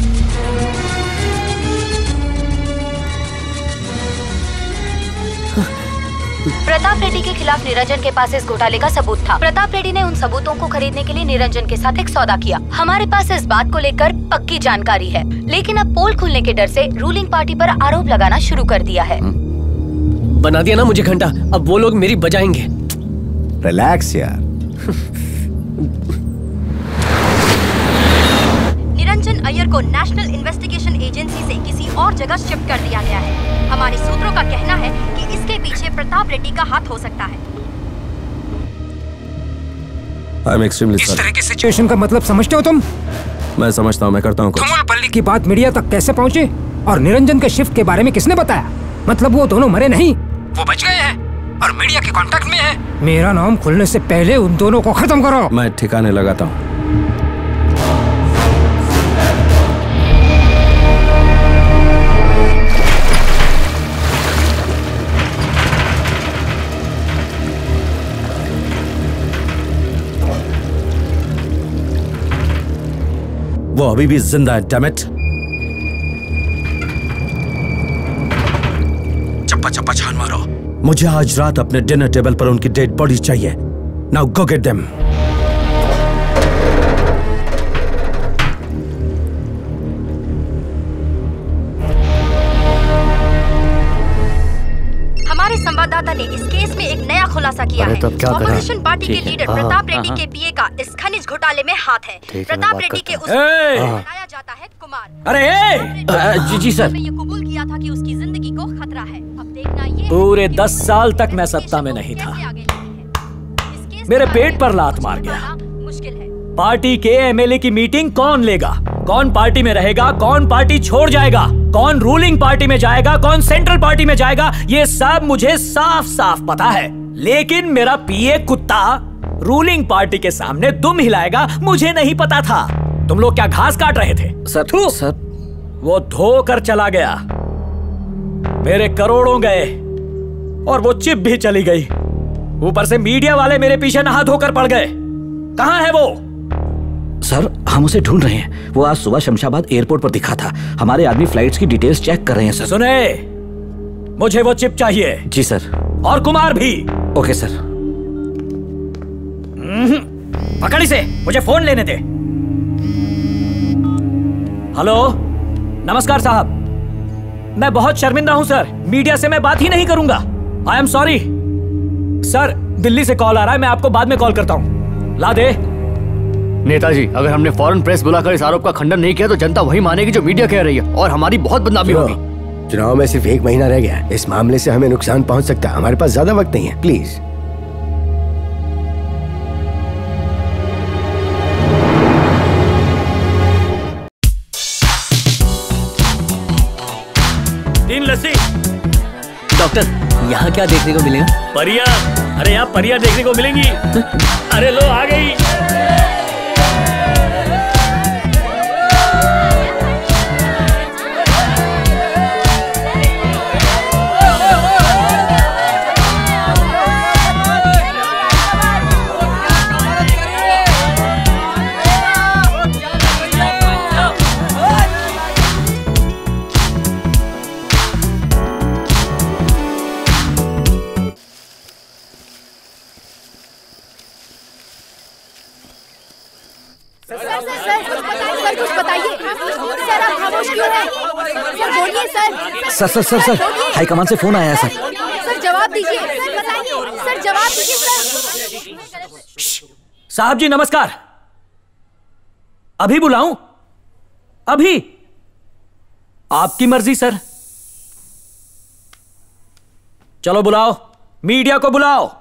प्रताप रेड्डी के खिलाफ निरंजन के पास इस घोटाले का सबूत था। प्रताप रेड्डी ने उन सबूतों को खरीदने के लिए निरंजन के साथ एक सौदा किया। हमारे पास इस बात को लेकर पक्की जानकारी है। लेकिन अब पोल खुलने के डर से रूलिंग पार्टी पर आरोप लगाना शुरू कर दिया है। बना दिया ना मुझे घंटा। अब वो लोग मेरी बजाएँगे। रिलैक्स यार। निरंजन अय्यर को नेशनल इन्वेस्टिगेशन एजेंसी से किसी और जगह शिफ्ट कर दिया गया है। हमारे सूत्रों का कहना है कि पीछे प्रताप रेड्डी का हाथ हो सकता है। इस तरह की सिचुएशन का मतलब समझते हो तुम? मैं समझता हूँ मैं करता हूँ तुमुलपल्ली की बात मीडिया तक कैसे पहुँची? और निरंजन के शिफ्ट के बारे में किसने बताया? मतलब वो दोनों मरे नहीं। वो बच गए हैं और मीडिया के कांटेक्ट में है। मेरा नाम खुलने से पहले उन दोनों को खत्म करो। मैं ठिकाने लगाता हूँ। वो अभी भी ज़िंदा है डैमेट चप्पा चप्पा, छान मारो। मुझे आज रात अपने डिनर टेबल पर उनकी डेड बॉडी चाहिए। नाउ गो गेट देम खुलासा किया है। ऑपोजिशन पार्टी के लीडर प्रताप रेड्डी। के पीए का इस खनिज घोटाले में हाथ है। प्रताप रेड्डी के उस हूँ। बनाया जाता है कुमार। अरे जी जी सर। ये कबूल किया था कि उसकी ज़िंदगी को खतरा है। अब देखना ये पूरे दस साल तक मैं सत्ता में नहीं था। मेरे पेट पर लात मार गया। मुश्किल है। पार्टी के एमएलए की मीटिंग कौन लेगा? कौन पार्टी में रहेगा? कौन पार्टी छोड़ जाएगा? कौन रूलिंग पार्टी में जाएगा? कौन सेंट्रल पार्टी में जाएगा? ये सब मुझे साफ़ साफ़ पता है। लेकिन मेरा पीए कुत्ता रूलिंग पार्टी के सामने दुम हिलाएगा मुझे नहीं पता था। तुम लोग क्या घास काट रहे थे? सर सर वो धो कर चला गया। मेरे करोड़ों गए और वो चिप भी चली गई। ऊपर से मीडिया वाले मेरे पीछे नहा धोकर पड़ गए। कहाँ है वो? सर हम उसे ढूंढ रहे हैं। वो आज सुबह शमशाबाद एयरपोर्ट पर दिखा था। हमारे आदमी फ्लाइट्स की डिटेल्स चेक कर रहे हैं सर। सुने मुझे वो चिप चाहिए। जी सर। और कुमार भी। Okay sir. पकड़ इसे। मुझे फ़ोन लेने दे। हेलो? नमस्कार साहब। मैं बहुत शर्मिंदा हूँ सर। मीडिया से मैं बात ही नहीं करूँगा। I am sorry sir Delhi से कॉल आ रहा है। मैं आपको बाद में कॉल करता हूँ। ला दे। नेताजी अगर हमने फॉरेन प्रेस बुलाकर इस आरोप का खंडन नहीं किया तो जनता वही मानेगी जो मीडिया कह रही है और हमारी बहुत बदनामी होगी। चुनाव में सिर्फ़ एक महीना रह गया इस मामले से हमें नुकसान पहुँच सकता है। हमारे पास ज़्यादा वक्त नहीं है प्लीज़। तीन लस्सी। डॉक्टर यहाँ क्या देखने को मिलेगा? परिया। अरे यहाँ परिया देखने को मिलेंगी। अरे लो आ गई। Sir sir sir sir. Sir high command से फ़ोन आया है सर। सर जवाब दीजिए। सर सर जवाब दीजिए सर। साहब जी नमस्कार। अभी बुलाऊं? अभी? आपकी मर्ज़ी सर। चलो बुलाओ। मीडिया को बुलाओ।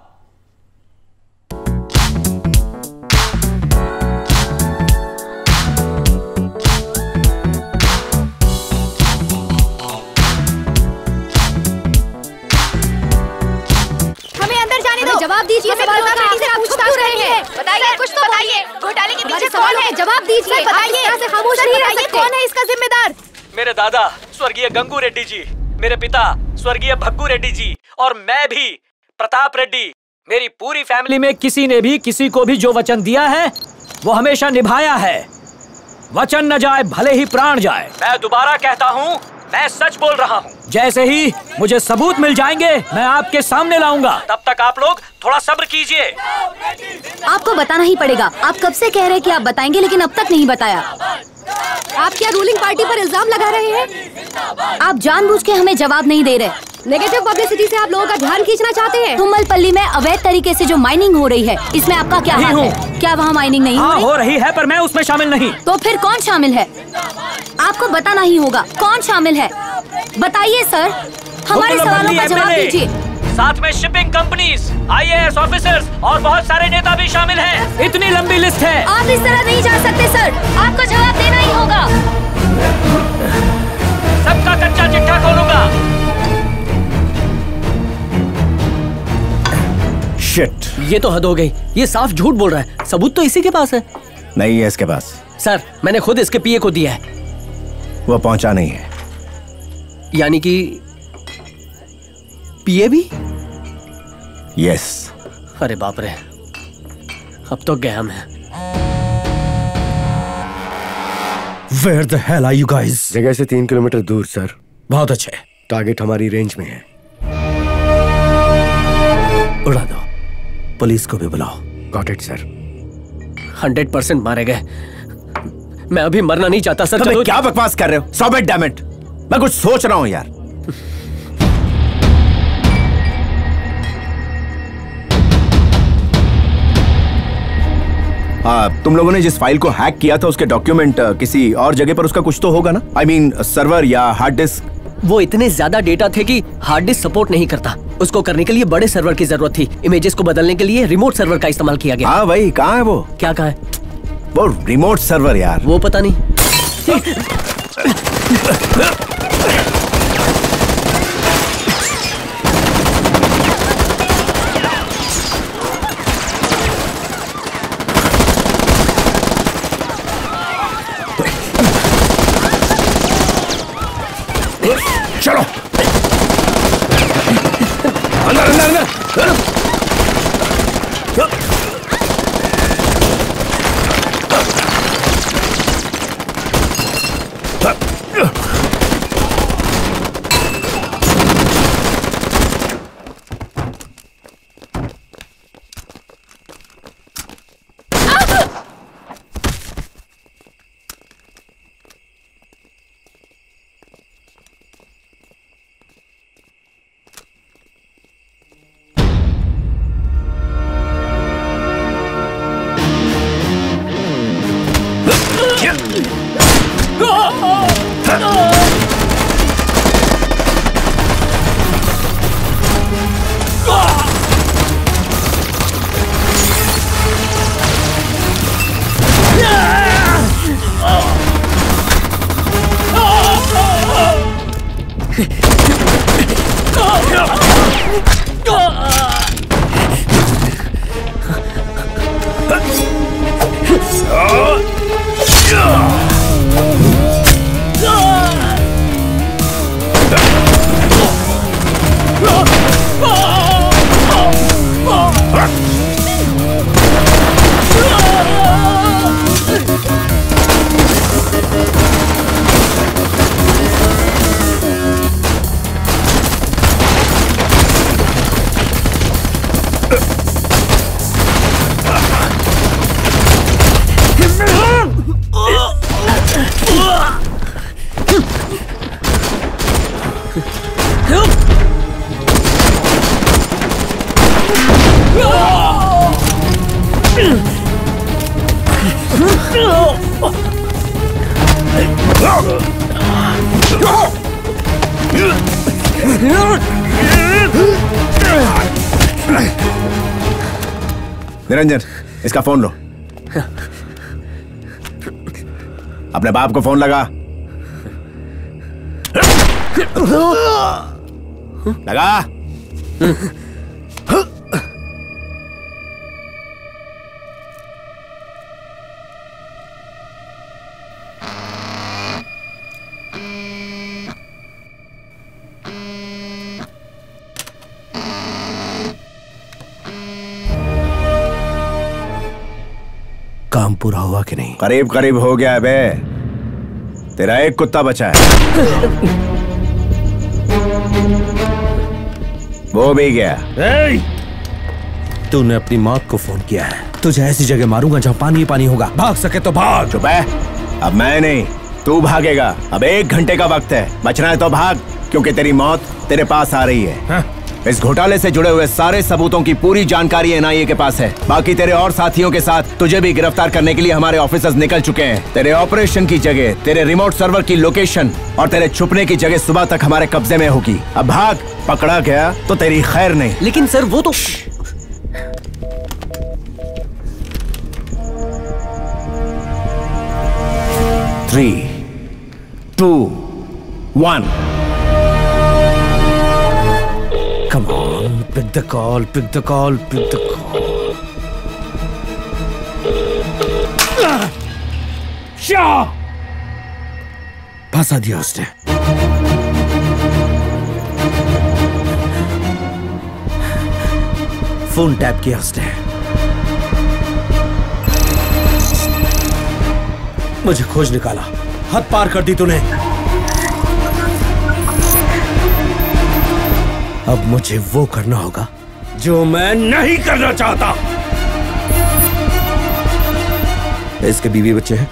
रहे हैं बताइए कुछ तो बताइए। घोटाले के पीछे कौन है? जवाब दीजिए बताइए यहाँ खामोश नहीं रह सकते कौन है इसका जिम्मेदार? मेरे दादा स्वर्गीय गंगू रेड्डी जी मेरे पिता स्वर्गीय भग्गू रेड्डी जी और मैं भी प्रताप रेड्डी मेरी पूरी फैमिली में किसी ने भी किसी को भी जो वचन दिया है वो हमेशा निभाया है। वचन न जाए भले ही प्राण जाए। मैं दोबारा कहता हूँ मैं सच बोल रहा हूँ। जैसे ही मुझे सबूत मिल जाएँगे मैं आपके सामने लाऊँगा। तब तक आप लोग थोड़ा सब्र कीजिए। आपको बताना ही पड़ेगा। आप कब से कह रहे हैं कि आप बताएँगे लेकिन अब तक नहीं बताया। आप क्या रूलिंग पार्टी पर इल्ज़ाम लगा रहे हैं? आप जानबूझ के हमें जवाब नहीं दे रहे। नेगेटिव पब्लिसिटी से आप लोगों का ध्यान खींचना चाहते हैं? तुमलपल्ली में अवैध तरीके से जो माइनिंग हो रही है इसमें आपका क्या हाथ है? क्या वहाँ माइनिंग नहीं हाँ हो हो रही है पर मैं उसमें शामिल नहीं। तो फिर कौन शामिल है? आपको बताना ही होगा कौन शामिल है? बताइए सर। हमारे सवालों का जवाब दीजिए। साथ में शिपिंग कंपनीज़ आईएएस ऑफिसर्स और बहुत सारे नेता भी शामिल हैं। इतनी लंबी लिस्ट है। आप इस तरह नहीं जा सकते सर। आपको जवाब देना ही होगा। सबका कच्चा चिट्ठा खोलूँगा। शिट ये तो हद हो गई। ये साफ़ झूठ बोल रहा है। सबूत तो इसी के पास है। नहीं है इसके पास। सर मैंने खुद इसके पीए को दिया है। वो पहुँचा नहीं है। यानी कि पीए भी? यस अरे बाप रे। अब तो गया मैं where the hell are you guys जगह से तीन किलोमीटर दूर सर। बहुत अच्छे। टारगेट हमारी रेंज में है। उड़ा दो। पुलिस को भी बुलाओ। Got it sir hundred percent मारे गए। मैं अभी मरना नहीं चाहता सर। चलो। क्या बकवास कर रहे हो? सॉबेट डैमेट डैम मैं कुछ सोच रहा हूँ यार। आ, तुम लोगों ने जिस फ़ाइल को हैक किया था उसके डॉक्यूमेंट किसी और जगह पर उसका कुछ तो होगा ना? आई मीन सर्वर या हार्ड डिस्क वो इतने ज़्यादा डेटा थे कि हार्ड डिस्क सपोर्ट नहीं करता। उसको करने के लिए बड़े सर्वर की ज़रूरत थी। इमेजेस को बदलने के लिए रिमोट सर्वर का इस्तेमाल किया गया। हाँ भाई कहाँ है वो? क्या कहा है? वो रिमोट सर्वर यार। वो पता नहीं। *laughs* इसका फ़ोन लो। अपने बाप को फ़ोन लगा। लगा। करीब करीब हो गया है बे। तेरा एक कुत्ता बचा है। वो भी गया। तूने अपनी मौत को फ़ोन किया है। तुझे ऐसी जगह मारूँगा जहाँ पानी ही पानी होगा। भाग सके तो भाग। चुप है। अब मैं नहीं तू भागेगा। अब एक घंटे का वक्त है। बचना है तो भाग क्योंकि तेरी मौत तेरे पास आ रही है। इस घोटाले से जुड़े हुए सारे सबूतों की पूरी जानकारी एनआईए के पास है। बाकी तेरे और साथियों के साथ तुझे भी गिरफ़्तार करने के लिए हमारे ऑफिसर्स निकल चुके हैं। तेरे ऑपरेशन की जगह तेरे रिमोट सर्वर की लोकेशन और तेरे छुपने की जगह सुबह तक हमारे कब्जे में होगी। अब भाग पकड़ा गया तो तेरी खैर नहीं। लेकिन सर वो तो three two one pick the call, pick the call, pick the call. Shah फंसा दिया उसने फ़ोन टैप किया उसने। मुझे खोज निकाला। हद पार कर दी तूने। अब मुझे वो करना होगा जो मैं नहीं करना चाहता। इसके बीवी बच्चे हैं।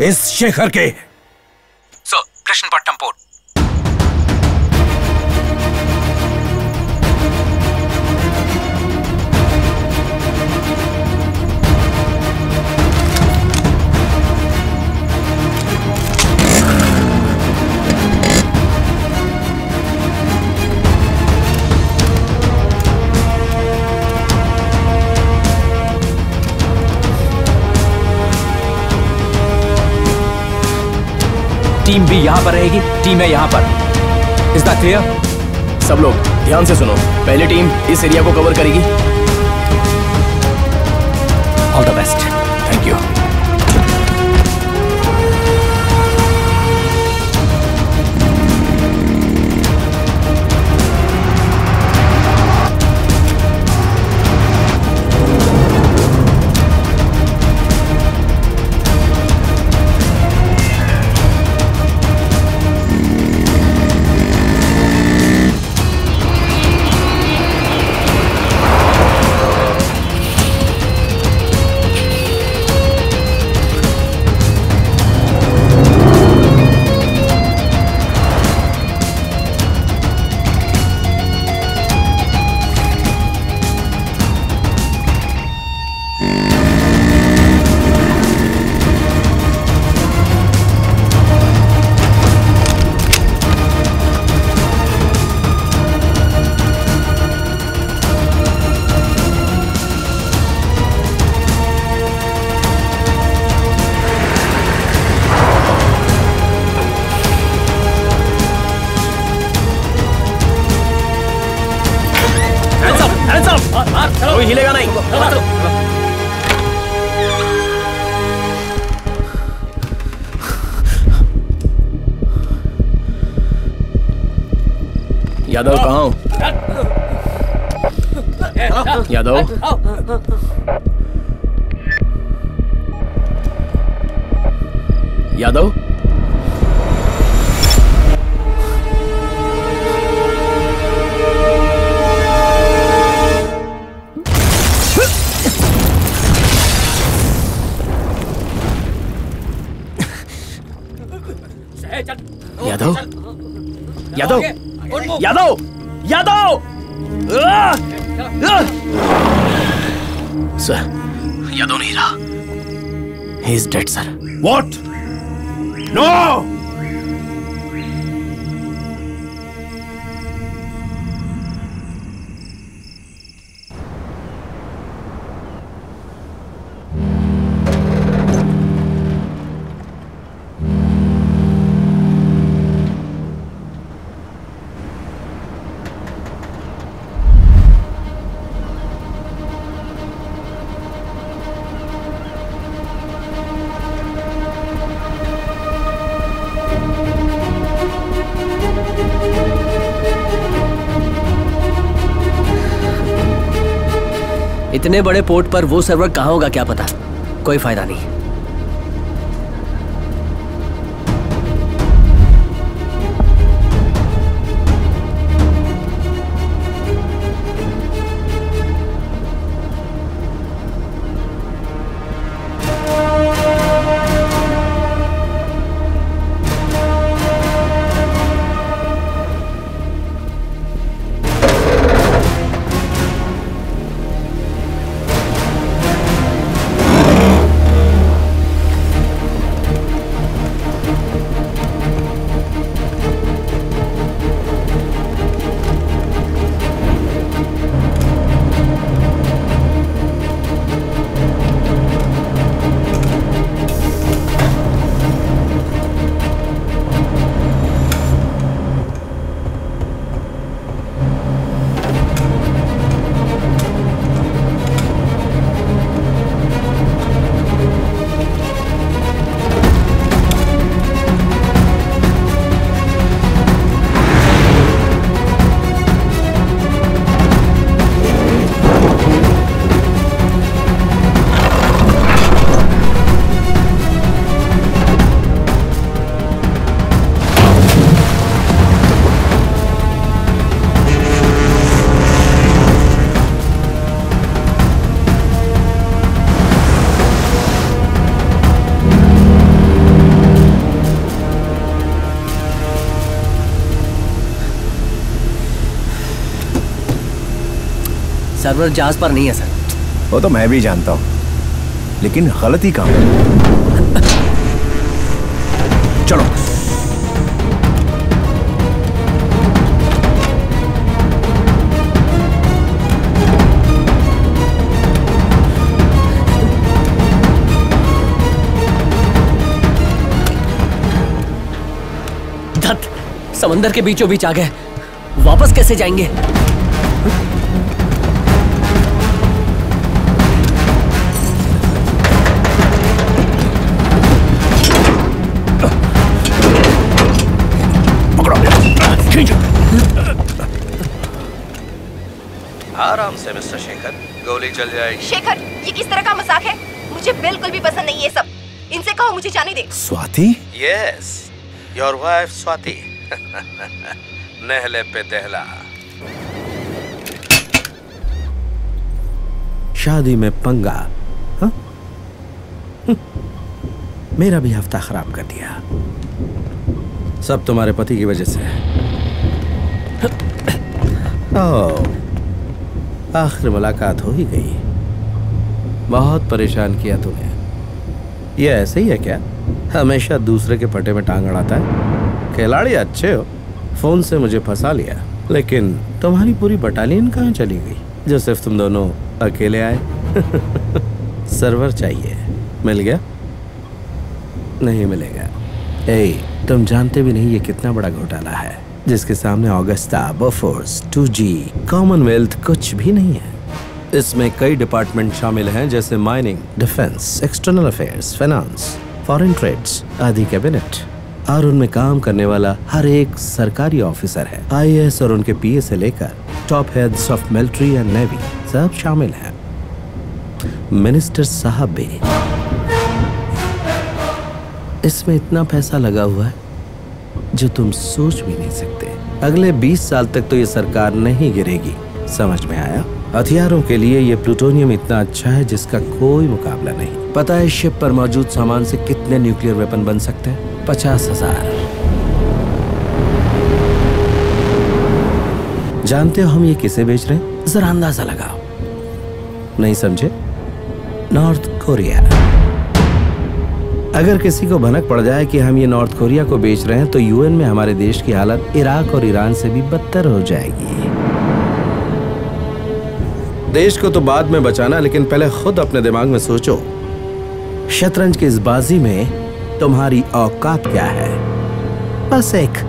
इस शेखर के टीम भी यहाँ पर रहेगी, टीम है यहाँ पर। इस दैट क्लियर सब लोग, ध्यान से सुनो, पहली टीम इस एरिया को कवर करेगी। All the best thank you dad इतने बड़े पोर्ट पर वो सर्वर कहाँ होगा क्या पता? कोई फ़ायदा नहीं। सर्वर जहाज़ पर नहीं है सर। वो तो मैं भी जानता हूँ। लेकिन गलती कहाँ चलो। समंदर के बीचों बीच आ गए। वापस कैसे जाएँगे? मिस्टर शेखर गोली चल जाएगी। शेखर ये किस तरह का मज़ाक है? मुझे बिल्कुल भी पसंद नहीं ये सब। इनसे कहो मुझे जाने दे। Swati? Yes your wife Swati. नहले पे दहला। शादी में पंगा हाँ? हम्म, मेरा भी हफ़्ता खराब कर दिया। सब तुम्हारे पति की वजह से। ओह, आखिर मुलाकात हो ही गई। बहुत परेशान किया तुम्हें ये ऐसे ही है क्या? हमेशा दूसरे के पटे में टांग अड़ाता है। खिलाड़ी अच्छे हो, फ़ोन से मुझे फंसा लिया। लेकिन तुम्हारी पूरी बटालियन कहाँ चली गई? जो सिर्फ़ तुम दोनों अकेले आए? *laughs* सर्वर चाहिए। मिल गया? नहीं मिलेगा। ए तुम जानते भी नहीं ये कितना बड़ा घोटाला है। जिसके सामने ऑगस्टा बफोर्स 2G कॉमनवेल्थ कुछ भी नहीं है। इसमें कई डिपार्टमेंट शामिल हैं, जैसे mining defence external affairs finance foreign trades आदि कैबिनेट और उनमें काम करने वाला हर एक सरकारी ऑफिसर है। आईएएस और उनके पीए से लेकर top heads of military and navy सब शामिल हैं। मिनिस्टर साहब भी। इसमें इतना पैसा लगा हुआ है, जो तुम सोच भी नहीं सकते। अगले 20 साल तक तो ये सरकार नहीं गिरेगी। समझ में आया? हथियारों के लिए ये प्लूटोनियम इतना अच्छा है जिसका कोई मुकाबला नहीं। पता है शिप पर मौजूद सामान से कितने न्यूक्लियर वेपन बन सकते हैं? पचास हज़ार। जानते हो हम ये किसे बेच रहे हैं? जरा अंदाज़ा लगाओ। नहीं समझे? North Korea. अगर किसी को भनक पड़ जाए कि हम ये नॉर्थ कोरिया को बेच रहे हैं तो यूएन में हमारे देश की हालत इराक और ईरान से भी बदतर हो जाएगी। देश को तो बाद में बचाना, लेकिन पहले खुद अपने दिमाग में सोचो, शतरंज की इस बाजी में तुम्हारी औकात क्या है? बस एक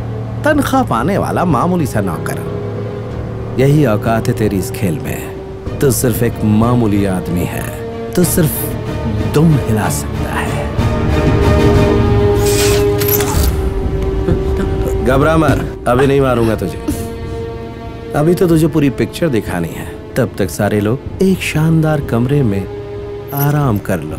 तनख्वाह पाने वाला मामूली सा नौकर। यही औकात है तेरी इस खेल में। तो सिर्फ़ एक मामूली आदमी है। तो सिर्फ़ दुम हिला सकता है। घबरा मर। अभी नहीं मारूँगा तुझे। अभी तो तुझे पूरी पिक्चर दिखानी है। तब तक सारे लोग एक शानदार कमरे में आराम कर लो।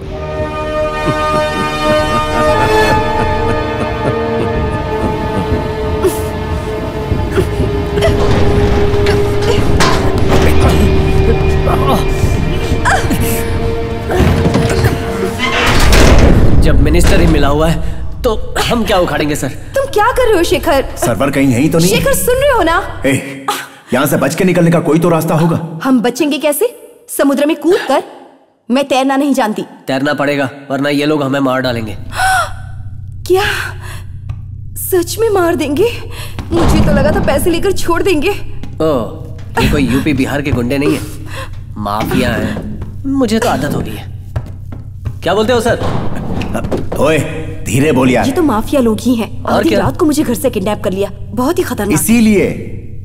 जब मिनिस्टर ही मिला हुआ है तो हम क्या उखाड़ेंगे सर क्या कर रहे हो शेखर? सर्वर कहीं यहीं तो नहीं। शेखर सुन रहे हो ना? ए, यहाँ से बच के निकलने का कोई तो रास्ता होगा। हम बचेंगे कैसे? समुद्र में कूद कर। मैं तैरना नहीं जानती। तैरना पड़ेगा वरना ये लोग हमें मार डालेंगे। क्या? सच में मार देंगे? मुझे तो लगा था पैसे लेकर छोड़ देंगे। ओ ये कोई यूपी बिहार के गुंडे नहीं है? माफिया है। मुझे तो आदत हो गई है। क्या बोलते हो सर? ओए धीरे बोल यार। ये तो माफिया लोग ही हैं। और क्या? रात को मुझे घर से किडनैप कर लिया। बहुत ही खतरनाक। इसीलिए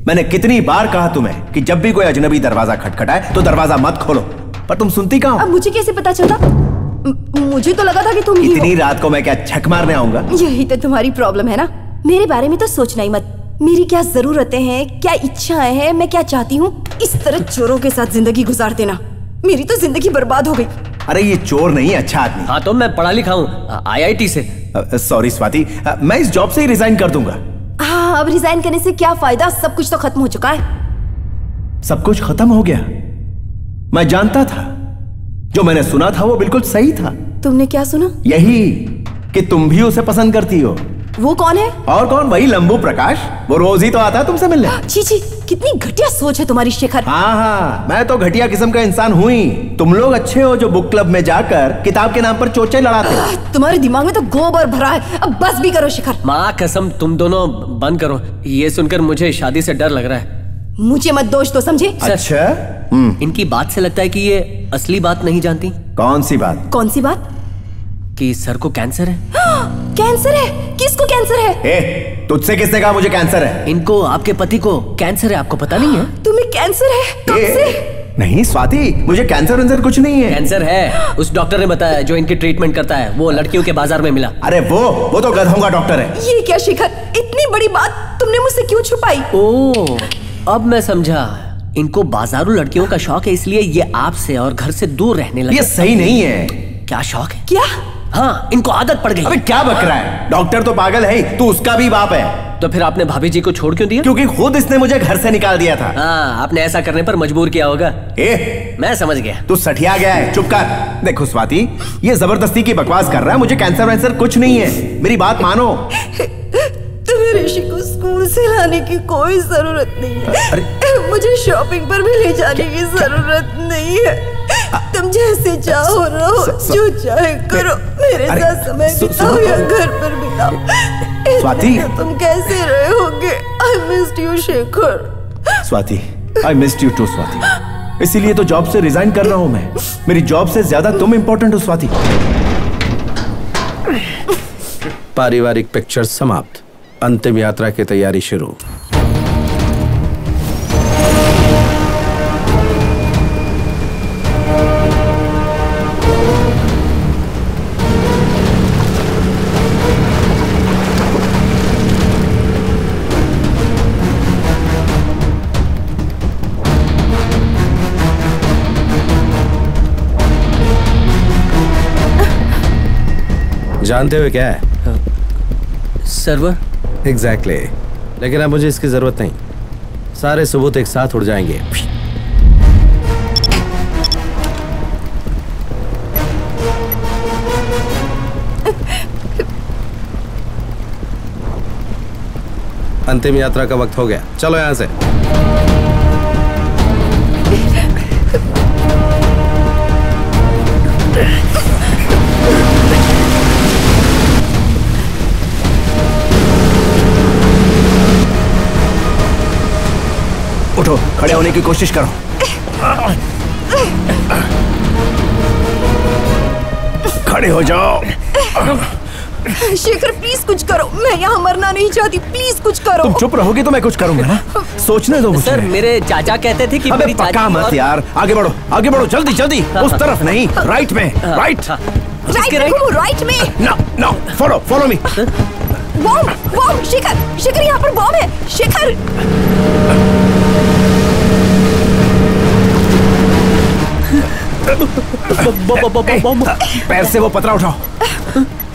मैंने कितनी बार कहा तुम्हें कि जब भी कोई अजनबी दरवाज़ा खटखटाए तो दरवाज़ा मत खोलो। पर तुम सुनती कहाँ अब मुझे कैसे पता चलता? मुझे तो लगा था कि तुम इतनी रात को मैं क्या छक मारने आऊँगा? यही तो तुम्हारी प्रॉब्लम है ना? मेरे बारे में तो सोचना ही मत। मेरी क्या जरूरतें हैं क्या इच्छाएँ हैं मैं क्या चाहती हूँ? इस तरह चोरों के साथ ज़िंदगी गुजार देना। मेरी तो ज़िंदगी बर्बाद हो गई। अरे ये चोर नहीं अच्छा आदमी। हाँ तो मैं पढ़ा लिखा हूँ आईआईटी से। सॉरी स्वाति। मैं इस जॉब से ही रिजाइन कर दूँगा। हाँ अब रिजाइन करने से क्या फ़ायदा? सब कुछ तो खत्म हो चुका है। सब कुछ खत्म हो गया। मैं जानता था। जो मैंने सुना था वो बिल्कुल सही था। तुमने क्या सुना? यही कि तुम भी उसे पसंद करती हो। वो कौन है? और कौन? वही लंबू प्रकाश। वो रोज ही तो आता है तुमसे मिलने। छी छी कितनी घटिया सोच है तुम्हारी शेखर। हाँ हाँ मैं तो घटिया किस्म का इंसान हूँ ही। तुम लोग अच्छे हो जो बुक क्लब में जाकर किताब के नाम पर चोचे लड़ाते हो। तुम्हारे दिमाग में तो गोबर भरा है। अब बस भी करो शिखर। माँ कसम तुम दोनों बंद करो। ये सुनकर मुझे शादी से डर लग रहा है। मुझे मत दोष तो समझे? अच्छा? इनकी बात से लगता है कि ये असली बात नहीं जानती। कौन सी बात? कौन सी बात? कि सर को कैंसर है। कैंसर है? किसको कैंसर है? ए, तुझसे किसने कहा मुझे कैंसर है? इनको आपके पति को कैंसर है आपको पता नहीं है? तुम्हें कैंसर है? कब ए, से? नहीं स्वाति मुझे कैंसर वैंसर कुछ नहीं है। कैंसर है उस डॉक्टर ने बताया जो इनकी ट्रीटमेंट करता है वो लड़कियों के बाज़ार में मिला। अरे वो वो तो गधों का डॉक्टर है। ये क्या शिखर? इतनी बड़ी बात तुमने मुझसे क्यों छुपाई? ओ अब मैं समझा। इनको बाजारू लड़कियों का शौक है इसलिए ये आपसे और घर से दूर रहने लगे। ये सही नहीं है। क्या शौक है? क्या? हाँ इनको आदत पड़ गई। अबे क्या बक रहा है? डॉक्टर तो पागल है ही, तू उसका भी बाप है। तो फिर आपने भाभी जी को छोड़ क्यों दिया? क्योंकि खुद इसने मुझे घर से निकाल दिया था। हाँ आपने ऐसा करने पर मजबूर किया होगा। ए मैं समझ गया। तू सठिया गया है चुप कर। देखो स्वाति ये ज़बरदस्ती की बकवास कर रहा है मुझे कैंसर वैंसर कुछ नहीं है। मेरी बात मानो। *laughs* तुम्हें ऋषि को स्कूल से लाने की कोई ज़रूरत नहीं है। मुझे शॉपिंग पर भी ले जाने की ज़रूरत नहीं है। तुम जैसे चाहो रहो जो चाहे करो मेरे साथ समय बिताओ या घर पर बिताओ। स्वाति। तुम कैसे रहे होगे? I missed you Shekhar. Swati I missed you too Swati. इसीलिए तो जॉब से रिजाइन कर रहा हूँ मैं। मेरी जॉब से ज़्यादा तुम इंपॉर्टेंट हो स्वाति। पारिवारिक पिक्चर समाप्त। अंतिम यात्रा की तैयारी शुरू। जानते हुए क्या है? Server exactly exactly. लेकिन अब मुझे इसकी ज़रूरत नहीं। सारे सबूत एक साथ उड़ जाएँगे। अंतिम यात्रा का वक्त हो गया। चलो यहाँ से। उठो खड़े होने की कोशिश करो। खड़े हो जाओ। शेखर प्लीज़ कुछ करो। मैं यहाँ मरना नहीं चाहती। प्लीज़ कुछ करो। तुम चुप रहोगे तो मैं कुछ करूँगा ना? सोचने दो मुझे। सर मेरे चाचा कहते थे कि अबे मेरी पक्का मत यार। आगे बढ़ो आगे बढ़ो जल्दी जल्दी। उस तरफ़ नहीं राइट में राइट राइट में राइट में। No no follow follow me bomb bomb Shekhar Shekhar यहाँ पर बॉम्ब है। शेखर पैर से वो पतरा उठाओ।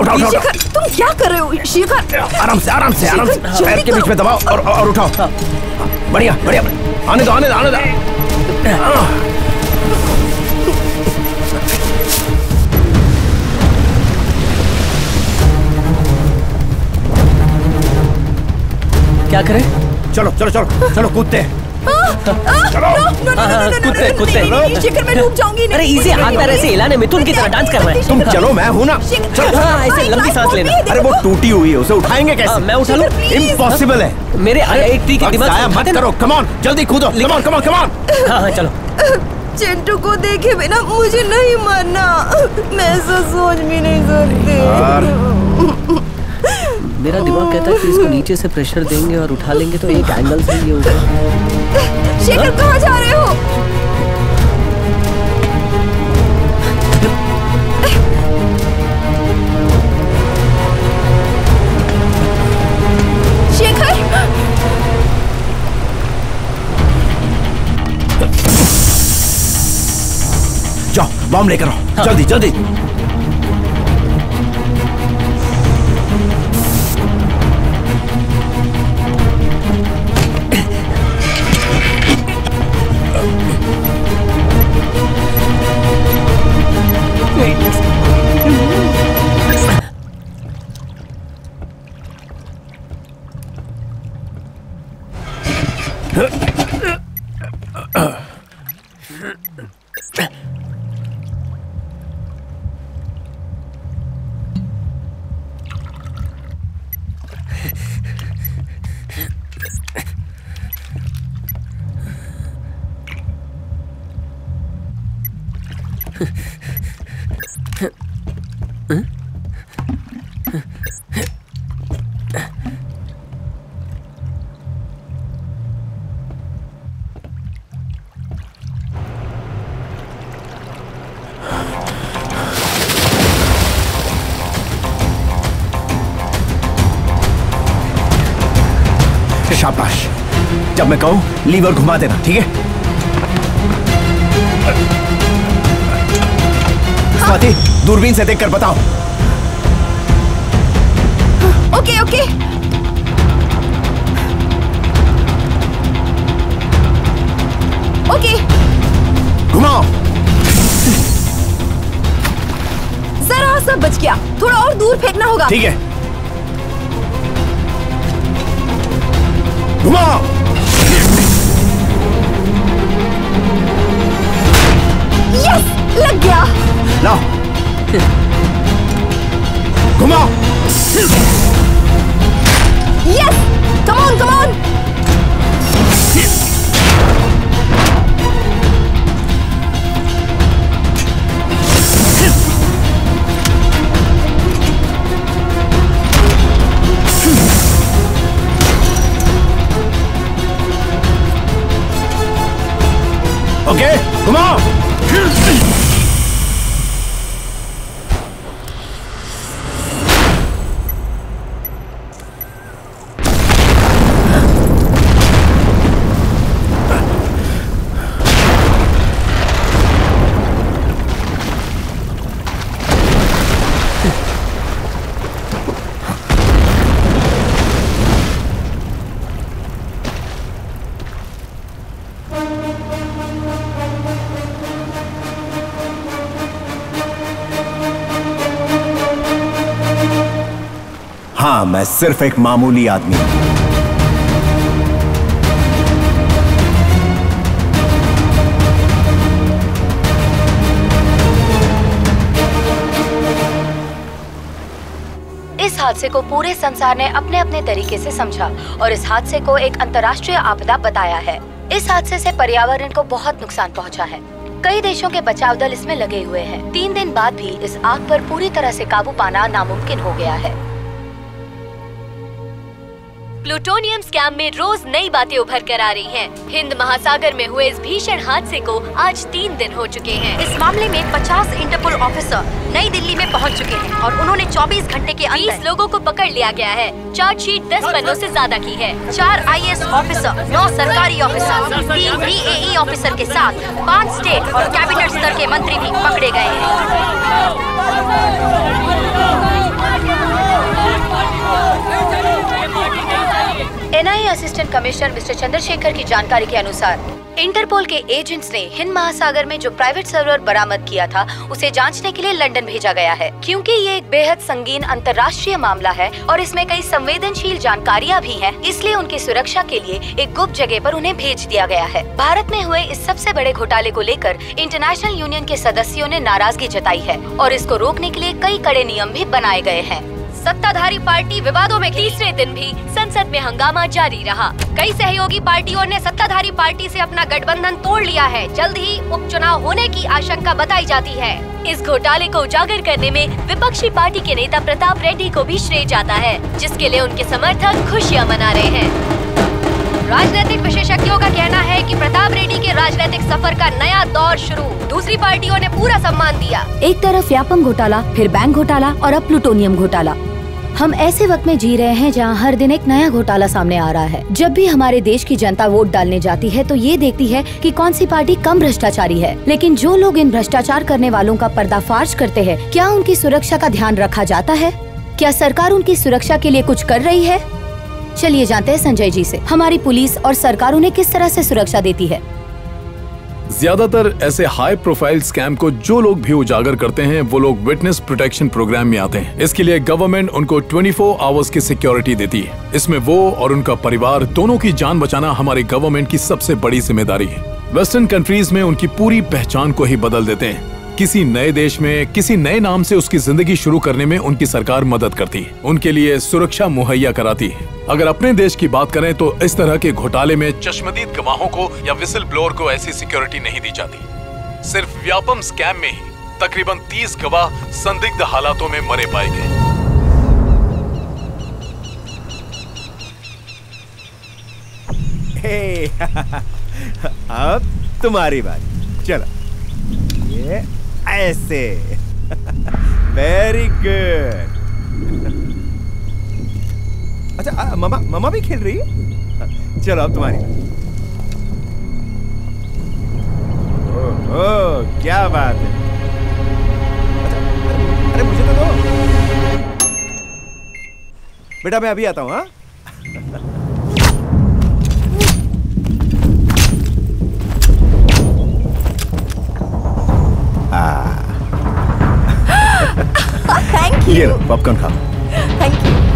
उठाओ उठाओ तुम क्या कर रहे हो? शेखर। आराम से आराम से आराम से। पैर के बीच में दबाओ और और उठाओ। बढ़िया बढ़िया। आने दो आने दो आने दो। क्या करें? चलो चलो चलो चलो कूदते हैं। कुत्ते कुत्ते शेखर मैं डूब जाऊँगी अरे इसे हाथ पैर ऐसे हिलाने में तुम की तरह डांस कर रहे हैं। तुम चलो मैं हूँ ना। हाँ ऐसे लंबी सांस लेना। अरे वो टूटी हुई है उसे उठाएँगे कैसे? हाँ, मैं उठा लूँ? इम्पॉसिबल है। मेरे के दिमाग मत करो कम ऑन जल्दी कूदो। Come on come on come on हाँ हाँ चलो। चिंटू को देखे बिना मुझे नहीं मरना। मैं ऐसा सोच भी नहीं सकती। मेरा दिमाग कहता है कि इसको नीचे से प्रेशर देंगे और उठा लेंगे तो एक एंगल से ये होगा। शेखर कहाँ जा रहे हो? जाओ बॉम्ब लेकर आओ। जल्दी जल्दी। मैं कहूँ लीवर घुमा देना ठीक है? स्वाति दूरबीन से देखकर बताओ। Okay okay. ओके। घुमाओ। जरा सा बच गया। थोड़ा और दूर फेंकना होगा। ठीक है। घुमाओ। लग गया। लाओ घुमाओ। Yes come on come on okay घुमाओ। हाँ मैं सिर्फ़ एक मामूली आदमी हूँ। इस हादसे को पूरे संसार ने अपने अपने तरीके से समझा और इस हादसे को एक अंतर्राष्ट्रीय आपदा बताया है। इस हादसे से पर्यावरण को बहुत नुकसान पहुँचा है। कई देशों के बचाव दल इसमें लगे हुए हैं। तीन दिन बाद भी इस आग पर पूरी तरह से काबू पाना नामुमकिन हो गया है। प्लूटोनियम स्कैम में रोज नई बातें उभर कर आ रही हैं। हिंद महासागर में हुए इस भीषण हादसे को आज तीन दिन हो चुके हैं। इस मामले में 50 इंटरपोल ऑफिसर नई दिल्ली में पहुँच चुके हैं और उन्होंने 24 घंटे के अंदर 20 लोगों को पकड़ लिया गया है। चार्जशीट 10 पन्नों ऐसी ज़्यादा की है। चार आईएएस ऑफिसर नौ सरकारी ऑफिसर तीन बीएई ऑफिसर के साथ पाँच स्टेट और कैबिनेट स्तर के मंत्री भी पकड़े गए हैं। NIA assistant commissioner mister Chandrashekhar की जानकारी के अनुसार इंटरपोल के एजेंट्स ने हिंद महासागर में जो प्राइवेट सर्वर बरामद किया था उसे जांचने के लिए लंदन भेजा गया है। क्योंकि ये एक बेहद संगीन अंतर्राष्ट्रीय मामला है और इसमें कई संवेदनशील जानकारियाँ भी हैं, इसलिए उनकी सुरक्षा के लिए एक गुप्त जगह पर उन्हें भेज दिया गया है। भारत में हुए इस सबसे बड़े घोटाले को लेकर इंटरनेशनल यूनियन के सदस्यों ने नाराज़गी जताई है और इसको रोकने के लिए कई कड़े नियम भी बनाए गए हैं। सत्ताधारी पार्टी विवादों में तीसरे दिन भी संसद में हंगामा जारी रहा। कई सहयोगी पार्टियों ने सत्ताधारी पार्टी से अपना गठबंधन तोड़ लिया है। जल्द ही उपचुनाव होने की आशंका बताई जाती है। इस घोटाले को उजागर करने में विपक्षी पार्टी के नेता प्रताप रेड्डी को भी श्रेय जाता है, जिसके लिए उनके समर्थक खुशियाँ मना रहे हैं। राजनीतिक विशेषज्ञों का कहना है कि प्रताप रेड्डी के राजनीतिक सफ़र का नया दौर शुरू। दूसरी पार्टियों ने पूरा सम्मान दिया। एक तरफ़ व्यापम घोटाला, फिर बैंक घोटाला और अब प्लूटोनियम घोटाला। हम ऐसे वक्त में जी रहे हैं जहाँ हर दिन एक नया घोटाला सामने आ रहा है। जब भी हमारे देश की जनता वोट डालने जाती है तो ये देखती है कि कौन सी पार्टी कम भ्रष्टाचारी है। लेकिन जो लोग इन भ्रष्टाचार करने वालों का पर्दाफाश करते हैं, क्या उनकी सुरक्षा का ध्यान रखा जाता है? क्या सरकार उनकी सुरक्षा के लिए कुछ कर रही है? चलिए जानते हैं संजय जी से। हमारी पुलिस और सरकार उन्हें किस तरह से सुरक्षा देती है? ज़्यादातर ऐसे हाई प्रोफ़ाइल स्कैम को जो लोग भी उजागर करते हैं, वो लोग विटनेस प्रोटेक्शन प्रोग्राम में आते हैं। इसके लिए गवर्नमेंट उनको 24 फोर आवर्स की सिक्योरिटी देती है। इसमें वो और उनका परिवार दोनों की जान बचाना हमारे गवर्नमेंट की सबसे बड़ी ज़िम्मेदारी है। वेस्टर्न कंट्रीज़ में उनकी पूरी पहचान को ही बदल देते हैं। किसी नए देश में, किसी नए नाम से उसकी ज़िंदगी शुरू करने में उनकी सरकार मदद करती है। उनके लिए सुरक्षा मुहैया कराती है। अगर अपने देश की बात करें तो इस तरह के घोटाले में चश्मदीद गवाहों को या विसिल ब्लोअर को ऐसी सिक्योरिटी नहीं दी जाती। सिर्फ़ व्यापम स्कैम में ही तकरीबन 30 गवाह संदिग्ध हालातों में मरे पाए गए। *laughs* अब तुम्हारी बात चलो। ये ऐसे। वेरी गुड अच्छा आ, मामा मामा भी खेल रही है? चलो अब तुम्हारी बारी। ओह क्या बात है। अच्छा, अरे, अरे मुझे तो दो। बेटा मैं अभी आता हूँ हाँ? थैंक यू पॉपकॉर्न खाओ थैंक यू